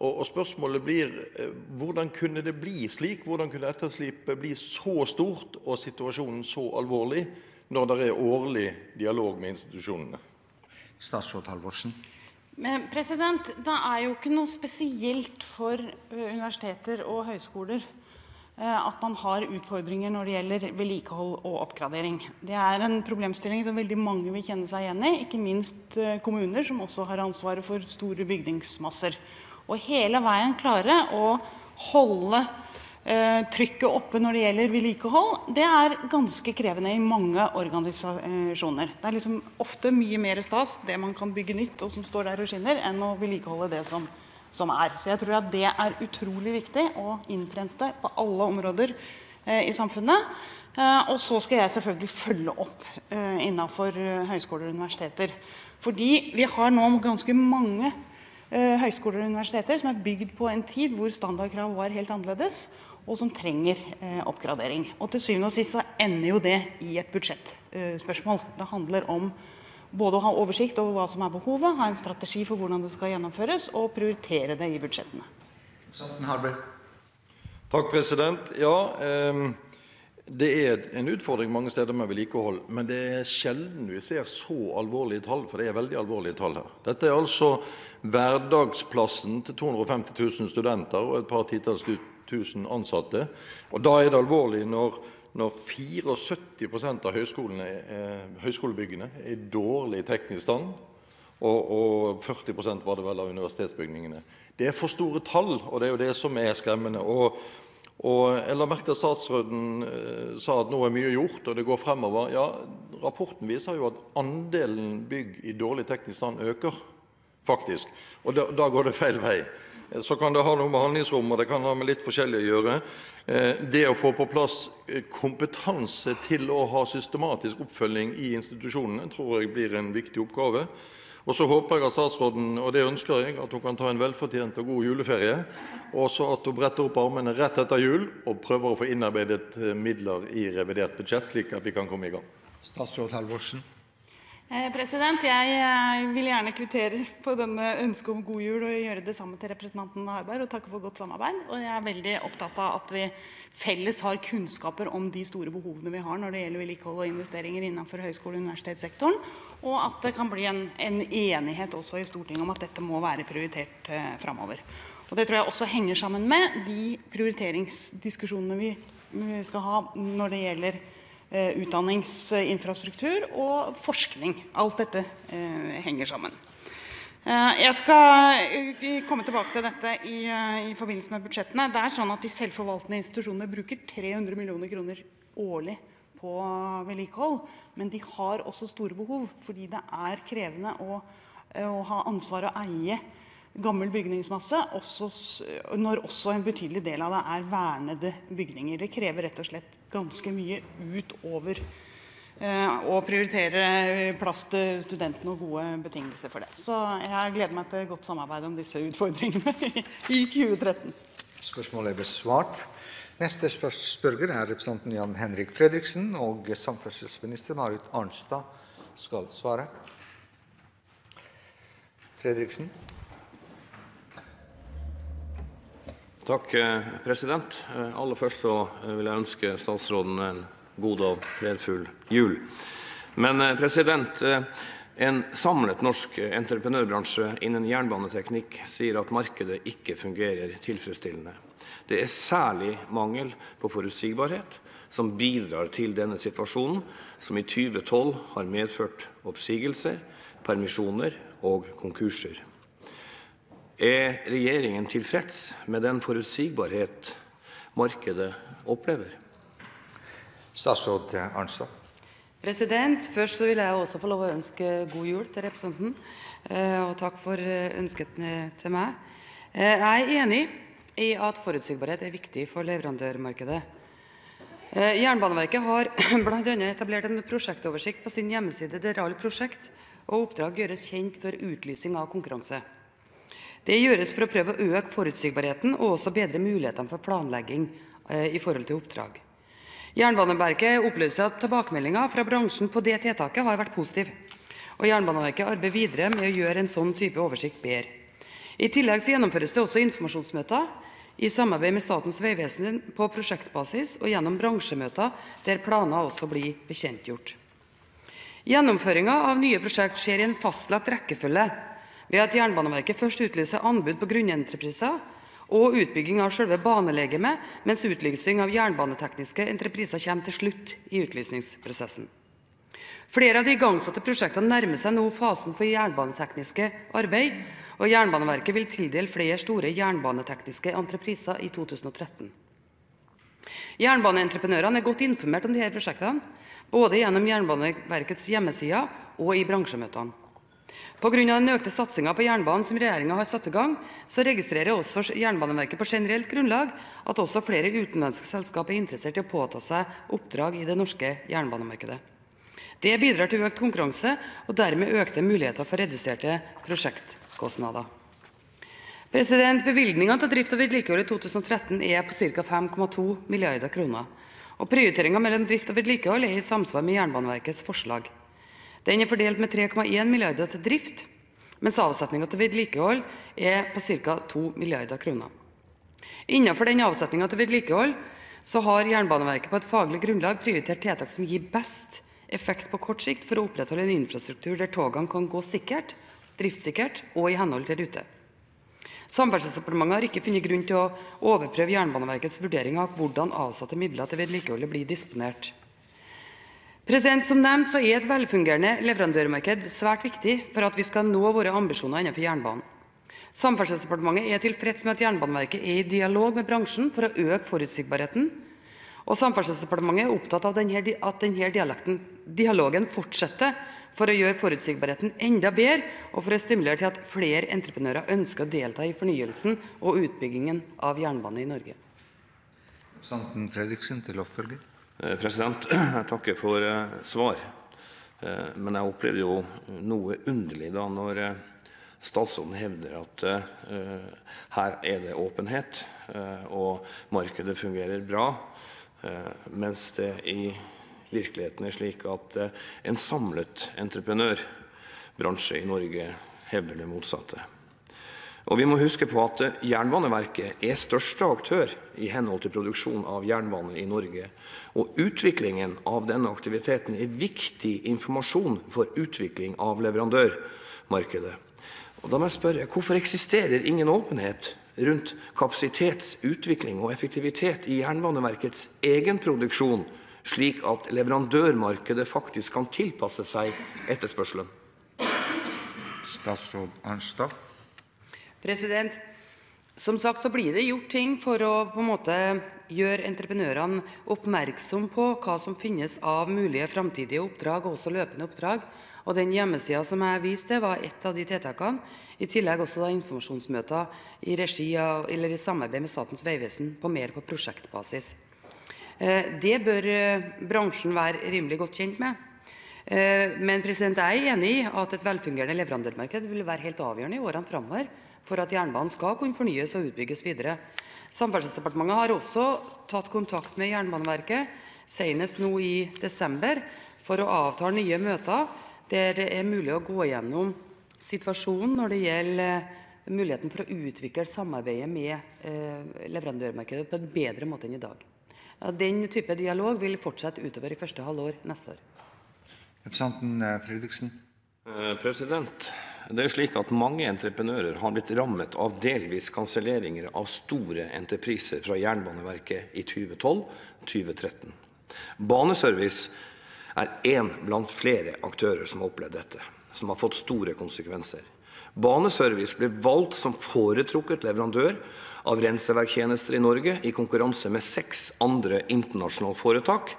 Og, og spørsmålet blir eh, hvordan kunne det bli slik? Hvordan kunne etterslepet bli så stort og situasjonen så alvorlig når det er årlig dialog med institusjonene? Statsråd Halvorsen. Men president, det er jo ikke noe spesielt for universiteter og høyskoler eh, at man har utfordringer når det gjelder vedlikehold og oppgradering. Det er en problemstilling som veldig mange vil kjenne seg igjen i, ikke minst eh, kommuner som også har ansvaret for store bygningsmasser. Og hele veien klare å holde eh, trykket oppe når det gjelder vedlikehold, det er ganske krevende i mange organisasjoner. Det er liksom ofte mye mer stas det man kan bygge nytt og som står der og skinner, enn å vedlikeholde det som, som er. Så jeg tror at det er utrolig viktig å innprente på alle områder eh, i samfunnet. Eh, og så skal jeg selvfølgelig følge opp eh, innenfor eh, høyskoler og universiteter. Fordi vi har nå ganske mange høyskoler og universiteter som er bygd på en tid hvor standardkrav var helt annerledes, og som trenger eh, oppgradering. Og til syvende og sist så ender jo det i et budsjettspørsmål. Det handler om både å ha oversikt over hva som er behovet, ha en strategi for hvordan det skal gjennomføres, og prioritere det i budsjettene. Takk, president. Ja, em, det er en utfordring mange steder med vedlikehold, men det er sjelden vi ser så alvorlige tall, for det er veldig alvorlige tall her. Dette er altså hverdagsplassen til 250 000 studenter og et par titalls tusen ansatte. Og da er det alvorlig når, når 74 av eh, høyskolebyggene er i dårlig teknisk stand, og, og 40 var det vel av universitetsbygningene. Det er for store tall, og det er jo det som er skremmende. Og, og jeg la merke at statsråden eh, sa at nå er mye gjort, og det går fremover. Ja, rapporten viser jo at andelen bygg i dårlig teknisk stand øker, faktisk. Og da, da går det feil vei. Eh, Så kan det ha noe med handlingsrom, og det kan ha med litt forskjellig å gjøre. Eh, Det å få på plass kompetanse til å ha systematisk oppfølging i institusjonene tror jeg blir en viktig oppgave. Og så håper jeg at statsråden, og det ønsker jeg, at hun kan ta en velfortjent og god juleferie. Og så at hun bretter opp armene rett etter jul og prøver å få innarbeidet midler i revidert budsjett, slik at vi kan komme i gang. Statsråd Halvorsen. Eh, President, jeg eh, vil gjerne kvittere på denne ønsket om god jul og gjøre det samme til representanten Harberg og takke for godt samarbeid. Og jeg er veldig opptatt av at vi felles har kunnskaper om de store behovene vi har når det gjelder vedlikehold og investeringer innenfor høyskole- og universitetssektoren, og at det kan bli en, en enighet også i Stortinget om at dette må være prioritert eh, framover. Og det tror jeg også henger sammen med de prioriteringsdiskusjonene vi skal ha når det gjelder utdanningsinfrastruktur og forskning. Alt dette eh, henger sammen. Eh, Jeg skal eh, komme tilbake til dette i, eh, i forbindelse med budsjettene. Det er sånn at De selvforvaltende institusjonene bruker 300 millioner kroner årlig på vedlikehold, men de har også store behov, fordi det er krevende å, eh, å ha ansvar og eie gammel bygningsmasse, også, når også en betydelig del av det er vernede bygninger. Det krever rett og slett ganske mye utover eh, å prioritere plass til studentene og gode betingelser for det. Så jeg gleder meg til godt samarbeid om disse utfordringene i 2013. Spørsmålet er besvart. Neste spørger er representanten Jan Henrik Fredriksen, og samferdselsminister Marit Arnstad skal svare. Fredriksen. Takk, eh, president. Eh, Aller først så eh, vil jeg ønske statsråden en god og fredfull jul. Men president, en samlet norsk entreprenørbransje innen jernbaneteknikk sier at markedet ikke fungerer tilfredsstillende. Det er særlig mangel på forutsigbarhet som bidrar til denne situasjonen, som i 2012 har medført oppsigelser, permisjoner og konkurser. Er regjeringen tilfreds med den forutsigbarhet markedet opplever? Statsråd Arnstad. President, Først så vil jeg også få lov å ønske god jul til representanten. eh, Og takk for eh, ønsket til meg. Eh, Jeg er enig i at forutsigbarhet er viktig for leverandørmarkedet. Eh, Jernbaneverket har bl.a. etablert en prosjektoversikt på sin hjemmeside der alle prosjekt og oppdrag gjøres kjent for utlysing av konkurranse. Det gjøres for å prøve å øke forutsigbarheten og også bedre mulighetene for planlegging eh, i forhold til oppdrag. Jernbaneverket opplyser at tilbakemeldinga fra bransjen på det tiltaket har vært positiv, og Jernbaneverket arbeider videre med å gjøre en sånn type oversikt bedre. I tillegg gjennomføres det også informasjonsmøter i samarbeid med Statens vegvesen på prosjektbasis og gjennom bransjemøter der planer også blir bekjentgjort. Gjennomføringa av nye prosjekt skjer i en fastlagt rekkefølge ved at Jernbaneverket først utlyser anbud på grunnentrepriser og utbygging av selve banelegemet, mens utlysing av jernbanetekniske entrepriser kommer til slutt i utlysningsprosessen. Flere av de igangsatte prosjektene nærmer seg nå fasen for jernbanetekniske arbeid, og Jernbaneverket vil tildele flere store jernbanetekniske entrepriser i 2013. Jernbaneentreprenørene er godt informert om disse prosjektene, både gjennom Jernbaneverkets hjemmesider og i bransjemøtene. Av den økte satsinga på jernbanen som regjeringa har satt i gang, registrerer også Jernbaneverket på generelt grunnlag at også flere utenlandske selskap er interessert i å påta seg oppdrag i det norske jernbanemarkedet. Det bidrar til økt konkurranse og dermed økte muligheter for reduserte prosjektkostnader. Bevilgningene til drift og vedlikehold i 2013 er på ca. 5,2 milliarder kroner. og Prioriteringen mellom drift og vedlikehold er i samsvar med Jernbaneverkets forslag. Den er fordelt med 3,1 milliarder til drift, mens avsetningen til vedlikehold er på ca. 2 milliarder kroner. Innenfor den avsetningen til vedlikehold har Jernbaneverket på et faglig grunnlag prioritert tiltak som gir best effekt på kort sikt for å opprettholde en infrastruktur der togene kan gå sikkert, driftssikkert og i henhold til rute. Samferdselsdepartementet har ikke funnet grunn til å overprøve Jernbaneverkets vurdering av hvordan avsatte midler til vedlikeholdet blir disponert. Som nevnt så er et velfungerende leverandørmarked svært viktig for at vi skal nå våre ambisjoner innenfor jernbanen. Samferdselsdepartementet er tilfreds med at Jernbaneverket er i dialog med bransjen for å øke forutsigbarheten, og Samferdselsdepartementet er opptatt av denne, at denne dialogen fortsetter for å gjøre forutsigbarheten enda bedre og for å stimulere til at flere entreprenører ønsker å delta i fornyelsen og utbyggingen av jernbane i Norge. Fredriksen til oppfølger. Eh, jeg takker for eh, svar, eh, men jeg opplevde jo noe underlig da når statsråden hevder at her er det åpenhet og markedet fungerer bra, mens det i virkeligheten er slik at en samlet entreprenørbransje i Norge hevder det motsatte. Og Vi må huske på at Jernbaneverket er største aktør i henhold til produksjon av jernbane i Norge. Og Utviklingen av denne aktiviteten er viktig informasjon for utvikling av leverandørmarkedet. Og da må jeg spørre, Hvorfor eksisterer ingen åpenhet rundt kapasitetsutvikling og effektivitet i Jernbaneverkets egen produksjon, slik at leverandørmarkedet faktisk kan tilpasse seg etterspørselen? Statsråd Arnstad. President, som sagt så blir det gjort ting for å gjøre entreprenørene oppmerksom på hva som finnes av mulige framtidige oppdrag, og også løpende oppdrag. Og den hjemmesida som jeg viste var ett av de tiltakene. I tillegg også da informasjonsmøter i, regi eller i samarbeid med Statens vegvesen mer på prosjektbasis. Eh, det bør eh, bransjen være rimelig godt kjent med. Eh, men jeg er enig i at et velfungerende leverandørmarked vil være helt avgjørende i årene framover for at jernbanen skal kunne fornyes og utbygges videre. Samferdselsdepartementet har også tatt kontakt med Jernbaneverket, senest nå i desember, for å avtale nye møter der det er mulig å gå gjennom situasjonen når det gjelder eh, muligheten for å utvikle samarbeidet med eh, leverandørmarkedet på en bedre måte enn i dag. Den type dialog vil fortsette utover i første halvår neste år. Representanten eh, Fredriksen. President, det er slik at Mange entreprenører har blitt rammet av delvis kanselleringer av store entrepriser fra Jernbaneverket i 2012-2013. Baneservice er én blant flere aktører som har opplevd dette, som har fått store konsekvenser. Baneservice ble valgt som foretrukket leverandør av renseverktjenester i Norge i konkurranse med seks andre internasjonale foretak,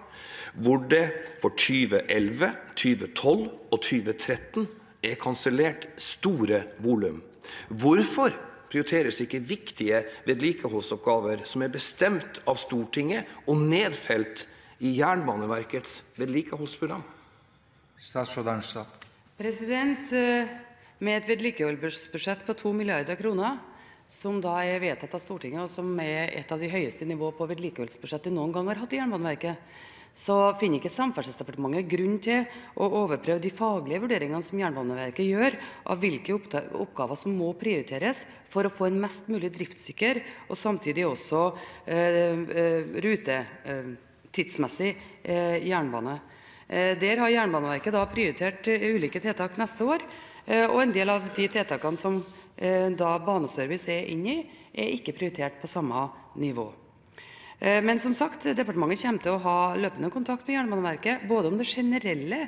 hvor det for 2011, 2012 og 2013 er kansellert store volum. Hvorfor prioriteres ikke viktige vedlikeholdsoppgaver som er bestemt av Stortinget og nedfelt i Jernbaneverkets vedlikeholdsprogram? Statsråd Arnstad. President, eh, Med et vedlikeholdsbudsjett på 2 milliarder kroner, som da er vedtatt av Stortinget, og som er et av de høyeste nivå på vedlikeholdsbudsjettet noen gang har hatt i Jernbaneverket, så finner ikke Samferdselsdepartementet grunn til å overprøve de faglige vurderingene som Jernbaneverket gjør av hvilke oppgaver som må prioriteres for å få en mest mulig driftssikker og samtidig også eh, eh, rute, eh, tidsmessig eh, jernbane. Eh, der har Jernbaneverket da prioritert ulike tiltak neste år, og en del av de tiltakene som da Baneservice er inne i, er ikke prioritert på samme nivå. Men som sagt, departementet kommer til å ha løpende kontakt med Jernbaneverket, både om det generelle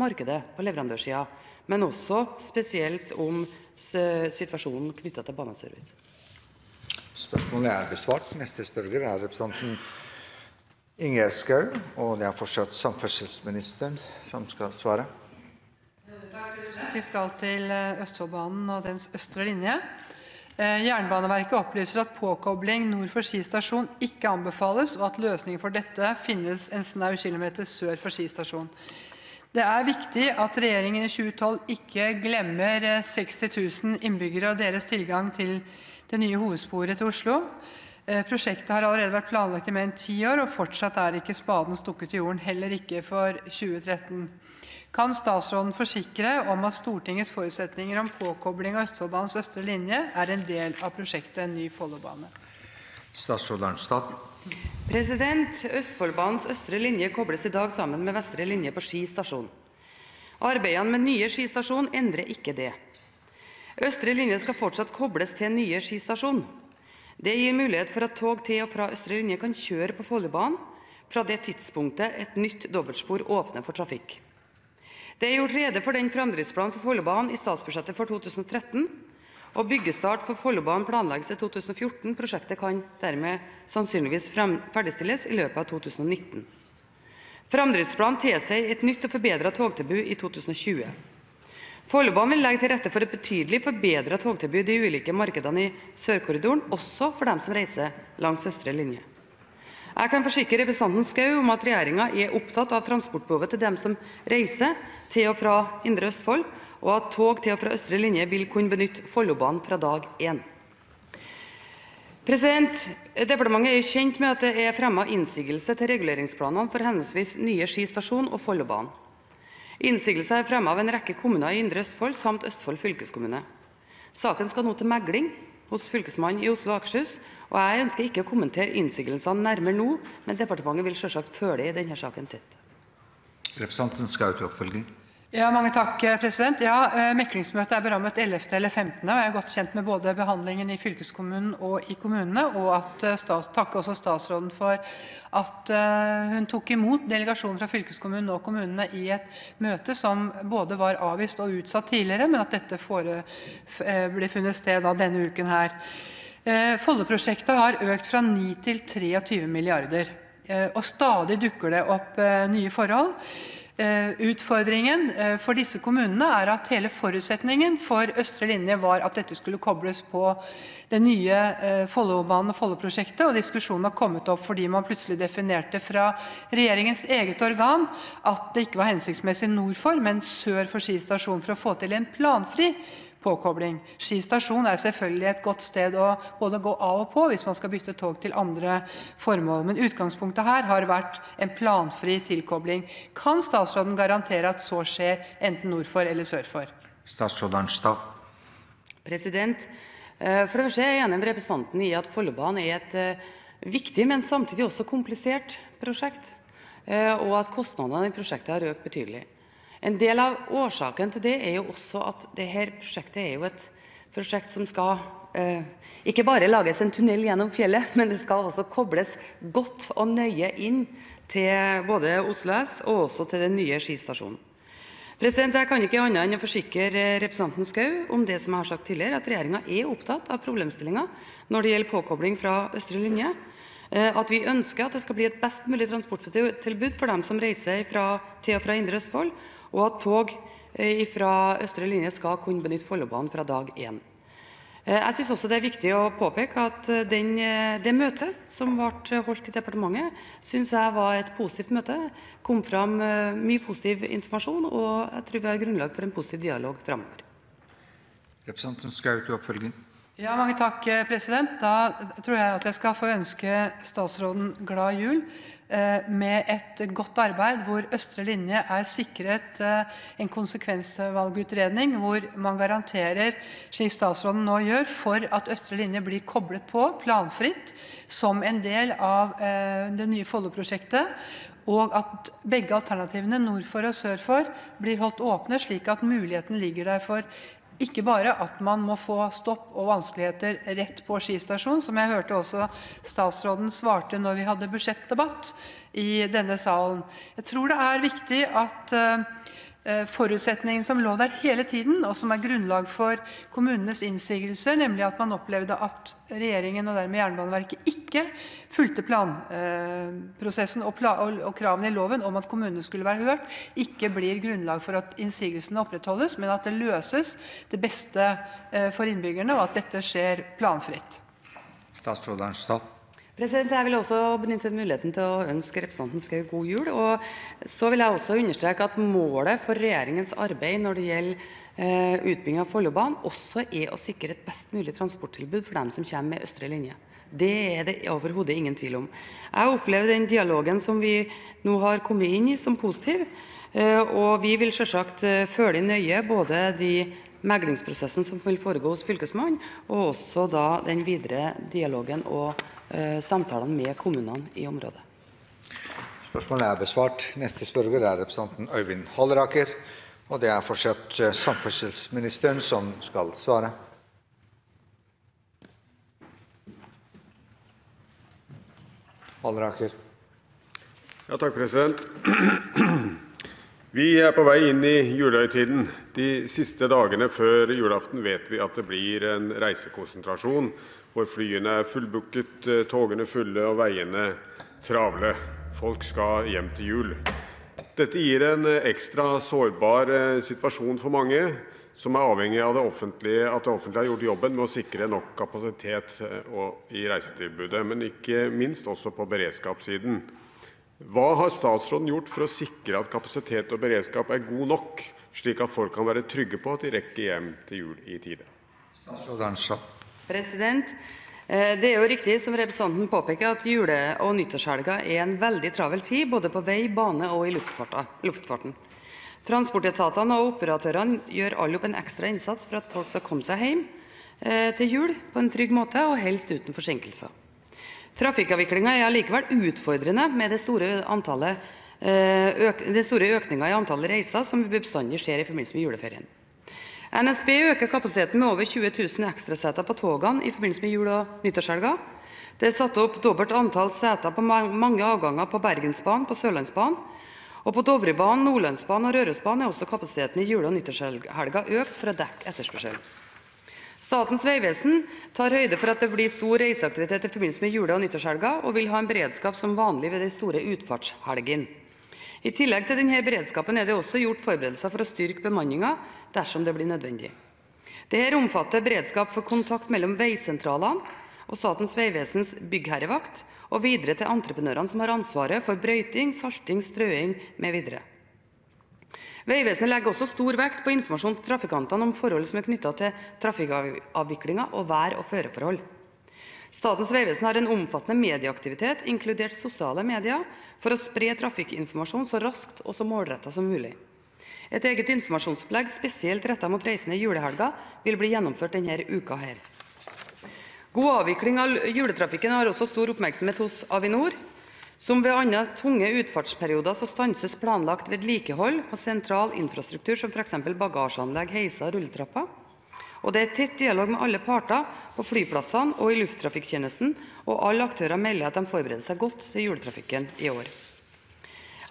markedet på leverandørsida, men også spesielt om situasjonen knyttet til Baneservice. Spørsmålet er besvart. Neste spørger er representanten Ingjerd Schou, og det er fortsatt samferdselsministeren som skal svare. Vi skal til eh, Østfoldbanen og dens østre linje. Eh, Jernbaneverket opplyser at påkobling nord for Ski stasjon ikke anbefales, og at løsningen for dette finnes en snau kilometer sør for Ski stasjon. Det er viktig at regjeringen i 2012 ikke glemmer 60 eh, 000 innbyggere og deres tilgang til det nye hovedsporet til Oslo. Prosjektet har allerede vært planlagt i mer enn ti år, og fortsatt er ikke spaden stukket i jorden, heller ikke for 2013. Kan statsråden forsikre om at Stortingets forutsetninger om påkobling av Østfoldbanens østre linje er en del av prosjektet Ny Follobane? Statsråd Arnstad. President, Østfoldbanens østre linje kobles i dag sammen med vestre linje på Ski stasjon. Arbeidene med nye Ski stasjon endrer ikke det. Østre linje skal fortsatt kobles til nye Ski stasjon. Det gir mulighet for at tog til og fra østre linje kan kjøre på Follobanen fra det tidspunktet et nytt dobbeltspor åpner for trafikk. Det er gjort rede for den framdriftsplanen for Follobanen i statsbudsjettet for 2013, og byggestart for Follobanen planlegges i 2014. Prosjektet kan dermed sannsynligvis ferdigstilles i løpet av 2019. Framdriftsplanen tilsier et nytt og forbedret togtilbud i 2020. Follobanen vil legge til rette for et betydelig forbedret togtilbud i ulike markedene i Sørkorridoren, også for dem som reiser langs østre linje. Jeg kan forsikre representanten Schou om at regjeringen er opptatt av transportbehovet til dem som reiser til og fra Indre Østfold, og at tog til og fra østre linje vil kunne benytte Follobanen fra dag én. Departementet er kjent med at det er fremmet innsigelse til reguleringsplanene for henholdsvis nye Ski stasjon og Follobanen. Innsigelser er fremmet av en rekke kommuner i Indre Østfold samt Østfold fylkeskommune. Saken skal nå til megling hos Fylkesmannen i Oslo og Akershus, jeg ønsker ikke å kommentere innsigelsene nærmere nå, men departementet vil selvsagt følge denne saken tett. Representanten Skau til oppfølging. Ja, mange takk, eh, president. Ja, eh, Meklingsmøtet er berammet 11. eller 15., og jeg er godt kjent med både behandlingen i fylkeskommunen og i kommunene, og at eh, stats, takker også statsråden for at hun tok imot delegasjonen fra fylkeskommunen og kommunene i et møte som både var avvist og utsatt tidligere, men at dette fore, ble funnet sted da denne uken her. Follo-prosjektet har økt fra 9 til 23 milliarder, og stadig dukker det opp nye forhold. Eh, utfordringen eh, for disse kommunene er at hele forutsetningen for østre linje var at dette skulle kobles på det nye eh, Follobanen og Follo-prosjektet, og diskusjonen har kommet opp fordi man plutselig definerte fra regjeringens eget organ at det ikke var hensiktsmessig nord for, men sør for Ski stasjon for å få til en planfri påkobling. Ski stasjon er selvfølgelig et godt sted å både gå av og på hvis man skal bytte tog til andre formål, men utgangspunktet her har vært en planfri tilkobling. Kan statsråden garantere at så skjer enten nord for eller sør for? Statsråd Arnstad. President, eh, for det første er jeg enig med representanten i at Follobanen er et eh, viktig, men samtidig også komplisert prosjekt, eh, og at kostnadene i prosjektet har økt betydelig. En del av årsaken til det er jo også at dette prosjektet er jo et prosjekt som skal eh, ikke bare lages en tunnel gjennom fjellet, men det skal også kobles godt og nøye inn til både Oslo S og også til den nye skistasjonen. Jeg kan ikke annet enn å forsikre representanten Skau om det som jeg har sagt tidligere, at regjeringen er opptatt av problemstillinger når det gjelder påkobling fra østre linje. Eh, at vi ønsker at det skal bli et best mulig transporttilbud for dem som reiser fra, til og fra Indre Østfold, og at tog eh, fra østre linje skal kunne benytte Follobanen fra dag én. Eh, jeg synes også det er viktig å påpeke at eh, den, det møtet som ble holdt i departementet, synes jeg var et positivt møte. kom fram mye positiv informasjon, og jeg tror vi har grunnlag for en positiv dialog framover. Representanten Skau til oppfølging. Ja, mange takk, president. Da tror jeg at jeg skal få ønske statsråden glad jul. Eh, med et godt arbeid hvor østre linje er sikret eh, en konsekvensvalgutredning hvor man garanterer, slik statsråden nå gjør, for at østre linje blir koblet på planfritt som en del av eh, det nye Follo-prosjektet, og at begge alternativene nord for og sør for blir holdt åpne, slik at muligheten ligger der for ikke bare at man må få stopp og vanskeligheter rett på Ski stasjon, som jeg hørte også statsråden svarte når vi hadde budsjettdebatt i denne salen. Jeg tror det er viktig at Eh, forutsetningen som lå der hele tiden, og som er grunnlag for kommunenes innsigelser, nemlig at man opplevde at regjeringen og dermed Jernbaneverket ikke fulgte planprosessen og, kravene i loven om at kommunene skulle være hørt, ikke blir grunnlag for at innsigelsene opprettholdes, men at det løses det beste eh, for innbyggerne, og at dette skjer planfritt. Statsråd Arnstad. Jeg vil også benytte muligheten til å ønske representanten Schou god jul. og Så vil jeg også understreke at målet for regjeringens arbeid når det gjelder eh, utbygging av Follobanen, også er å sikre et best mulig transporttilbud for dem som kommer med østre linje. Det er det overhodet ingen tvil om. Jeg opplever den dialogen som vi nå har kommet inn i, som positiv. Eh, og vi vil selvsagt eh, følge nøye både de meglingsprosessen som vil foregå hos Fylkesmannen, og også da den videre dialogen og samtalene med kommunene i området. Spørsmålet er besvart. Neste spørger er representanten Øyvind Halleraker. Og det er fortsatt eh, samferdselsministeren som skal svare. Halleraker. Ja, takk, president. Vi er på vei inn i julehøytiden. De siste dagene før julaften vet vi at det blir en reisekonsentrasjon hvor flyene er fullbooket, eh, togene fulle og veiene travle. Folk skal hjem til jul. Dette gir en eh, ekstra sårbar eh, situasjon for mange, som er avhengig av det offentlige, at det offentlige har gjort jobben med å sikre nok kapasitet i reisetilbudet, men ikke minst også på beredskapssiden. Hva har statsråden gjort for å sikre at kapasitet og beredskap er god nok, slik at folk kan være trygge på at de rekker hjem til jul i tide? Statsråd Arnstad. Eh, det er jo riktig som representanten påpeker, at jule- og nyttårshelga er en veldig travel tid både på vei, bane og i luftfarten. Transportetatene og operatørene gjør alle en ekstra innsats for at folk skal komme seg hjem eh, til jul på en trygg måte, og helst uten forsinkelser. Trafikkavviklinga er allikevel utfordrende med antallet, eh, store økninga i antallet reiser som vi bestandig ser i forbindelse med juleferien. NSB øker kapasiteten med over 20 000 ekstraseter på togene i forbindelse med jul- og nyttårshelga. Det er satt opp dobbelt antall seter på mange avganger på Bergensbanen på Sørlandsbanen. Og på Dovrebanen, Nordlandsbanen og Rørosbanen er også kapasiteten i jule- og nyttårshelga økt for å dekke etterspørsel. Statens vegvesen tar høyde for at det blir stor reiseaktivitet i forbindelse med jule- og nyttårshelga, og vil ha en beredskap som vanlig ved de store utfartshelgene. I tillegg til denne beredskapen er det også gjort forberedelser for å styrke bemanninga dersom det blir nødvendig. Dette omfatter beredskap for kontakt mellom veisentralene og Statens vegvesens byggherrevakt og videre til entreprenørene som har ansvaret for brøyting, salting, strøing mv. Vegvesenet legger også stor vekt på informasjon til trafikantene om forhold som er knyttet til trafikkavviklinga og vær- og føreforhold. Statens vegvesen har en omfattende medieaktivitet, inkludert sosiale medier, for å spre trafikkinformasjon så raskt og så målrettet som mulig. Et eget informasjonsopplegg spesielt rettet mot reisende i julehelga vil bli gjennomført denne uka. her. God avvikling av juletrafikken har også stor oppmerksomhet hos Avinor. Som ved andre tunge utfartsperioder så stanses planlagt vedlikehold på sentral infrastruktur, som f.eks. bagasjeanlegg, heiser og rulletrapper. Og det er tett dialog med alle parter på flyplassene og i lufttrafikktjenesten, og alle aktører melder at de forbereder seg godt til juletrafikken i år.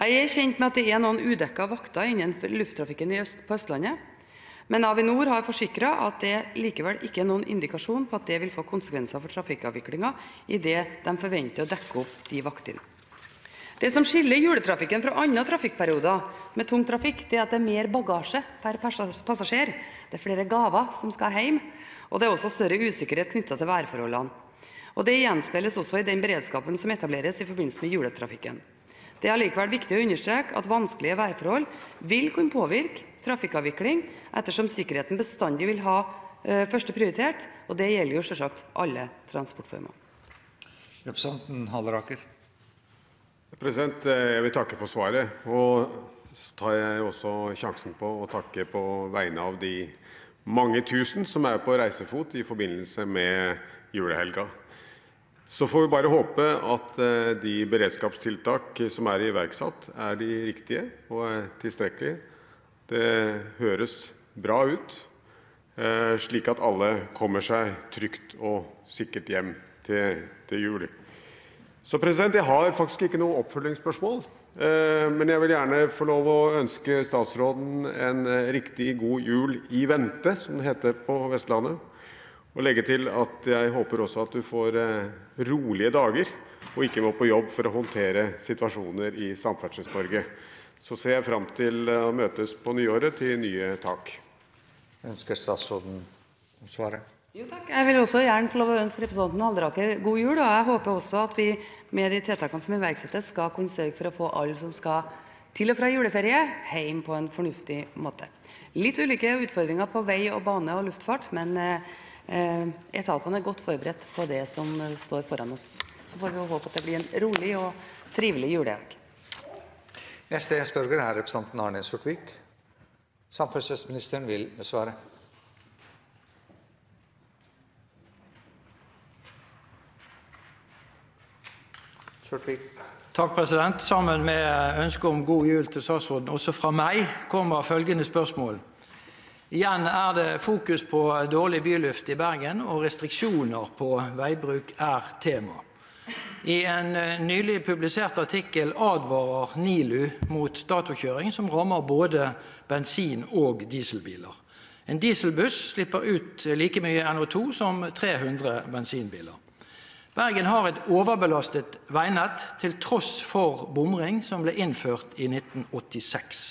Jeg er kjent med at det er noen udekka vakter innen lufttrafikken på Østlandet, men Avinor har forsikra at det likevel ikke er noen indikasjon på at det vil få konsekvenser for trafikkavviklinga idet de forventer å dekke opp de vaktene. Det som skiller juletrafikken fra andre trafikkperioder med tung trafikk, er at det er mer bagasje per passasjer. Det er flere gaver som skal hjem, og det er også større usikkerhet knyttet til værforholdene. Og Det gjenspeiles også i den beredskapen som etableres i forbindelse med juletrafikken. Det er allikevel viktig å understreke at vanskelige værforhold vil kunne påvirke trafikkavvikling, ettersom sikkerheten bestandig vil ha eh, første prioritet, og det gjelder jo selvsagt alle transportformer. Representanten Halleraker. President, eh, Jeg vil takke for svaret. og Så tar jeg også sjansen på å takke på vegne av de mange tusen som er på reisefot i forbindelse med julehelga. Så får vi bare håpe at eh, de beredskapstiltak som er iverksatt, er de riktige og er tilstrekkelige. Det høres bra ut, eh, slik at alle kommer seg trygt og sikkert hjem til, til jul. Så president, Jeg har faktisk ikke noe oppfølgingsspørsmål, eh, men jeg vil gjerne få lov å ønske statsråden en riktig god jul i vente, som det heter på Vestlandet. Og legge til at jeg håper også at du får rolige dager og ikke må på jobb for å håndtere situasjoner i Samferdsels-Norge. Så ser jeg fram til å møtes på nyåret til nye tak. Ønsker statsråden å svare? Jo, takk. Jeg vil også gjerne få lov å ønske representanten Halleraker god jul. og Jeg håper også at vi med de tiltakene som iverksettes, skal kunne sørge for å få alle som skal til og fra juleferie, hjem på en fornuftig måte. Litt ulike utfordringer på vei og bane og luftfart, men eh, etatene er godt forberedt på det som står foran oss. Så får vi håpe at det blir en rolig og trivelig julehelg. Neste spørger er representanten Arne Sortvik. Samferdselsministeren vil besvare. Sortevik. Takk, president. Sammen med ønsket om god jul til statsråden, også fra meg, kommer følgende spørsmål. Igjen er det fokus på dårlig byluft i Bergen, og restriksjoner på veibruk er tema. I en nylig publisert artikkel advarer NILU mot datokjøring som rammer både bensin- og dieselbiler. En dieselbuss slipper ut like mye NO2 som 300 bensinbiler. Bergen har et overbelastet veinett til tross for bomring som ble innført i 1986.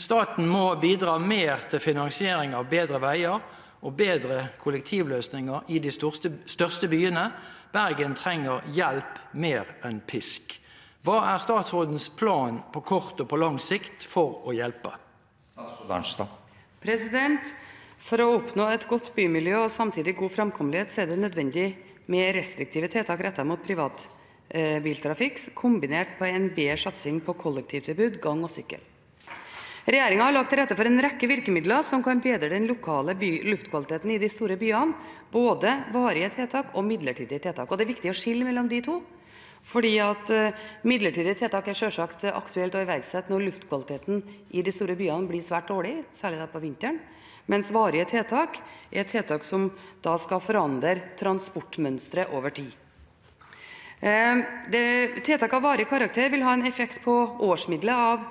Staten må bidra mer til finansiering av bedre veier og bedre kollektivløsninger i de største, største byene. Bergen trenger hjelp mer enn pisk. Hva er statsrådens plan på kort og på lang sikt for å hjelpe? President, For å oppnå et godt bymiljø og samtidig god framkommelighet så er det nødvendig med restriktive tiltak rettet mot privatbiltrafikk, kombinert på en bedre satsing på kollektivtilbud, gang og sykkel. Regjeringen har lagt til rette for en rekke virkemidler som kan bedre den lokale luftkvaliteten i de store byene, både varige tiltak og midlertidige tiltak. Og Det er viktig å skille mellom de to. fordi at uh, Midlertidige tiltak er selvsagt aktuelt å iverksette når luftkvaliteten i de store byene blir svært dårlig, særlig da på vinteren mens varige tiltak er tiltak som da skal forandre transportmønsteret over tid. Tiltak av varig karakter vil ha en effekt på årsmiddelet av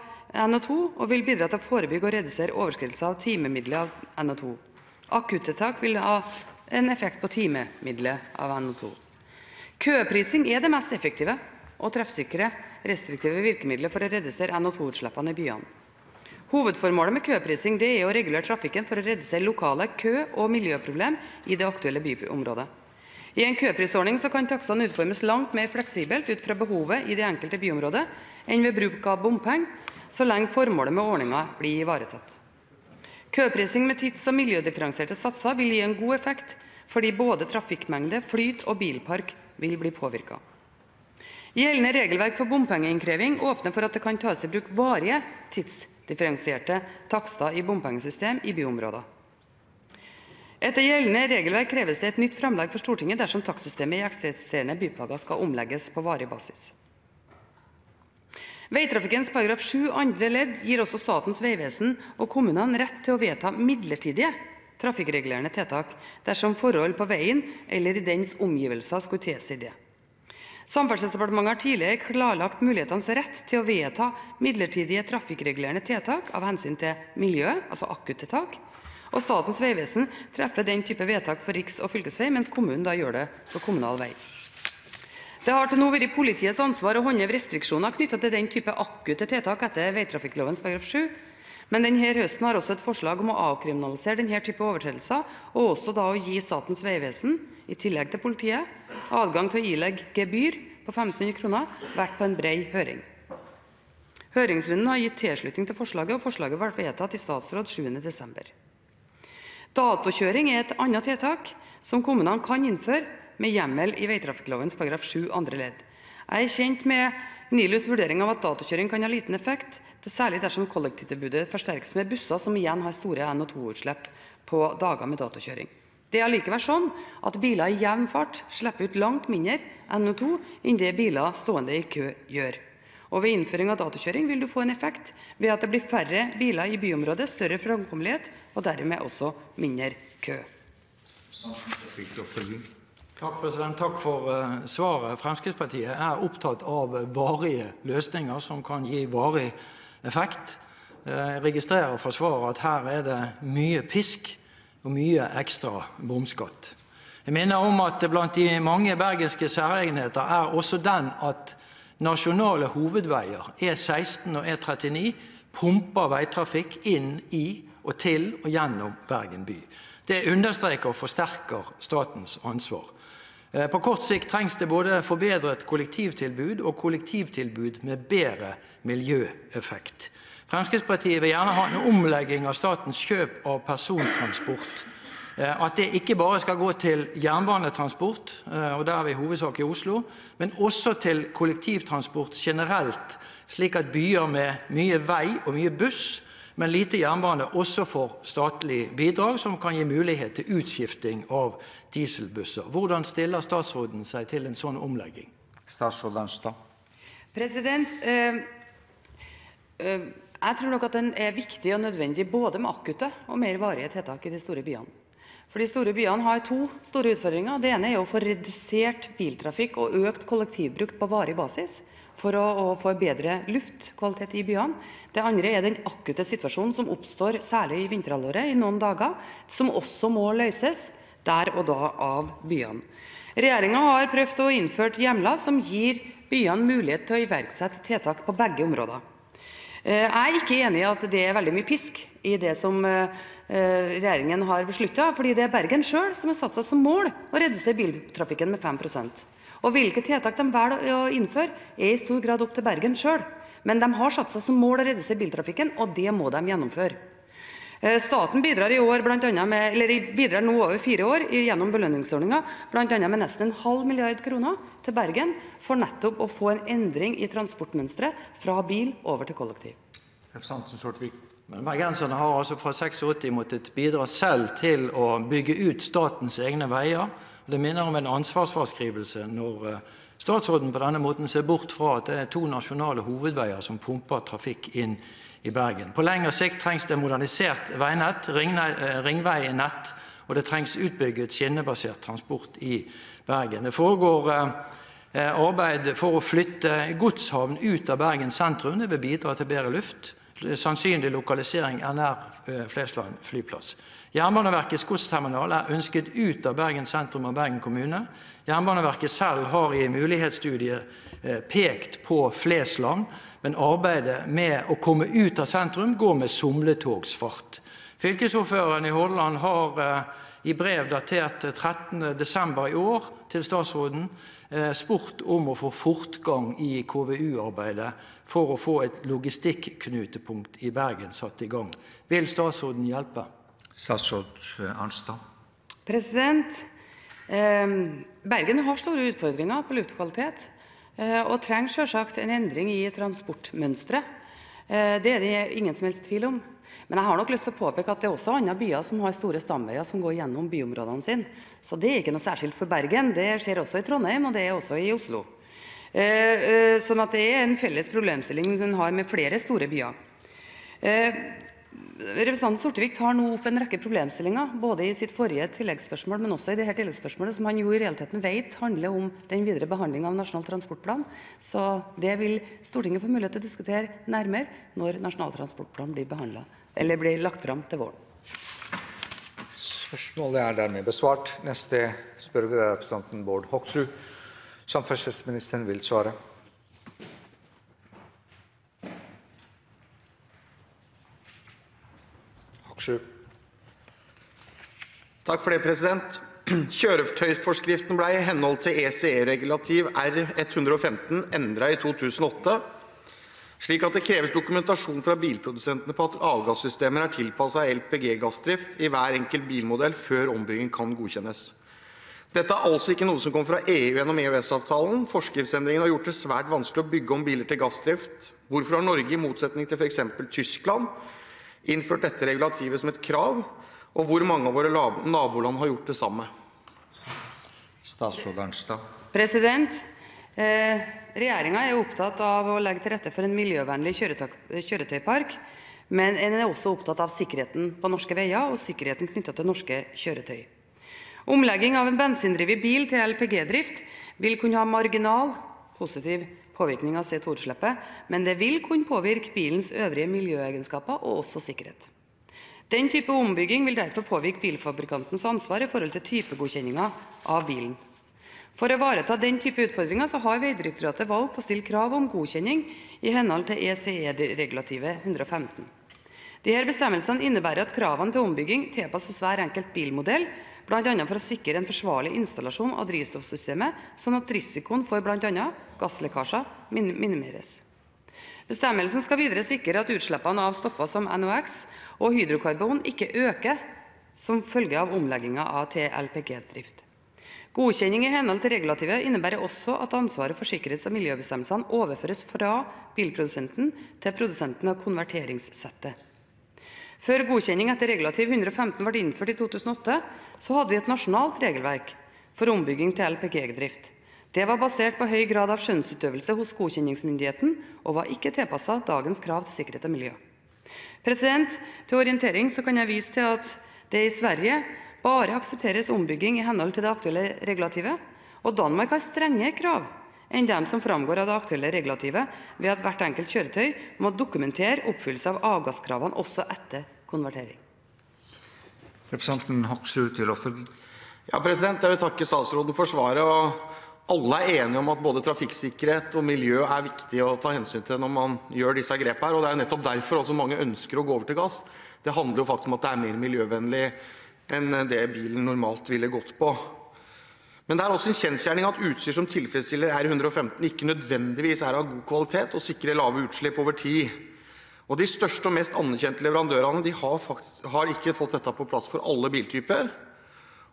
NO2 og vil bidra til å forebygge og redusere overskridelse av timemiddelet av NO2. Akuttiltak vil ha en effekt på timemiddelet av NO2. Køprising er det mest effektive og treffsikre restriktive virkemidlet for å redusere NO2-utslippene i byene. Hovedformålet med køprising er å regulere trafikken for å redusere lokale kø- og miljøproblem i det aktuelle byområdet. I en køprisordning kan takstene utformes langt mer fleksibelt ut fra behovet i det enkelte byområdet enn ved bruk av bompenger, så lenge formålet med ordninga blir ivaretatt. Køprising med tids- og miljødifferensierte satser vil gi en god effekt, fordi både trafikkmengde, flyt og bilpark vil bli påvirket. Gjeldende regelverk for bompengeinnkreving åpner for at det kan tas i bruk varige tidsdifferensierte takster i bompengesystem i byområder. Etter gjeldende regelverk kreves det et nytt framlegg for Stortinget dersom takstsystemet i eksisterende bypakker skal omlegges på varig basis. Veitrafikkens paragraf 7 andre ledd gir også Statens vegvesen og kommunene rett til å vedta midlertidige trafikkregulerende tiltak dersom forhold på veien eller i dens omgivelser skulle tilsi det. Samferdselsdepartementet har tidligere klarlagt myndighetenes rett til å vedta midlertidige trafikkregulerende tiltak av hensyn til miljøet, altså akuttiltak, og Statens vegvesen treffer den type vedtak for riks- og fylkesvei, mens kommunen da gjør det for kommunal vei. Det har til nå vært politiets ansvar å håndheve restriksjoner knyttet til den type akutte tiltak etter veitrafikkloven § 7. Men denne høsten har også et forslag om å avkriminalisere denne type overtredelser, og også da å gi Statens vegvesen, i tillegg til politiet, adgang til å ilegge gebyr på 1500 kroner, vært på en bred høring. Høringsrunden har gitt tilslutning til forslaget, og forslaget ble vedtatt i statsråd 7. desember. Datokjøring er et annet tiltak som kommunene kan innføre med hjemmel i veitrafikklovens § 7 andre ledd. Jeg er kjent med NILUs vurdering av at datokjøring kan ha liten effekt, særlig dersom kollektivtilbudet forsterkes med busser som igjen har store NO2-utslipp på dager med datokjøring. Det er likevel sånn at biler i jevn fart slipper ut langt mindre NO2 enn det biler stående i kø gjør. Ved innføring av datokjøring vil du få en effekt ved at det blir færre biler i byområdet, større framkommelighet og dermed også mindre kø. Takk for eh, svaret. Fremskrittspartiet er opptatt av varige løsninger som kan gi varig effekt. Eh, Jeg registrerer fra svaret at her er det mye pisk og mye ekstra bomskatt. Jeg minner om at blant de mange bergenske særegenheter er også den at nasjonale hovedveier, E16 og E39, pumper veitrafikk inn i og til og gjennom Bergen by. Det understreker og forsterker statens ansvar. Eh, På kort sikt trengs det både forbedret kollektivtilbud og kollektivtilbud med bedre miljøeffekt. Fremskrittspartiet vil gjerne ha en omlegging av statens kjøp av persontransport. Eh, At det ikke bare skal gå til jernbanetransport, eh, og der er vi i hovedsak i Oslo, men også til kollektivtransport generelt, slik at byer med mye vei og mye buss, men lite jernbane, også får statlig bidrag som kan gi mulighet til utskifting av dieselbusser. Hvordan stiller statsråden seg til en sånn omlegging? Statsråd Arnstad. President, eh, eh, jeg tror nok at den er viktig og nødvendig både med akutte og mer varige tiltak i de store byene. For De store byene har to store utfordringer. Det ene er å få redusert biltrafikk og økt kollektivbruk på varig basis for å, å få bedre luftkvalitet i byene. Det andre er den akutte situasjonen som oppstår særlig i vinterhalvåret i noen dager, som også må løses der og da av byene. Regjeringen har prøvd å innføre hjemler som gir byene mulighet til å iverksette tiltak på begge områder. Eh, Jeg er ikke enig i at det er veldig mye pisk i det som eh, eh, regjeringen har besluttet, fordi det er Bergen selv som har satt seg som mål å redusere biltrafikken med 5% Og Hvilke tiltak de velger å innføre, er i stor grad opp til Bergen selv. Men de har satt seg som mål å redusere biltrafikken, og det må de gjennomføre. Eh, Staten bidrar, i år blant annet med, eller bidrar nå over fire år gjennom belønningsordninga bl.a. med nesten en halv milliard kroner til Bergen for nettopp å få en endring i transportmønsteret fra bil over til kollektiv. Representanten. Men Bergenserne har altså fra 86 måttet bidra selv til å bygge ut statens egne veier. Det minner om en ansvarsfraskrivelse når eh, statsråden på denne måten ser bort fra at det er to nasjonale hovedveier som pumper trafikk inn i Bergen. På lengre sikt trengs det modernisert veinett, eh, ringveinett, og det trengs utbygget skinnebasert transport i Bergen. Det foregår eh, eh, arbeid for å flytte godshavn ut av Bergen sentrum. Det vil bidra til bedre luft. Sannsynlig lokalisering er nær Flesland flyplass. Jernbaneverkets godsterminal er ønsket ut av Bergen sentrum og Bergen kommune. Jernbaneverket selv har i mulighetsstudiet pekt på Flesland, men arbeidet med å komme ut av sentrum går med somletogsfart. Fylkesordføreren i Hordaland har eh, i brev datert 13. desember i år til statsråden eh, spurt om å få fortgang i KVU-arbeidet for å få et logistikknutepunkt i Bergen satt i gang. Vil statsråden hjelpe? Statsråd Arnstad. President, eh, Bergen har store utfordringer på luftkvalitet eh, og trenger selvsagt en endring i transportmønsteret. Eh, det er det ingen som helst tvil om. Men jeg har nok lyst til å påpeke at det er også andre byer som har store stamveier som går gjennom byområdene sine. Så det er ikke noe særskilt for Bergen. Det skjer også i Trondheim, og det er også i Oslo. Eh, eh, sånn at det er en felles problemstilling den har med flere store byer. Representanten Sortevik tar nå opp en rekke problemstillinger, både i sitt forrige tilleggsspørsmål, men også i dette tilleggsspørsmålet, som han jo i realiteten vet handler om den videre behandlingen av Nasjonal transportplan. Så det vil Stortinget få mulighet til å diskutere nærmere når Nasjonal transportplan blir blir lagt fram til våren. Spørsmålet er dermed besvart. Neste spørrer er representanten Bård Hoksrud, Samferdselsministeren vil svare. Takk for det, president. Kjøretøyforskriften ble i henhold til ECE-regulativ R115 endret i 2008, slik at det kreves dokumentasjon fra bilprodusentene på at avgassystemer er tilpasset LPG-gassdrift i hver enkelt bilmodell før ombygging kan godkjennes. Dette er altså ikke noe som kommer fra EU gjennom EØS-avtalen. Forskriftsendringen har gjort det svært vanskelig å bygge om biler til gassdrift. Hvorfor har Norge, i motsetning til f.eks. Tyskland, innført dette regulativet som et krav, og hvor mange av våre naboland har gjort det samme? Statsråd Arnstad. President, eh, Regjeringen er opptatt av å legge til rette for en miljøvennlig kjøretøypark, men en er også opptatt av sikkerheten på norske veier og sikkerheten knyttet til norske kjøretøy. Omlegging av en bensindrevet bil til LPG-drift vil kunne ha marginal positiv påvirkning av CO2-utslippet, men det vil kunne påvirke bilens øvrige miljøegenskaper og også sikkerhet. Den type ombygging vil derfor påvirke bilfabrikantens ansvar i forhold til typegodkjenninga av bilen. For å ivareta den type utfordringer så har Vegdirektoratet valgt å stille krav om godkjenning i henhold til ECE-regulativet 115. Disse bestemmelsene innebærer at kravene til ombygging tilpasses hver enkelt bilmodell, bl.a. for å sikre en forsvarlig installasjon av drivstoffsystemet, sånn at risikoen for bl.a. gasslekkasjer minimeres. Bestemmelsen skal videre sikre at utslippene av stoffer som NOx og hydrokarbon ikke øker som følge av omleggingen til LPG-drift. Godkjenning i henhold til regulativet innebærer også at ansvaret for sikkerhets- og miljøbestemmelsene overføres fra bilprodusenten til produsenten av konverteringssettet. Før godkjenning etter regulativ 115 ble innført i 2008, så hadde vi et nasjonalt regelverk for ombygging til LPG-drift. Det var basert på høy grad av skjønnsutøvelse hos godkjenningsmyndigheten og var ikke tilpasset dagens krav til sikkerhet og miljø. President, til orientering kan jeg vise til at det i Sverige bare aksepteres ombygging i henhold til det aktuelle regulativet, og Danmark har strengere krav enn dem som framgår av det aktuelle regulativet, ved at hvert enkelt kjøretøy må dokumentere oppfyllelse av avgasskravene også etter konvertering. Representanten Hoksrud til president, Jeg vil takke statsråden for svaret. Alle er enige om at både trafikksikkerhet og miljø er viktig å ta hensyn til når man gjør disse grepene. Det er nettopp derfor også mange ønsker å gå over til gass. Det handler jo faktisk om at det er mer miljøvennlig enn det bilen normalt ville gått på. Men det er også en kjensgjerning at utstyr som tilfredsstiller R115 ikke nødvendigvis er av god kvalitet og sikrer lave utslipp over tid. Og De største og mest anerkjente leverandørene har, har ikke fått dette på plass for alle biltyper.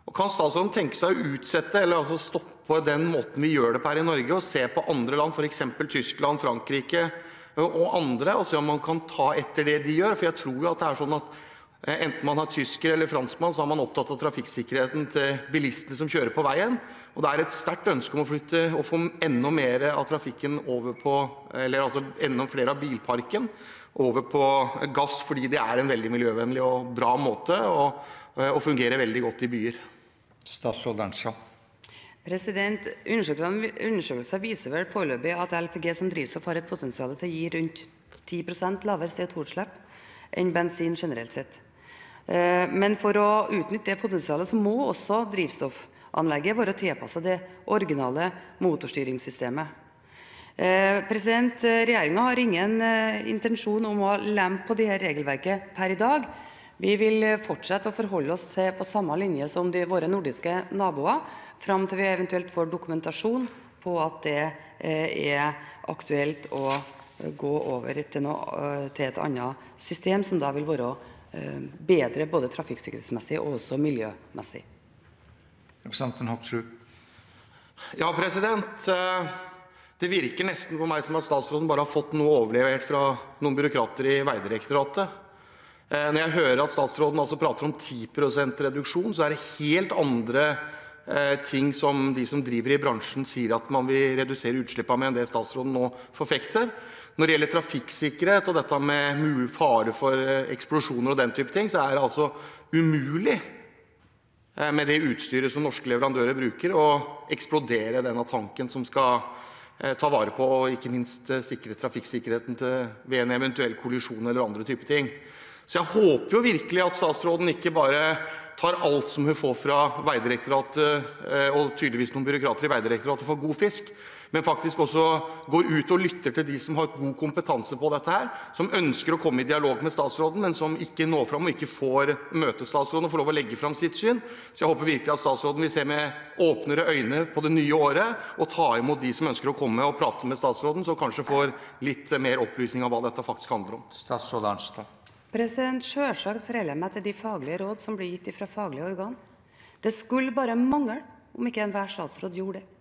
Og Kan statsråden tenke seg å utsette eller altså stoppe den måten vi gjør det på her i Norge, og se på andre land, f.eks. Tyskland, Frankrike og andre, og se om man kan ta etter det de gjør? For jeg tror jo at det er sånn at enten man er tysker eller franskmann, så er man opptatt av trafikksikkerheten til bilistene som kjører på veien. Og det er et sterkt ønske om å flytte og få enda mer av trafikken over på, eller altså enda flere av bilparken over på gass, fordi det er en veldig miljøvennlig og bra måte og, eh, og fungerer veldig godt i byer. Statsråd Arnstad. President, Undersøkelser viser vel foreløpig at LPG som drivstoff har et potensial til å gi rundt 10% lavere CO2-utslipp enn bensin generelt sett. Eh, men for å utnytte det potensialet så må også drivstoffanlegget være tilpasset det originale motorstyringssystemet. Eh, Regjeringen har ingen eh, intensjon om å lempe på dette regelverket per i dag. Vi vil fortsette å forholde oss på samme linje som de, våre nordiske naboer, fram til vi eventuelt får dokumentasjon på at det er aktuelt å gå over til, et annet system, som da vil være Eh, bedre både trafikksikkerhetsmessig og også miljømessig. Representanten Hoksrud. Eh, det virker nesten på meg som at statsråden bare har fått noe overlevert fra noen byråkrater i Vegdirektoratet. Eh, når jeg hører at statsråden altså prater om 10% reduksjon, så er det helt andre ting som de som driver i bransjen sier at man vil redusere utslippene med, enn det statsråden nå forfekter. Når det gjelder trafikksikkerhet og dette med fare for eh, eksplosjoner og den type ting, så er det altså umulig eh, med det utstyret som norske leverandører bruker, å eksplodere denne tanken som skal eh, ta vare på og ikke minst sikre trafikksikkerheten ved en eventuell kollisjon eller andre type ting. Så jeg håper jo virkelig at statsråden ikke bare tar alt som hun får fra Vegdirektoratet eh, og tydeligvis noen byråkrater i Veidirektoratet for god fisk, men faktisk også går ut og lytter til de som har god kompetanse på dette her, som ønsker å komme i dialog med statsråden, men som ikke når fram og ikke får møte statsråden og får lov å legge fram sitt syn. Så jeg håper virkelig at statsråden vil se med åpnere øyne på det nye året og ta imot de som ønsker å komme og prate med statsråden, så kanskje får litt mer opplysning av hva dette faktisk handler om. Statsråd Arnstad. President, Selvsagt forholder jeg meg til de faglige råd som blir gitt fra faglige organ. Det skulle bare mangle om ikke enhver statsråd gjorde det.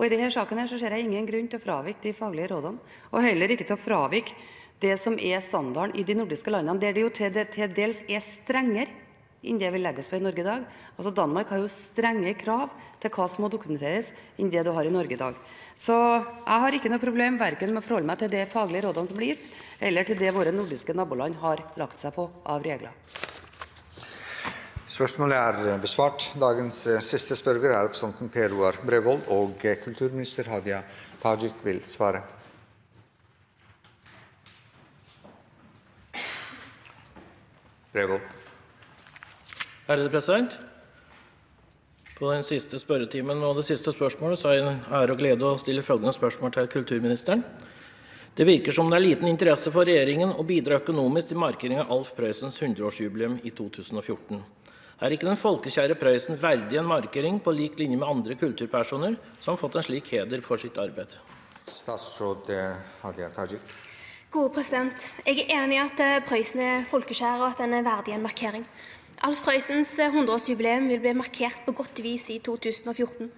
Og I denne saken her så ser jeg ingen grunn til å fravike de faglige rådene, og heller ikke til å fravike det som er standarden i de nordiske landene, der det jo til, dels er strengere enn det vi legger oss på i Norge i dag. Altså Danmark har jo strenge krav til hva som må dokumenteres, enn det du har i Norge i dag. Så jeg har ikke noe problem verken med å forholde meg til de faglige rådene som blir gitt, eller til det våre nordiske naboland har lagt seg på av regler. Spørsmålet er besvart. Dagens eh, siste spørger er representanten Per Roar Brevold, og eh, kulturminister Hadia Tajik vil svare. Brevold. Ærede president. På den siste spørretimen og det siste spørsmålet så er jeg en ære og glede å stille følgende spørsmål til kulturministeren. Det virker som det er liten interesse for regjeringen å bidra økonomisk til markeringen av Alf Prøysens 100-årsjubileum i 2014. Er ikke den folkekjære Prøysen verdig en markering på lik linje med andre kulturpersoner som har fått en slik heder for sitt arbeid? Statsråd eh, Hadia Tajik. Gode president. Jeg er enig i at eh, Prøysen er folkekjær, og at den er verdig en markering. Alf Prøysens 100-årsjubileum vil bli markert på godt vis i 2014.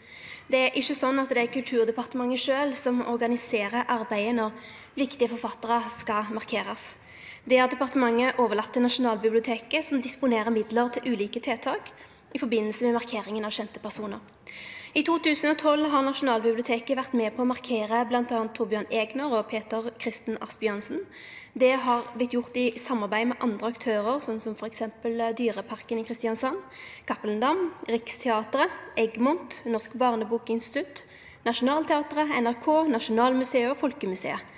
Det er ikke sånn at det er Kulturdepartementet selv som organiserer arbeidet når viktige forfattere skal markeres. Det er departementet overlatt til Nasjonalbiblioteket, som disponerer midler til ulike tiltak i forbindelse med markeringen av kjente personer. I 2012 har Nasjonalbiblioteket vært med på å markere bl.a. Torbjørn Egner og Peter Kristen Asbjørnsen det har blitt gjort i samarbeid med andre aktører, sånn som f.eks. Dyreparken i Kristiansand, Cappelen Dam, Riksteatret, Egmont, Norsk barnebokinstitutt, Nationaltheatret, NRK, Nasjonalmuseet og Folkemuseet.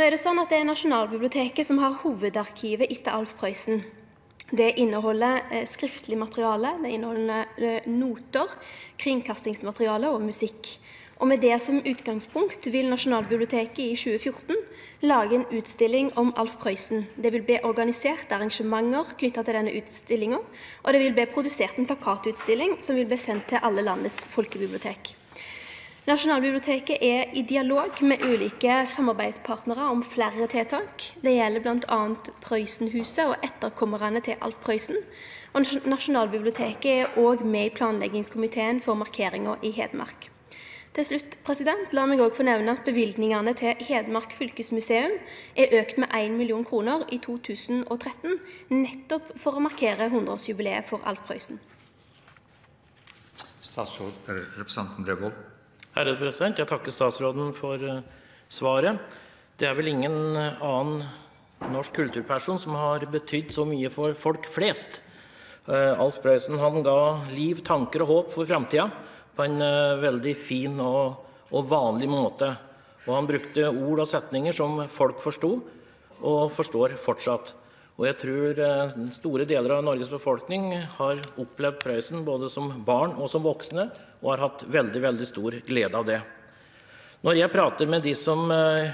Nå er Det sånn at det er Nasjonalbiblioteket som har hovedarkivet etter Alf Prøysen. Det inneholder eh, skriftlig materiale, det inneholder eh, noter, kringkastingsmateriale og musikk. Og Med det som utgangspunkt vil Nasjonalbiblioteket i 2014 lage en utstilling om Alf Prøysen. Det vil bli organisert arrangementer knytta til denne utstillinga, og det vil bli produsert en plakatutstilling som vil bli sendt til alle landets folkebibliotek. Nasjonalbiblioteket er i dialog med ulike samarbeidspartnere om flere tiltak. Det gjelder bl.a. Prøysenhuset og etterkommerne til Alf Prøysen. Og Nasjonalbiblioteket er òg med i planleggingskomiteen for markeringa i Hedmark. Til slutt president, la meg også få nevne at bevilgningene til Hedmark fylkesmuseum er økt med 1 million kroner i 2013, nettopp for å markere 100-årsjubileet for Alf Prøysen. Statsråd representanten Brevold. Herre president, Jeg takker statsråden for uh, svaret. Det er vel ingen uh, annen norsk kulturperson som har betydd så mye for folk flest. Uh, Alf Prøysen ga liv, tanker og håp for framtida på en veldig fin og, vanlig måte. Han brukte ord og setninger som folk forsto, og forstår fortsatt. Og jeg tror uh, store deler av Norges befolkning har opplevd Prøysen både som barn og som voksne, og har hatt veldig, veldig stor glede av det. Når jeg prater med de som uh,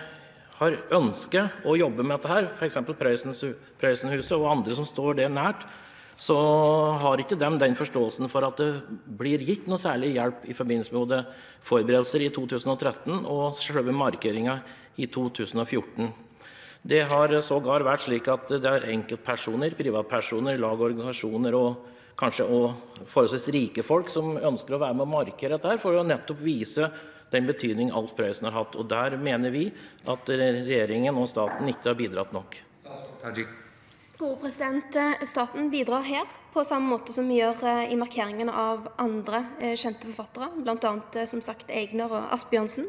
har ønske å jobbe med dette, her, f.eks. Prøysenhuset og andre som står det nært, så har ikke de den forståelsen for at det blir gitt noe særlig hjelp i forbindelse med både forberedelser i 2013 og selve markeringa i 2014. Det har sågar vært slik at det er enkeltpersoner, privatpersoner, lag og organisasjoner og kanskje og forholdsvis rike folk som ønsker å være med og markere dette for å nettopp vise den betydning Alf Prøysen har hatt. Og Der mener vi at regjeringen og staten ikke har bidratt nok. Gode president. Eh, staten bidrar her på samme måte som vi gjør eh, i markeringen av andre eh, kjente forfattere, bl.a. som sagt Egner og Asbjørnsen.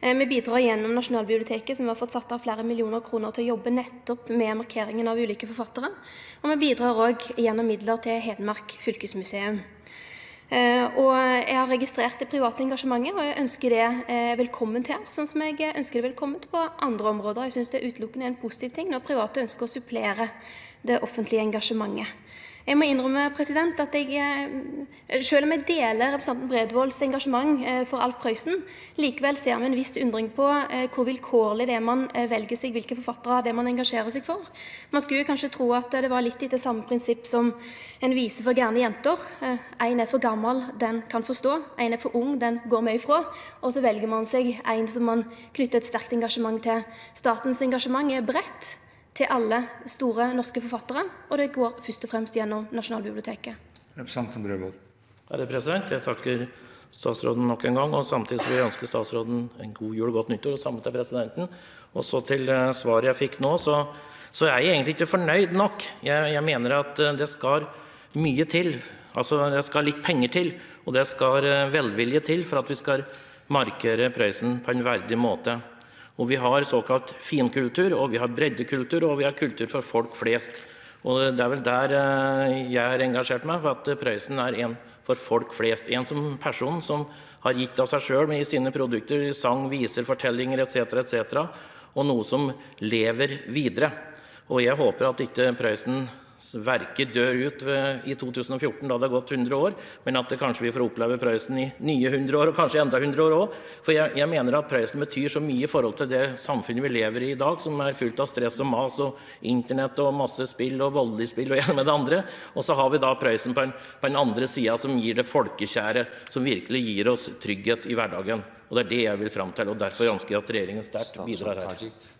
Vi bidrar gjennom Nasjonalbiblioteket, som har fått satt av flere millioner kroner til å jobbe nettopp med markeringen av ulike forfattere. Og vi bidrar òg gjennom midler til Hedmark fylkesmuseum. Og jeg har registrert det private engasjementet, og jeg ønsker det velkomment her. Sånn som jeg ønsker det velkommen på andre områder. Jeg syns det er utelukkende en positiv ting når private ønsker å supplere det offentlige engasjementet. Jeg må innrømme president, at jeg, eh, selv om jeg deler representanten Bredvolds engasjement eh, for Alf Prøysen, likevel ser vi en viss undring på eh, hvor vilkårlig det er man velger seg hvilke forfattere det man engasjerer seg for. Man skulle kanskje tro at det var litt etter samme prinsipp som en vise for gærne jenter. En er for gammel, den kan forstå. En er for ung, den går mye ifra. Og så velger man seg en som man knytter et sterkt engasjement til. Statens engasjement er bredt til alle store norske forfattere, og det går først og fremst gjennom Nasjonalbiblioteket. Representanten Brøvold. Herre president, jeg takker statsråden nok en gang, og samtidig så vil jeg ønske statsråden en god jul og godt nyttår, og samme til presidenten. Og så til eh, svaret jeg fikk nå, så, så er jeg egentlig ikke fornøyd nok. Jeg, jeg mener at eh, det skal mye til. Altså, det skal litt penger til, og det skal eh, velvilje til for at vi skal markere Prøysen på en verdig måte. Og vi har såkalt finkultur, og vi har breddekultur, og vi har kultur for folk flest. Og det er vel der eh, jeg har engasjert meg, for at Prøysen er en for folk flest. En som person som har gitt av seg sjøl med sine produkter, sang, viser, fortellinger etc., etc., og noe som lever videre. Og jeg håper at ikke Prøysens verker dør ut ved, i 2014, da det har gått 100 år, men at det kanskje vi får oppleve Prøysen i nye 100 år, og kanskje enda 100 år òg. For jeg, jeg mener at Prøysen betyr så mye i forhold til det samfunnet vi lever i i dag, som er fullt av stress og mas og internett og masse spill og voldelig spill og ene med det andre. Og så har vi da Prøysen på, på den andre sida, som gir det folkekjære, som virkelig gir oss trygghet i hverdagen. Og det er det jeg vil fram til, og derfor ønsker jeg at regjeringen sterkt bidrar her.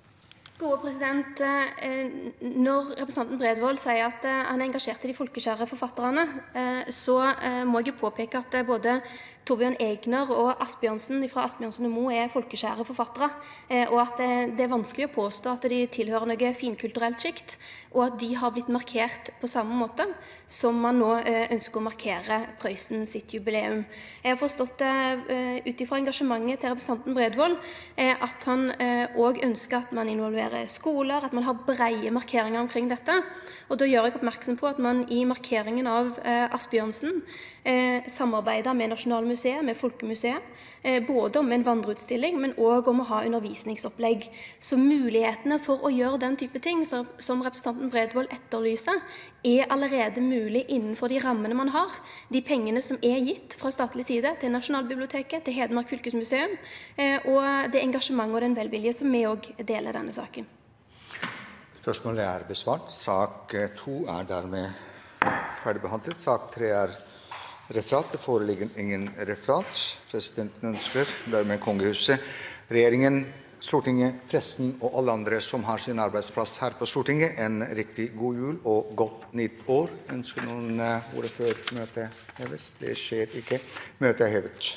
Gode president, eh, Når representanten Bredvold sier at eh, han er engasjert i de folkekjære forfatterne, eh, så eh, må jeg påpeke at eh, både Torbjørn Egner og Asbjørnsen fra Asbjørnsen og Moe er folkekjære forfattere, eh, og at eh, det er vanskelig å påstå at de tilhører noe finkulturelt sjikt, og at de har blitt markert på samme måte som man nå eh, ønsker å markere Prøysen sitt jubileum. Jeg har forstått det ut ifra engasjementet til representanten Bredvold eh, at han òg ønsker at man involverer skoler, at man har breie markeringer omkring dette. Og da gjør jeg oppmerksom på at man i markeringen av eh, Asbjørnsen eh, samarbeider med Nasjonalmuseet, med Folkemuseet, eh, både om en vandreutstilling, men òg om å ha undervisningsopplegg. Så mulighetene for å gjøre den type ting som, representanten Bredvold etterlyser, er allerede mulig innenfor de rammene man har. De pengene som er gitt fra statlig side til Nasjonalbiblioteket, til Hedmark fylkesmuseum, eh, og det engasjementet og den velvilje som vi òg deler denne saken. Spørsmålet er besvart. Sak eh, to er dermed ferdigbehandlet. Sak tre er referat. Det foreligger ingen referat. Presidenten ønsker dermed kongehuset, regjeringen, Stortinget, pressen og alle andre som har sin arbeidsplass her på Stortinget, en riktig god jul og godt nytt år. Ønsker noen eh, ordet før møtet heves? Det skjer ikke. Møtet er hevet.